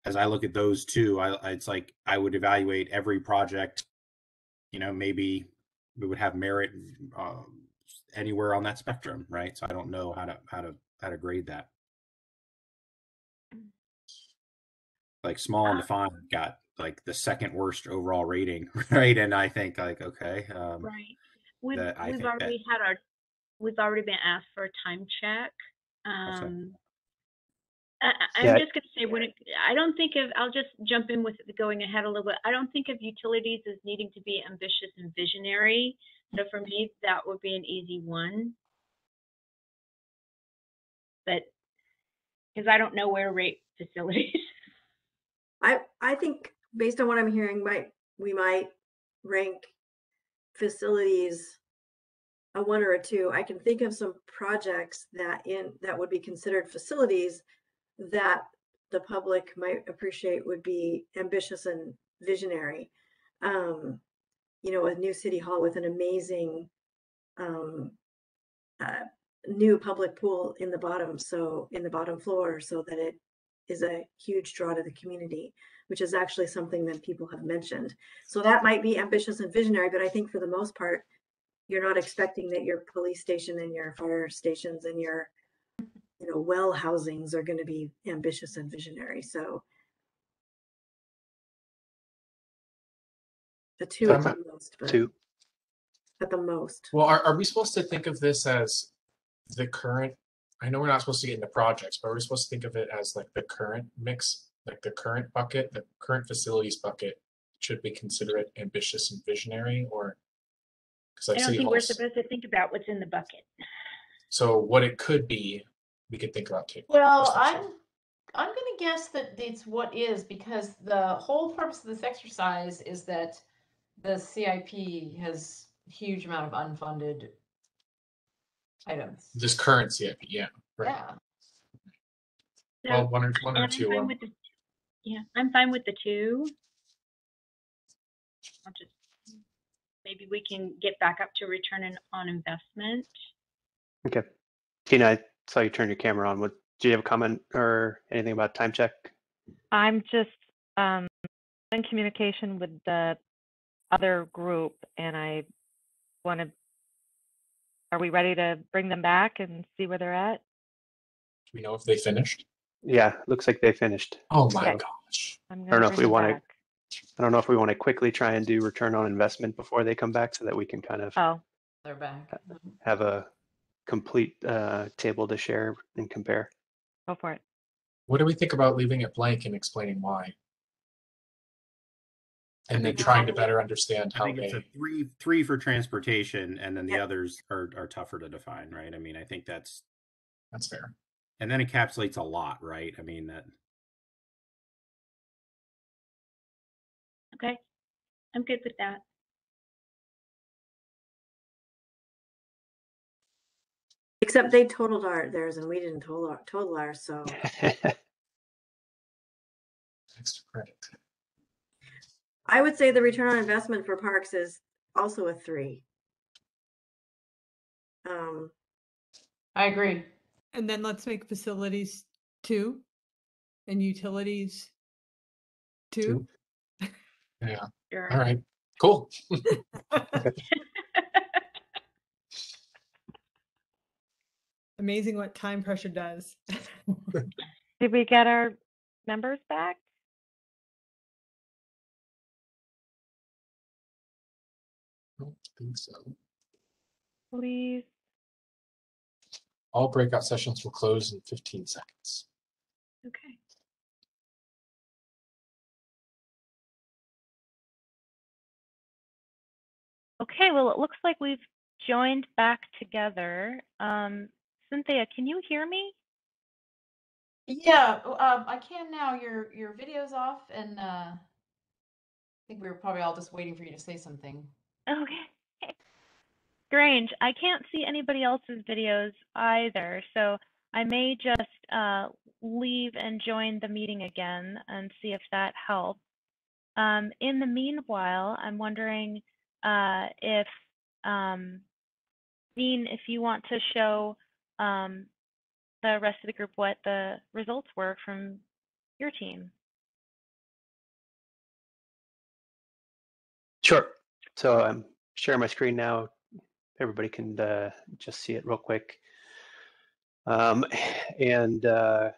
Speaker 6: as I look at those two, I it's like I would evaluate every project. You know, maybe we would have merit uh, anywhere on that spectrum, right? So I don't know how to how to how to grade that. Like small and defined got like the second worst overall rating, right? And I think like okay, um,
Speaker 4: Right. We've, we've
Speaker 6: think that
Speaker 4: already had our, we've already been asked for a time check. Um, I, I- I'm
Speaker 13: Yeah.
Speaker 4: just gonna say, when it, I don't think of, I'll just jump in with going ahead a little bit. I don't think of utilities as needing to be ambitious and visionary. So for me, that would be an easy one. But, because I don't know where rate facilities.
Speaker 8: I, I think based on what I'm hearing, might, we might rank facilities a one or a two. I can think of some projects that in, that would be considered facilities that the public might appreciate would be ambitious and visionary. Um, you know, a new city hall with an amazing, um, uh, new public pool in the bottom, so in the bottom floor, so that it is a huge draw to the community, which is actually something that people have mentioned. So that might be ambitious and visionary, but I think for the most part, you're not expecting that your police station and your fire stations and your, you know, well housings are going to be ambitious and visionary. So the two at the most, but
Speaker 13: Two.
Speaker 8: at the most.
Speaker 14: Well, are, are we supposed to think of this as the current? I know we're not supposed to get into projects, but are we supposed to think of it as like the current mix, like the current bucket, the current facilities bucket? Should we consider it ambitious and visionary, or because
Speaker 4: I
Speaker 14: like
Speaker 4: don't think we're supposed to think about what's in the bucket.
Speaker 14: So what it could be, we could think about too.
Speaker 1: Well, I'm I'm gonna guess that it's what is because the whole purpose of this exercise is that the CIP has huge amount of unfunded items.
Speaker 14: This current CIP, yeah, right.
Speaker 1: Yeah.
Speaker 14: Well, one or one or
Speaker 4: I'm
Speaker 14: two.
Speaker 4: fine
Speaker 14: Um,
Speaker 4: with the- Yeah, I'm fine with the two. I'll just, maybe we can get back up to return on- on investment.
Speaker 13: Okay. Tina, I saw you turn your camera on. What, do you have a comment or anything about time check?
Speaker 2: I'm just um, in communication with the other group, and I want to. Are we ready to bring them back and see where they're at?
Speaker 14: do we know if they finished?
Speaker 13: Yeah, looks like they finished.
Speaker 14: Oh my
Speaker 2: Okay.
Speaker 14: gosh.
Speaker 2: I'm
Speaker 13: I don't know if we want to. I don't know if we want to quickly try and do return on investment before they come back so that we can kind of
Speaker 2: Oh,
Speaker 1: They're back.
Speaker 13: have a complete uh, table to share and compare.
Speaker 2: go for it.
Speaker 14: What do we think about leaving it blank and explaining why? And then
Speaker 1: think
Speaker 14: trying to
Speaker 1: probably-
Speaker 14: better understand
Speaker 6: I
Speaker 14: how
Speaker 6: think it's
Speaker 14: they.
Speaker 6: a three three for transportation, and then the
Speaker 8: Yeah.
Speaker 6: others are are tougher to define, right? I mean, I think that's
Speaker 14: That's fair.
Speaker 6: and then encapsulates a lot, right? I mean that
Speaker 4: Okay, I'm good with that.
Speaker 8: Except they totaled our theirs and we didn't total our, total ours, so
Speaker 14: Extra credit.
Speaker 8: I would say the return on investment for parks is also a three. Um,
Speaker 1: I agree.
Speaker 12: And then let's make facilities two and utilities two.
Speaker 14: Yeah.
Speaker 4: Sure.
Speaker 14: All right. Cool.
Speaker 12: Amazing what time pressure does.
Speaker 2: Did we get our members back?
Speaker 14: I don't think so.
Speaker 2: Please.
Speaker 14: All breakout sessions will close in 15 seconds.
Speaker 4: Okay.
Speaker 3: Okay, well, it looks like we've joined back together. Um, Cynthia, can you hear me?
Speaker 1: Yeah, um, I can now. Your your video's off, and uh, I think we were probably all just waiting for you to say something.
Speaker 3: Okay. strange. I can't see anybody else's videos either, so I may just uh, leave and join the meeting again and see if that helps. Um, in the meanwhile, I'm wondering uh, if, um, Dean, if you want to show um, the rest of the group what the results were from your team.
Speaker 13: Sure. So I'm sharing my screen now. Everybody can uh, just see it real quick. Um, and uh,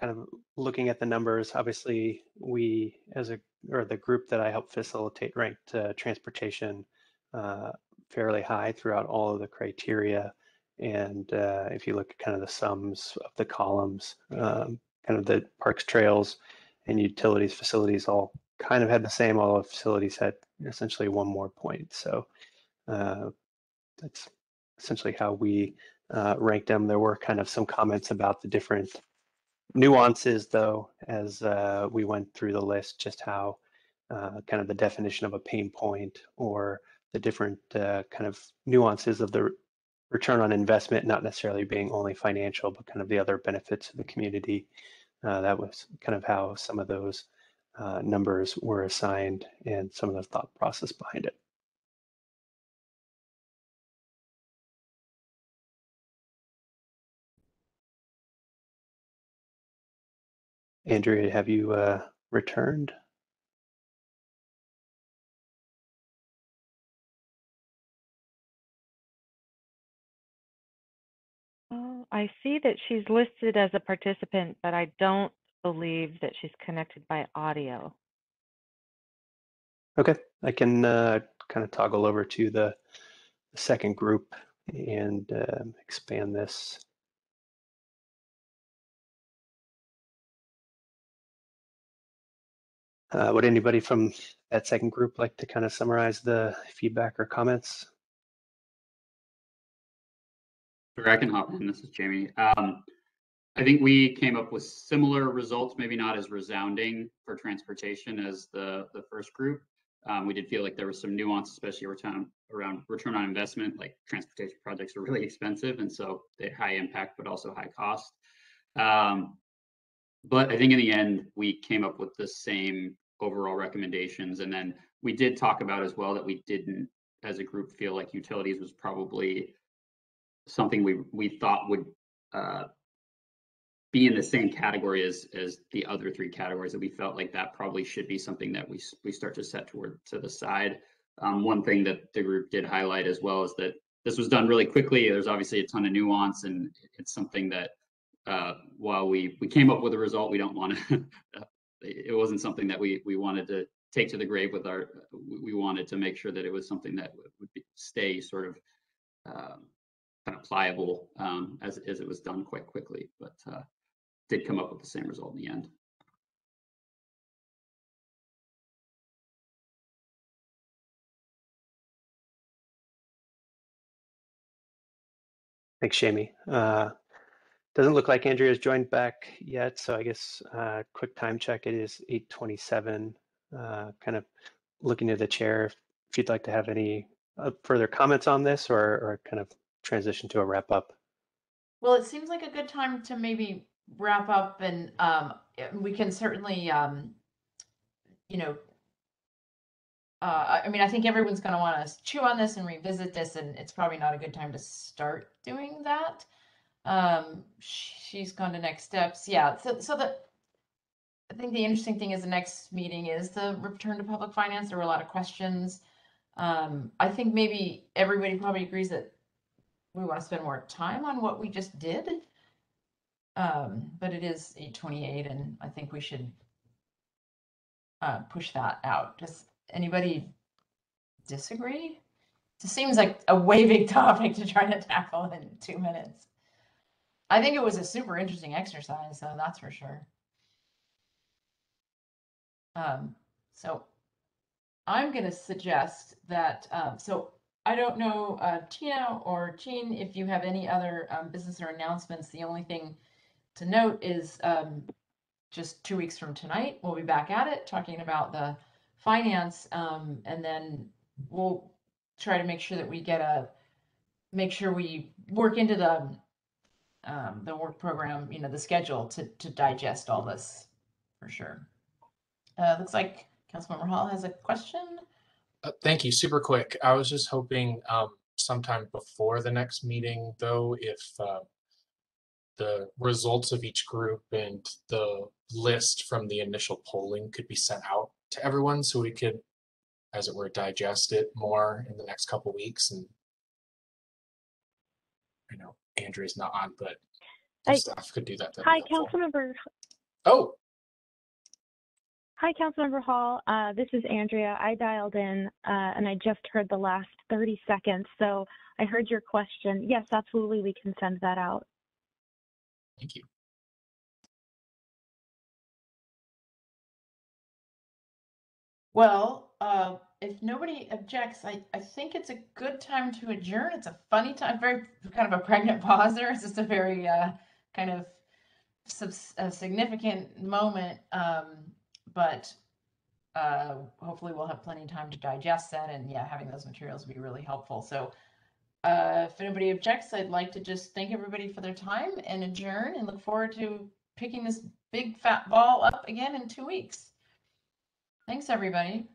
Speaker 13: kind of looking at the numbers, obviously we as a, or the group that I help facilitate ranked uh, transportation uh, fairly high throughout all of the criteria. And uh, if you look at kind of the sums of the columns, um, kind of the parks, trails, and utilities facilities all kind of had the same, all the facilities had essentially one more point. So uh, that's essentially how we uh, ranked them. There were kind of some comments about the different nuances, though, as uh, we went through the list, just how uh, kind of the definition of a pain point or the different uh, kind of nuances of the return on investment, not necessarily being only financial, but kind of the other benefits of the community. Uh, that was kind of how some of those uh, numbers were assigned and some of the thought process behind it. Andrea, have you uh, returned?
Speaker 2: I see that she's listed as a participant, but I don't believe that she's connected by audio.
Speaker 13: Okay, I can uh, kind of toggle over to the, the second group and uh, expand this. Uh, would anybody from that second group like to kind of summarize the feedback or comments?
Speaker 11: Sure, I can hop in. This is Jamie. Um, I think we came up with similar results, maybe not as resounding for transportation as the the first group. Um, we did feel like there was some nuance, especially return around return on investment. Like transportation projects are really expensive, and so they high impact but also high cost. Um, but I think in the end, we came up with the same overall recommendations, and then we did talk about as well that we didn't, as a group, feel like utilities was probably something we we thought would uh, be in the same category as as the other three categories that we felt like that probably should be something that we we start to set toward to the side. Um, one thing that the group did highlight as well is that this was done really quickly. There's obviously a ton of nuance, and it's something that uh, while we we came up with a result, we don't want to. it wasn't something that we we wanted to take to the grave with our. We wanted to make sure that it was something that would be, stay sort of. Um, kind of pliable um, as, as it was done quite quickly, but uh, did come up with the same result in the end.
Speaker 13: Thanks, Jamie. Uh, doesn't look like Andrea's joined back yet, so I guess uh, quick time check. It is 8:27. Uh, kind of looking to the chair if you'd like to have any uh, further comments on this, or, or kind of transition to a wrap up.
Speaker 1: Well, it seems like a good time to maybe wrap up, and um, we can certainly, um, you know, uh, I mean, I think everyone's going to want to chew on this and revisit this, and it's probably not a good time to start doing that. Um, she's gone to next steps. Yeah. So, so the, I think the interesting thing is the next meeting is the return to public finance. There were a lot of questions. Um, I think maybe everybody probably agrees that we want to spend more time on what we just did. Um, but it is 828 and I think we should uh, push that out. Does anybody disagree? It seems like a way big topic to try to tackle in two minutes. I think it was a super interesting exercise, so that's for sure. Um, so I'm going to suggest that, um, so I don't know, uh, Tina or Jean, if you have any other um, business or announcements. The only thing to note is um, just two weeks from tonight, we'll be back at it talking about the finance, um, and then we'll try to make sure that we get a make sure we work into the um, the work program, you know, the schedule to to digest all this for sure. Uh, looks like Councilmember Hall has a question.
Speaker 14: Uh, thank you. Super quick. I was just hoping um, sometime before the next meeting, though, if uh, the results of each group and the list from the initial polling could be sent out to everyone so we could, as it were, digest it more in the next couple weeks. And I know Andrea's not on, but if staff could do that.
Speaker 3: Hi. Councilmember.
Speaker 14: Oh,
Speaker 3: Hi, Councilmember Hall. Uh, this is Andrea. I dialed in uh, and I just heard the last 30 seconds. So I heard your question. Yes, absolutely. We can send that out.
Speaker 14: thank you.
Speaker 1: Well, uh, if nobody objects, I, I think it's a good time to adjourn. It's a funny time, very kind of a pregnant pause there. It's just a very uh, kind of subs- a significant moment. Um, but uh, hopefully we'll have plenty of time to digest that. And yeah, having those materials would be really helpful. So uh, if anybody objects, I'd like to just thank everybody for their time and adjourn and look forward to picking this big fat ball up again in two weeks. Thanks, everybody.